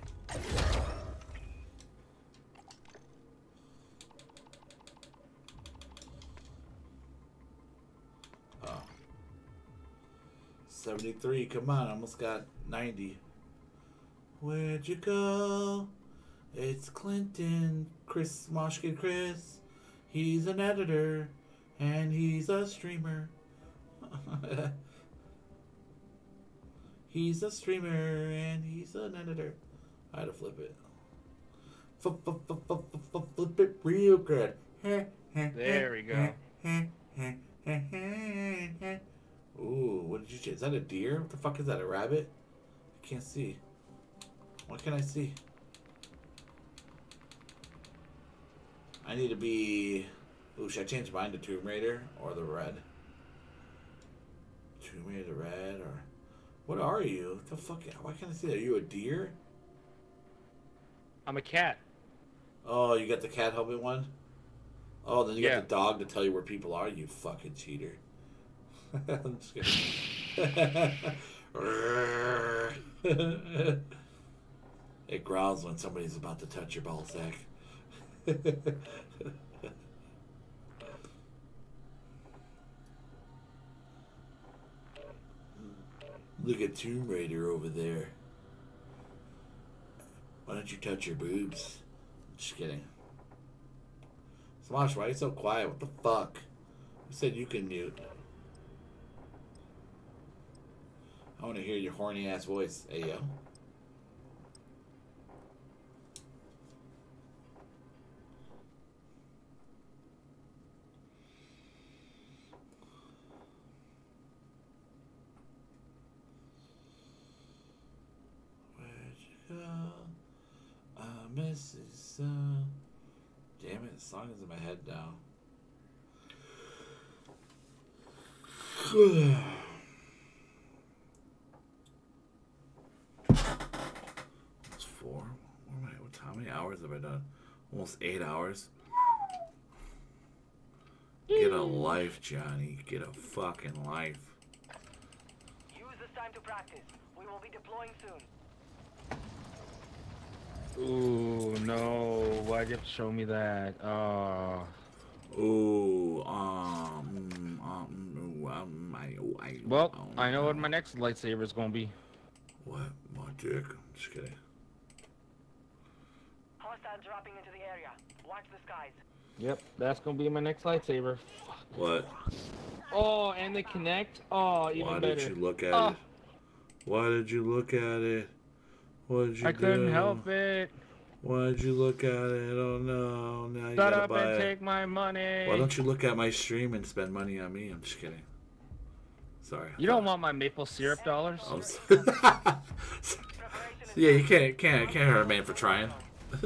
Oh. 73, come on, almost got 90. Where'd you go? It's Clinton, Chris Moshkin Chris. He's an editor and he's a streamer. <laughs> he's a streamer and he's an editor. I had to flip it. Flip, flip, flip, flip it real good. There we go. Ooh, what did you say? Is that a deer? What the fuck is that? A rabbit? I can't see. What can I see? I need to be. Ooh, should I change mine to Tomb Raider or the red? Tomb Raider, red, or what are you? What the fuck? Why can't I see that? Are you a deer? I'm a cat. Oh, you got the cat helmet one. Oh, then you Yeah. got the dog to tell you where people are. You fucking cheater. <laughs> I'm just kidding. <laughs> it growls when somebody's about to touch your ball sack. <laughs> Look at Tomb Raider over there. Why don't you touch your boobs? Just kidding. Smosh, why are you so quiet? What the fuck? Who said you can mute? I want to hear your horny ass voice. Hey yo. Where'd you go? I miss you so. Damn it, the song is in my head now. It's four. What am I, what, how many hours have I done? Almost eight hours. Get a life, Johnny. Get a fucking life. Use this time to practice. We will be deploying soon. Ooh, no. Why'd you have to show me that? Oh. Ooh, um, um, um, I, oh, I, Well, oh, I know what my next lightsaber is gonna be. What? My dick? Just kidding. Hostile dropping into the area. Watch the skies. Yep, that's gonna be my next lightsaber. What? Oh, and they connect. Oh, even Why better. did you look at Oh. it? Why did you look at it? What did you I couldn't help it. Why'd you look at it? Oh no! Now you Shut gotta up buy and it. take my money. Why don't you look at my stream and spend money on me? I'm just kidding. Sorry. You don't want my maple syrup dollars? I'm <laughs> yeah, you can't can't can't hurt a man for trying. <laughs> <laughs>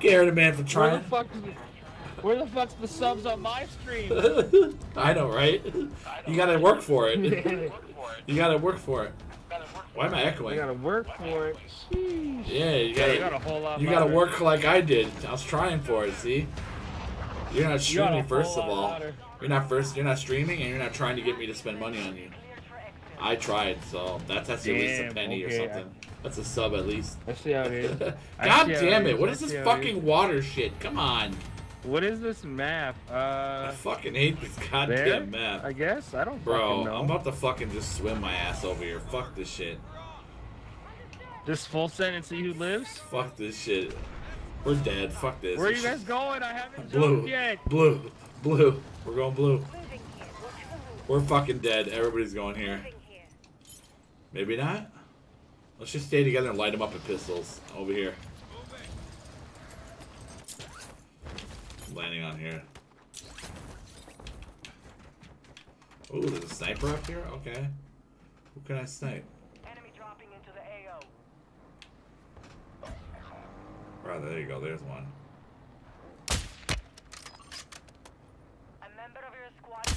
can't hurt a man for trying. Fuck? Where the fuck's the subs on my stream? <laughs> I know, right? <laughs> You gotta work for it. You gotta work for it. Why am I I You gotta work for it. Sheesh. Yeah, you gotta. you got a whole lot. You gotta work like I did. I was trying for it. See, you're not You streaming first of all. louder. You're not first. You're not streaming, and you're not trying to get me to spend money on you. Cleared for exit. I tried, so that's that's at least a penny okay, or something. That's a sub at least. I see how it is. <laughs> God damn it it! is, What I is this see how it fucking water shit? Come on! What is this map? Uh, I fucking hate this there? goddamn map, I guess I don't bro. fucking know. I'm about to fucking just swim my ass over here. Fuck this shit. Just full send and see who lives. Fuck this shit. We're dead. Fuck this. Where are you guys going? I haven't Blue. jumped yet. Blue. Blue. We're going blue. Moving here. Watch the move. We're fucking dead. Everybody's going here. Here. Maybe not. Let's just stay together and light them up with pistols over here. Landing on here. Ooh, there's a sniper up here? Okay. Who can I snipe? Enemy dropping into the AO. Right, there you go. There's one. A member of your squad is.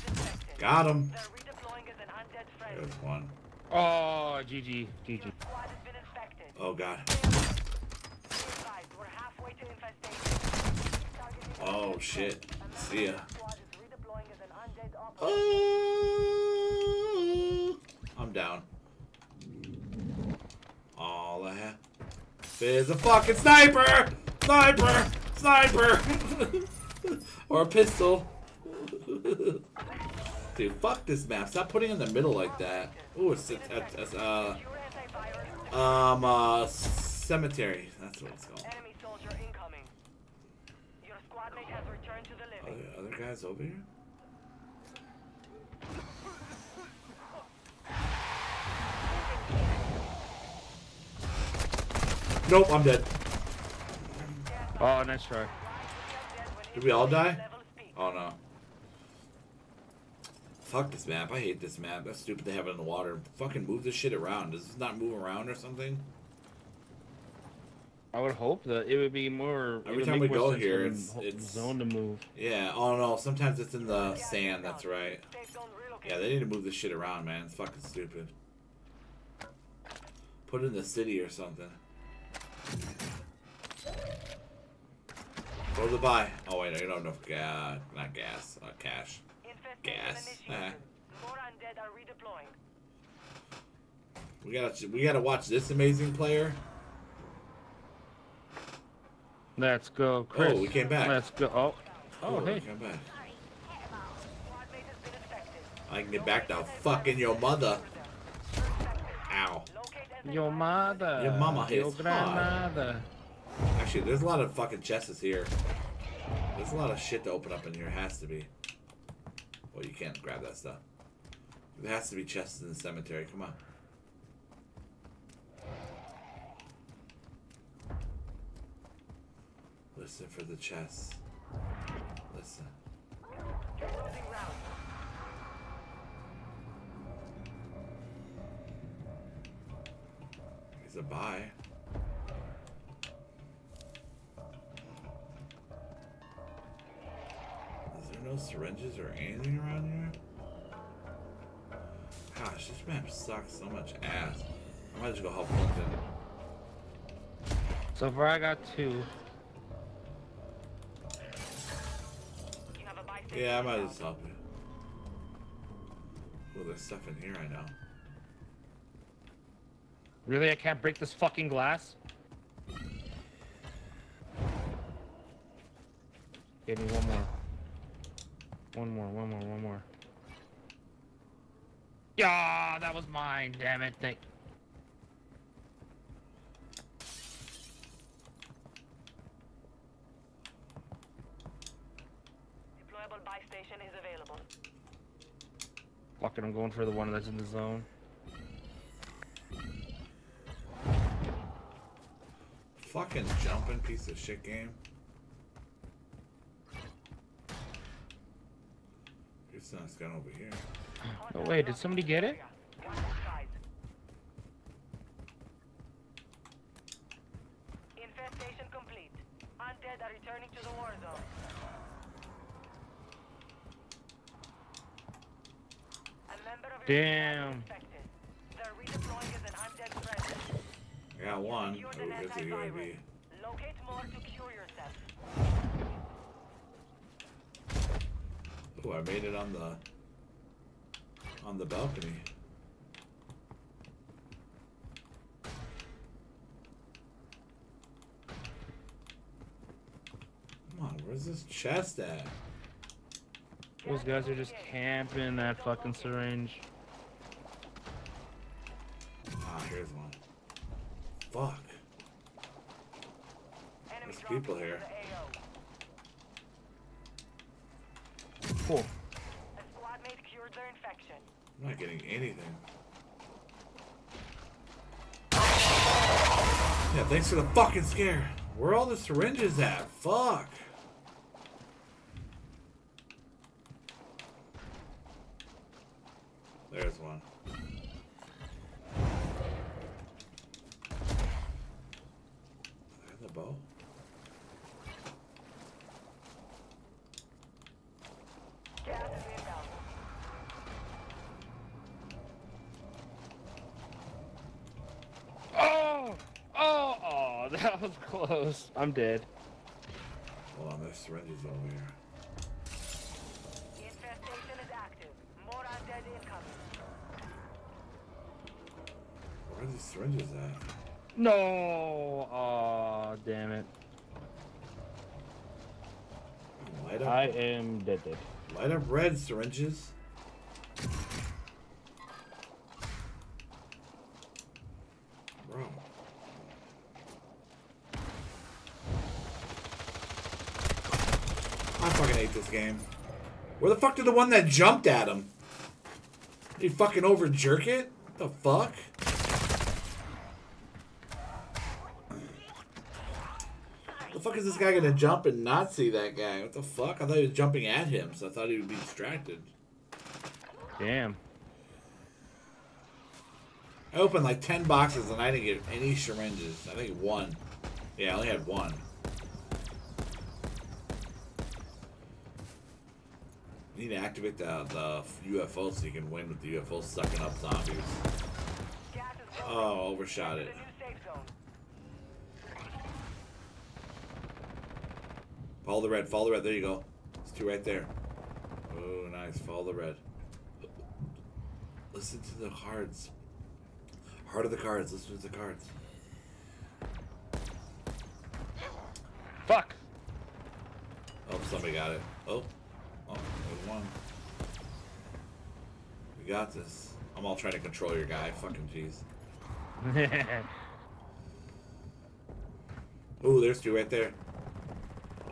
Got him. They're redeploying as an undead friend. There's one. Oh, GG, GG. Your squad has been infected. Oh, God. Be advised, we're halfway to infestation. Target is Oh, shit. See ya. Oh, I'm down. All I have is a fucking sniper! Sniper! Sniper! <laughs> or a pistol. <laughs> Dude, fuck this map. Stop putting in the middle like that. Ooh, it's, it's, it's uh, um, uh, cemetery. That's what it's called. Enemy soldier incoming. Your squad mate has returned to the Are living. there other guys over here? Nope, I'm dead. Oh, nice try. Did we all die? Oh no. Fuck this map. I hate this map. That's stupid to have it in the water. Fucking move this shit around. Does this not move around or something? I would hope that it would be more. Every time we more go sense here, it's- the it's- zone to move. Yeah. Oh no. Sometimes it's in the sand. That's right. Safe zone relocated. Yeah, they need to move this shit around, man. It's fucking stupid. Put it in the city or something. Go to the buy. Oh wait, no, you don't have enough gas. Not gas. Uh, cash. Infestation Gas. initiated. More undead are redeploying. We gotta we gotta watch this amazing player. Let's go, oh, Chris. we came back. Let's go. Oh, oh, oh Cool, hey. come back. Squad mate has been infected. I can get back now. Fucking your mother. Ow. Your mother. Your mama Your hits hard. Actually, there's a lot of fucking chests here. There's a lot of shit to open up in here. Has to be. Well, you can't grab that stuff. There has to be chests in the cemetery. Come on. Listen for the chests. Listen. He's a buy. Is there no syringes or anything around here? Gosh, this map sucks so much ass. I might just go help Clinton. So far, I got two. Yeah, I might inbound. just help you. Oh, there's stuff in here I know. Really, I can't break this fucking glass? Give me one more. One more, one more, one more. Yeah, that was mine. Damn it. Thank. Deployable buy station is available. Fucking, I'm going for the one that's in the zone. Fucking jumping piece of shit game. It's not gun over here. Oh wait, did somebody get it? Watch the skies. Infestation complete. Undead are returning to the war zone. A member of your Damn. squad is infected. They're redeploying as an undead threat. I got one. Oh, an here's. UAV. Locate more to cure yourself. Oh, I made it on the on the balcony. Come on, where's this chest at? Those guys are just camping that fucking syringe. Ah, here's one. Fuck. Enemy There's people here. the Cool. A squad mate cured their infection. I'm not getting anything. Yeah, thanks for the fucking scare. Where are all the syringes at? Fuck. There's one. I have the bow. Gas is inbound. Oh! Oh! Oh, that was close. I'm dead. Hold on, there's syringes over here. Infestation is active. More undead incoming. Where are these syringes at? No! Oh, damn it. Light up, I am dead dead. light up red syringes. Bro. I fucking hate this game. Where the fuck did the one that jumped at him? Did he fucking over jerk it? The fuck? The fuck is this guy gonna jump and not see that guy? What the fuck? I thought he was jumping at him, so I thought he would be distracted. Damn. I opened like 10 boxes and I didn't get any syringes. I think one. Yeah, I only had one. You need to activate the, the UFO so you can win with the UFO sucking up zombies. Gas is closing. Oh, overshot it. the new safe zone. Follow the red, follow the red. There you go. It's two right there. Oh, nice. Follow the red. Listen to the cards. Heart of the cards. Listen to the cards. Fuck! Oh, somebody got it. Oh. Oh, there's one. You got this. I'm all trying to control your guy. Fucking jeez. <laughs> Ooh, there's two right there.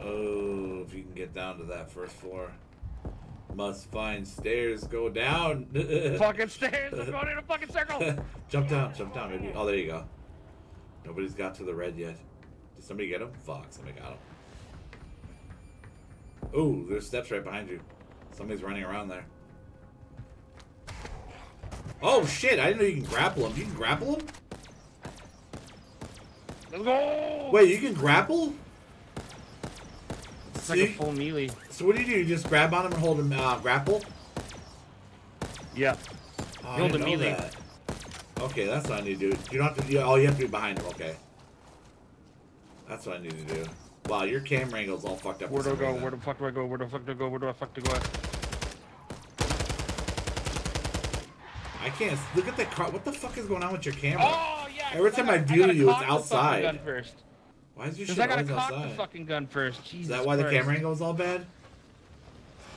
Oh, if you can get down to that first floor. Must find stairs. Go down. <laughs> fucking stairs. I'm going in a fucking circle. <laughs> jump down. Jump down, maybe. Oh, there you go. Nobody's got to the red yet. Did somebody get him? Fuck, somebody got him. Ooh, there's steps right behind you. Somebody's running around there. Oh shit! I didn't know you can grapple him. You can grapple him? Let's go. Wait, you can grapple? It's So, like a full melee. so what do you do? You just grab on him and hold him uh, grapple? Yeah. Oh, I Hold know melee. that. Okay, that's what I need to do. You don't have to. You, oh, you have to be behind him. Okay. That's what I need to do. Wow, your camera angle's all fucked up. Where do I go? Where the fuck do I go? Where the fuck do I go? Where do I fuck to go? I can't. Look at the car. What the fuck is going on with your camera? Oh yeah. Every time gotta- I view gotta you, it's the outside. Gun first. Why is your Because shit I gotta always cock outside? the fucking gun first. Jesus is that why the Christ. camera angle's all bad?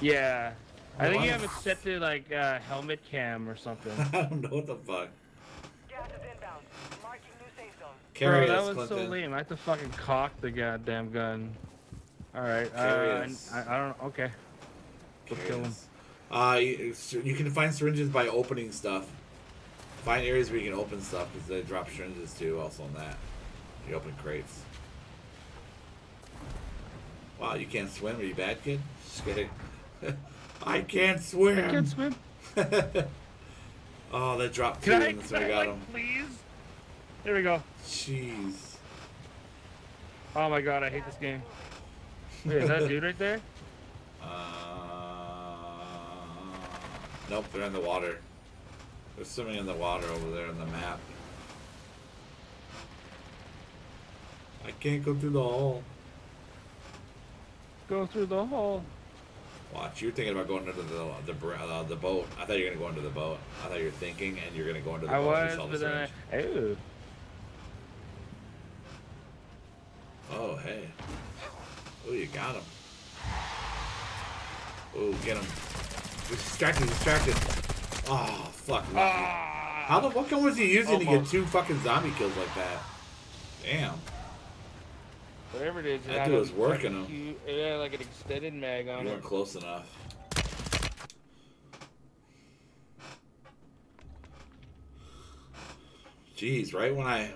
Yeah. I think you have it set to like uh, helmet cam or something. <laughs> I don't know what the fuck. Gas is inbound. Marking new safe zone. Carry Bro, us, that was so lame. I had to fucking cock the goddamn gun. All right. Carry Uh, us. I, I don't. Okay. We'll kill him. us. Uh, you, you can find syringes by opening stuff. Find areas where you can open stuff because they drop syringes too. Also on that, you open crates. Wow, you can't swim? Are you bad, kid? Just kidding. <laughs> I can't swim. <laughs> I can't swim. oh, they dropped two, Can I? and so Can I I got like, him. please? There we go. Jeez. Oh my god, I hate this game. Wait, is that dude right there? Uh, nope, they're in the water. They're swimming in the water over there on the map. I can't go through the hole. Go through the hole. Watch, you're thinking about going into the the uh, the boat. I thought you were gonna go into the boat. I thought you were thinking, and you're gonna go into the I boat. and was, you saw the but then I. syringe. Ooh. Oh, hey. Oh, you got him. Oh, get him. Distracted, distracted. Oh, fuck. Ah! How the fuck was he using to get two fucking zombie kills like that? Damn. Whatever it is, it That dude was working him. had like an extended mag on You it. weren't close enough. Jeez, right when I,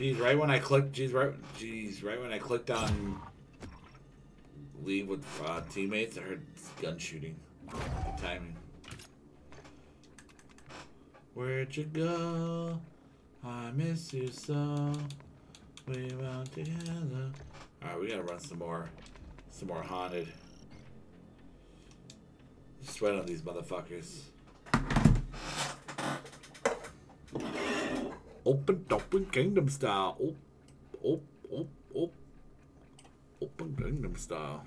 jeez, right when I clicked, jeez, right, jeez, right when I clicked on leave with uh, teammates, I heard gun shooting. Good timing. Where'd you go? I miss you so. We went together. All right, we gotta run some more, some more haunted. Sweat on these motherfuckers. Open, open Kingdom style. Op, op, op, op. Open Kingdom style.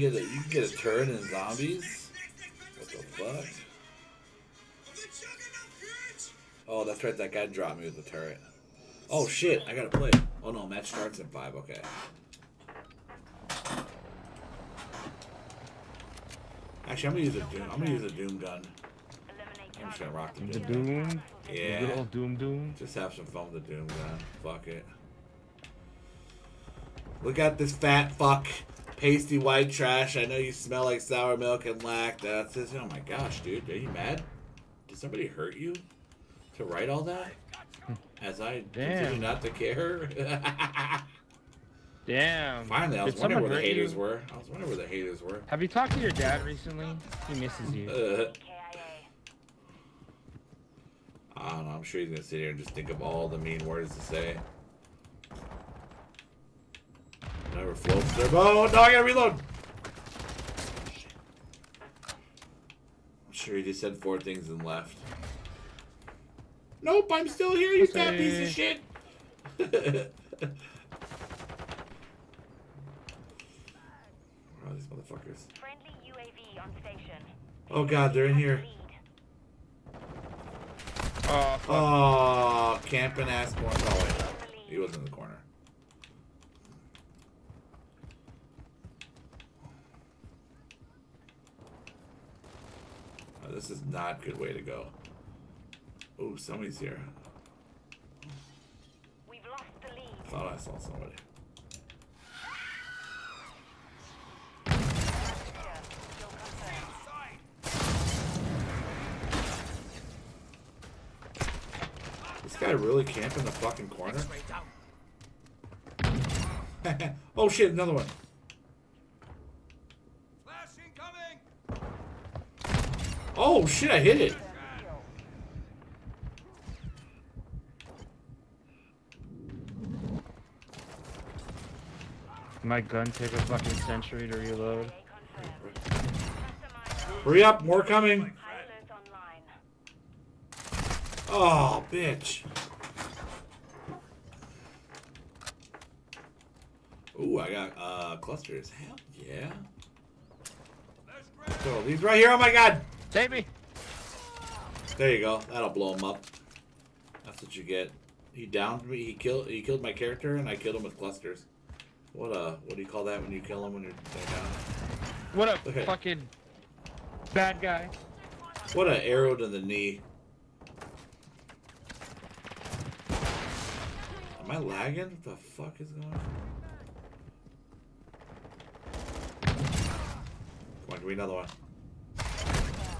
Get a you can get a turret in zombies. What next, next, fuck? Of the bitch! Oh, that's right. That guy dropped me with the turret. Oh shit! I gotta play. Oh no, match starts in five. Okay. Actually, I'm gonna use a doom. I'm gonna use a doom gun. I'm just gonna rock the The doom. gun. Doom. The good Yeah. old Doom Doom. Just have some fun with the doom gun. Fuck it. Look at this fat fuck. Pasty white trash. I know you smell like sour milk and lack. That's just, oh my gosh, dude. Are you mad? Did somebody hurt you to write all that? As I continue not to care. <laughs> Damn. Finally, I was Did wondering where the haters you? were. I was wondering where the haters were. Have you talked to your dad recently? He misses you. Uh, <laughs> I don't know. I'm sure he's gonna sit here and just think of all the mean words to say. Never floats their Oh no! I gotta reload. I'm sure he just said four things and left. Nope, I'm still here. You fat piece of shit. <laughs> Where are these motherfuckers? Friendly UAV on station. Oh god, they're in here. Oh, fuck. Oh, camping ass corner. Oh wait, he was in the corner. This is not a good way to go. Oh, somebody's here. We've lost the lead. Thought I saw somebody. This guy really camping the fucking corner? <laughs> oh shit, another one. Oh shit, I hit it. My gun take a fucking century to reload. Hurry up, more coming. high alert online. Oh, bitch. Ooh, I got uh clusters. Hell yeah. So these right here. Oh my god. Save me! There you go. That'll blow him up. That's what you get. He downed me. He killed. He killed my character, and I killed him with clusters. What uh? What do you call that when you kill him when you're down? What a Okay. fucking bad guy. What a arrow to the knee. Am I lagging? What the fuck is going on? Come on, give me another one.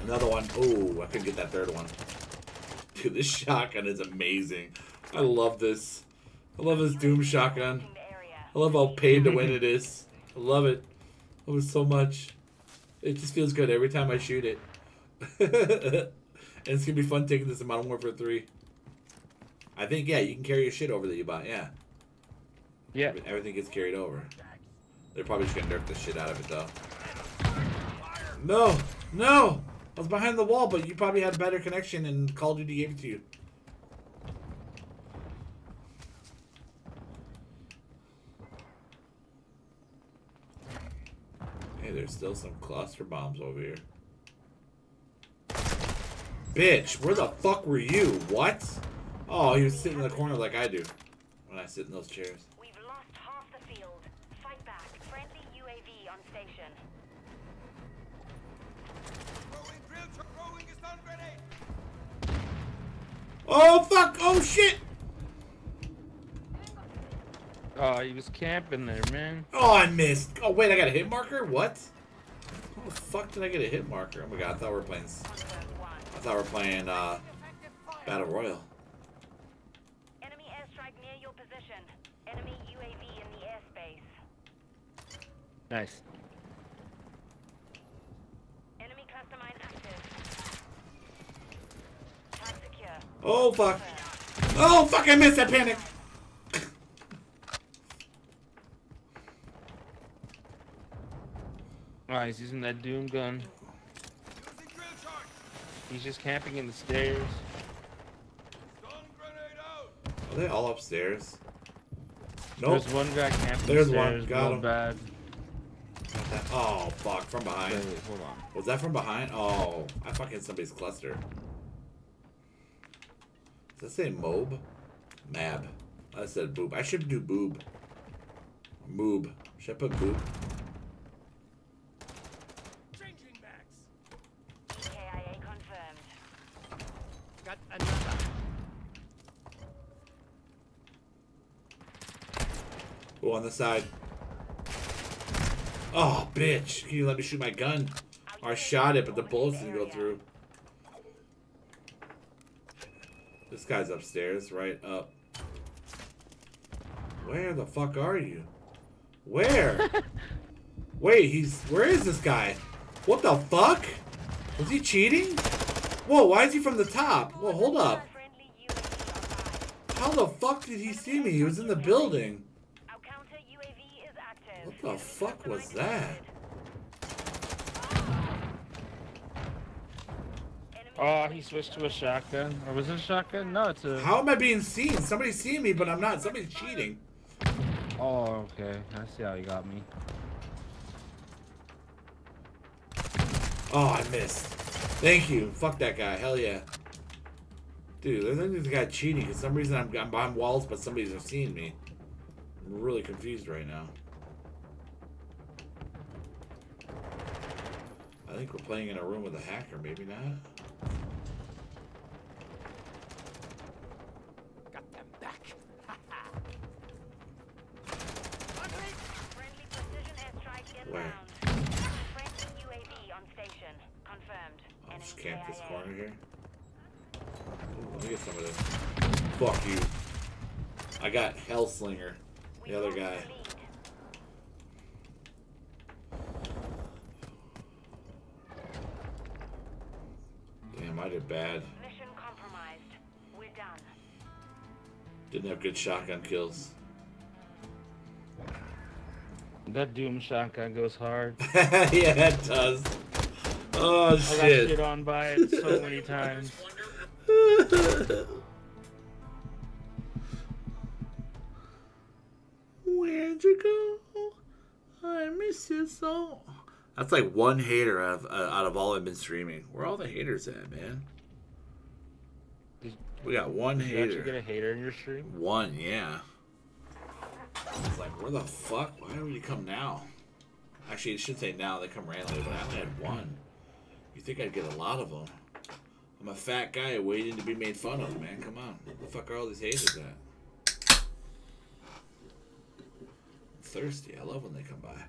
Another one. Oh, I couldn't get that third one. <laughs> Dude, this shotgun is amazing. I love this. I love this Doom shotgun. In the area. I love how paid to win it is. I love it. I love it so much. It just feels good every time I shoot it. <laughs> and it's gonna be fun taking this in Modern Warfare 3. I think yeah, you can carry your shit over that you bought, yeah. Yeah. Everything gets carried over. They're probably just gonna nerf the shit out of it though. No! No! I was behind the wall, but you probably had a better connection and Call of Duty gave it to you. Hey, there's still some cluster bombs over here. Bitch, where the fuck were you? What? Oh, he was sitting in the corner like I do when I sit in those chairs. Oh fuck! Oh shit! Oh, he was camping there, man. Oh, I missed. Oh wait, I got a hit marker. What? How the fuck did I get a hit marker? Oh my god, I thought we were playing. I thought we were playing uh, Battle Royale. Enemy airstrike near your position. Enemy UAV in the airspace. Nice. Enemy cluster mine active. Tag secure. Oh fuck! Oh fuck! I missed. that panic. Oh, he's using that Doom gun. He's just camping in the stairs. Are they all upstairs? Nope. There's one guy camping There's the one. stairs. Got him. bad. That- Oh, fuck. From behind. Wait, wait, hold on. Was that from behind? Oh, I fucking hit somebody's cluster. Does that say mob? Mab. I said boob. I should do boob. Moob. Should I put boob? KIA confirmed. Got another. Oh, on the side. Oh, bitch. Can you let me shoot my gun? I shot it, but the bullets didn't go through. This guy's upstairs, right up. Where the fuck are you? Where? <laughs> Wait, he's... Where is this guy? What the fuck? Was he cheating? Whoa, why is he from the top? Whoa, hold up. Friendly UAV online. How the fuck did he see me? He was in the building. Our counter UAV is active. What the fuck was that? Oh, he switched to a shotgun. Or was it a shotgun? No, it's a. How am I being seen? Somebody's seeing me, but I'm not. Somebody's cheating. Oh, okay. I see how he got me. Oh, I missed. Thank you. Fuck that guy. Hell yeah. Dude, I think this guy cheating. For some reason, I'm, I'm behind walls, but somebody's seeing me. I'm really confused right now. I think we're playing in a room with a hacker. Maybe not. Where? Friendly UAV on station. Confirmed. I'll just camp this corner here. Ooh, let me get some of this. Fuck you. I got Hellslinger. The other guy. Damn, I did bad. Mission compromised. We're done. Didn't have good shotgun kills. That Doom shotgun goes hard. <laughs> yeah, it does. Oh I got shit. shit on by it so many <laughs> times. Where'd you go? I miss you so. That's like one hater out of, uh, out of all I've been streaming. Where all the haters at, man? We got one Did you actually get hater. a hater in your stream? One, yeah. It's like, where the fuck? Why would you come now? Actually, it should say now. They come randomly, but I only had one. You think I'd get a lot of them? I'm a fat guy waiting to be made fun of, man. Come on. Where the fuck are all these haters at? I'm thirsty. I love when they come by.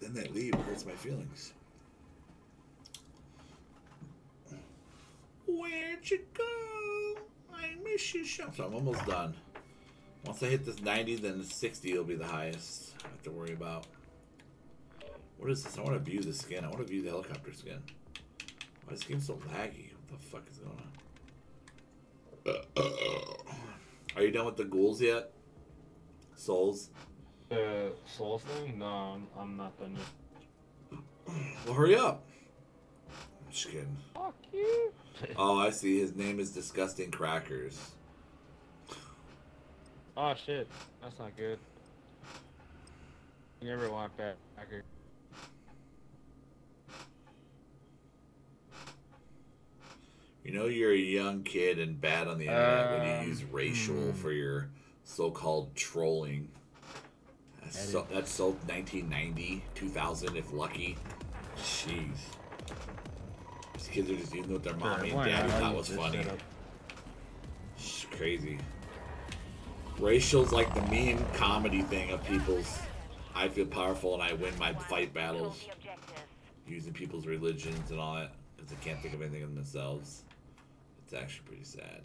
Then they leave. It hurts my feelings. Where'd you go? You so. I'm almost done. Once I hit this 90, then the 60 will be the highest. I have to worry about. What is this? I want to view the skin. I want to view the helicopter skin. Why is this game so laggy? What the fuck is going on? <coughs> Are you done with the ghouls yet? Souls? The Souls thing? No, I'm, I'm not done yet. Well, hurry up. I'm just kidding. Fuck you. <laughs> Oh, I see. His name is Disgusting Crackers. Oh shit, that's not good. You never want that hacker. You know you're a young kid and bad on the internet when Um, you use racial for your so-called trolling. That's so, that's so 1990, 2000, if lucky. Jeez. These kids are just using what their mommy and daddy not? I'll thought was funny. setup. It's crazy. Racial's like the meme comedy thing of people's. I feel powerful and I win my fight battles using people's religions and all that because they can't think of anything of themselves. It's actually pretty sad.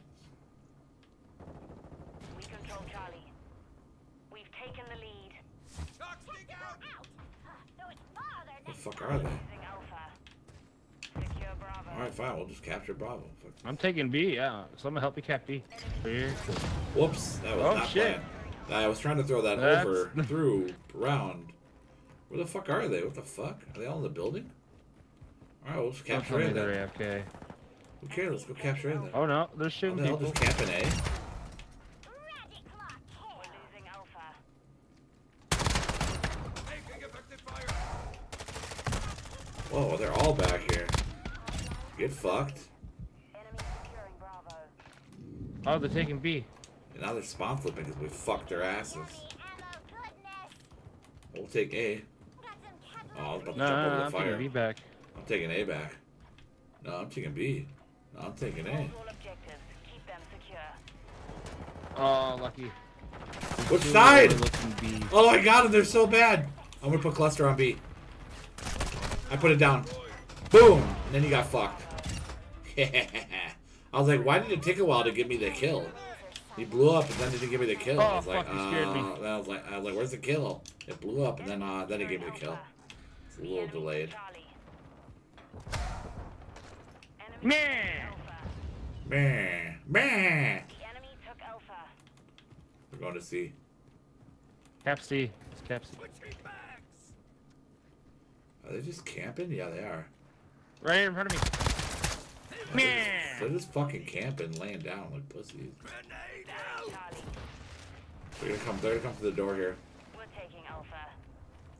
We control Charlie. We've taken the lead. Out! So it's farther The fuck are they? Losing Alpha. Secure Bravo. All right, fine. We'll just capture Bravo. I'm taking B, yeah. So I'm gonna help you cap B. Whoops, that was Oh, not shit. planned. I was trying to throw that That's- over, <laughs> through, around. Where the fuck are they? What the fuck? Are they all in the building? All right, we'll just capture A then. AFK. Who cares? Let's go capture A then. Oh no, they're What shooting the hell, people. just camping A? Ready, clock, We're here. losing Alpha. Fucked. Enemy securing Bravo. Oh, they're taking B. And now they're spawn flipping because we fucked their asses. Yummy ammo goodness. We'll take A. Got Oh, I was about to no, jump no, over no, the I'm fire. taking B back. I'm taking A back. No, I'm taking B. No, I'm taking A. Hold all objectives. Keep them secure. Oh, lucky. Which side? Oh, I got them. They're so bad. I'm gonna put cluster on B. I put it down. Boom. And then he got fucked. <laughs> I was like, why did it take a while to give me the kill? He blew up and then didn't give me the kill. I Oh, was like, fuck, you scared me. uh, I was like, I was like, where's the kill? It blew up and then uh, then he gave me the kill. It's a little delayed. took Charlie. Man. Meh, meh. The enemy took Alpha. We're going to see. Cap C. It's Cap C. Are they just camping? Yeah, they are. Right here in front of me. They're Man. just fucking camping, laying down like pussies. Charlie. They're gonna come. They're gonna come through the door here. We're taking Alpha.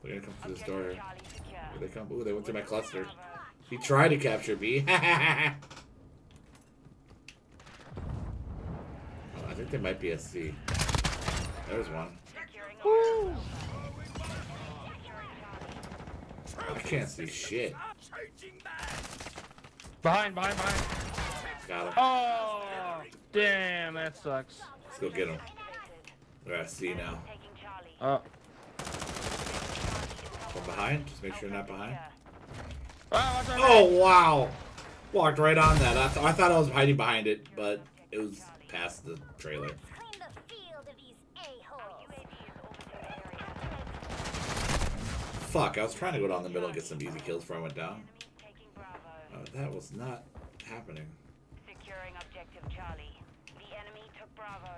They're gonna come to this door here. Here they come. Ooh, they went through my cluster. He tried to capture B. <laughs> I think they might be a C. There's one. Securing Alpha. I can't see shit. Behind, behind, behind. Got him. Oh, damn, that sucks. Let's go get him. They're at C now. Oh, From behind. Just make sure you're not behind. oh. Oh wow! Walked right on that. I, th- I thought I was hiding behind it, but it was past the trailer. Let's clean the field of these a-holes. UAV is orbiting the area. Fuck! I was trying to go down the middle and get some easy kills before I went down. Enemy taking Bravo. Oh, that was not happening. Securing objective Charlie. The enemy took Bravo.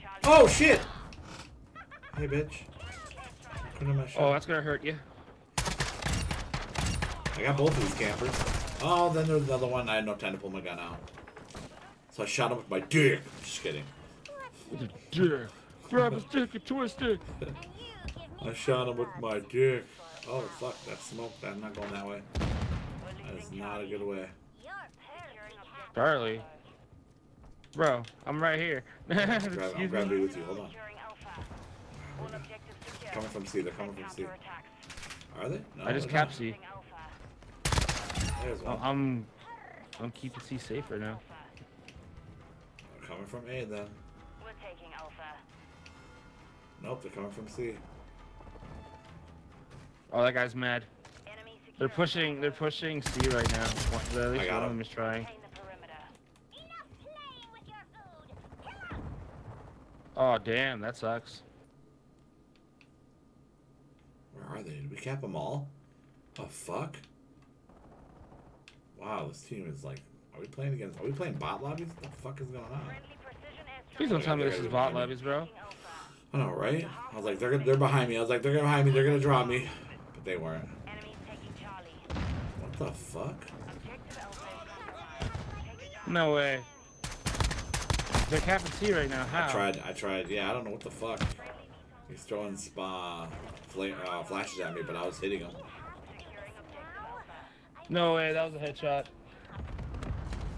Charlie. Oh shit! Hey bitch. Put in my Oh, that's gonna hurt you. I got both of these campers. Oh, then there's another one. I had no time to pull my gun out. So I shot him with my dick. Just kidding. Yeah. Grab a stick and twist it. And you give me I shot him with my dick. Oh fuck! That smoke. I'm not going that way. That is not a good way. your perfect hat. Charlie. Bro, I'm right here. <laughs> I'm Excuse me. grabbing with you. Hold on. Securing Alpha. All objectives secure. Coming from C. They're coming from C. Are they? No, I just not. cap C. Taking Alpha. There's one. I'm, I'm keeping C safe right now. They're coming from A then. We're taking Alpha. Nope, they're coming from C. Oh, that guy's mad. Enemy secure. They're pushing. They're pushing C right now. One, at least one of them is trying. Maintain the perimeter. Enough playing with your food. Come on. Oh, damn, that sucks. Where are they? Did we cap them all? Oh fuck! Wow, this team is like. Are we playing against? Are we playing bot lobbies? What the fuck is going on? Friendly precision airstrike. Please don't tell me this is bot me. lobbies, bro. I know, right? I was like, they're they're behind me. I was like, they're gonna behind me. They're gonna drop me, but they weren't. Enemies taking Charlie. What the fuck? Objective Alpha is compromised. Taking Charlie. No way. They're capping C right now. How? I tried. I tried. Yeah, I don't know what the fuck. He's throwing spa uh, flashes at me, but I was hitting him. Securing objective Alpha. No way. That was a headshot.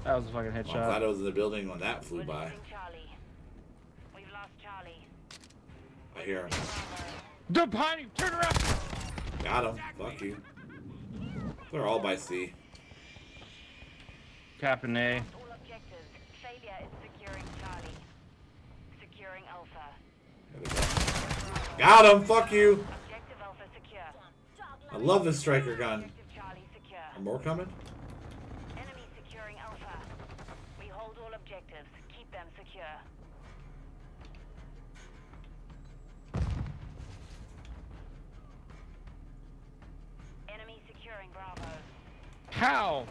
That was a fucking Well, I'm glad. I was in the building when that flew by. We've lost Charlie. I hear him. They're behind you. Turn around. Got him. Fuck you. They're all by C. Capping A. All objectives. Failure is securing Charlie. Securing Alpha. There they. Got him. Fuck you. Objective Alpha secure. I love this striker gun. Objective Charlie secure. Are more coming? How?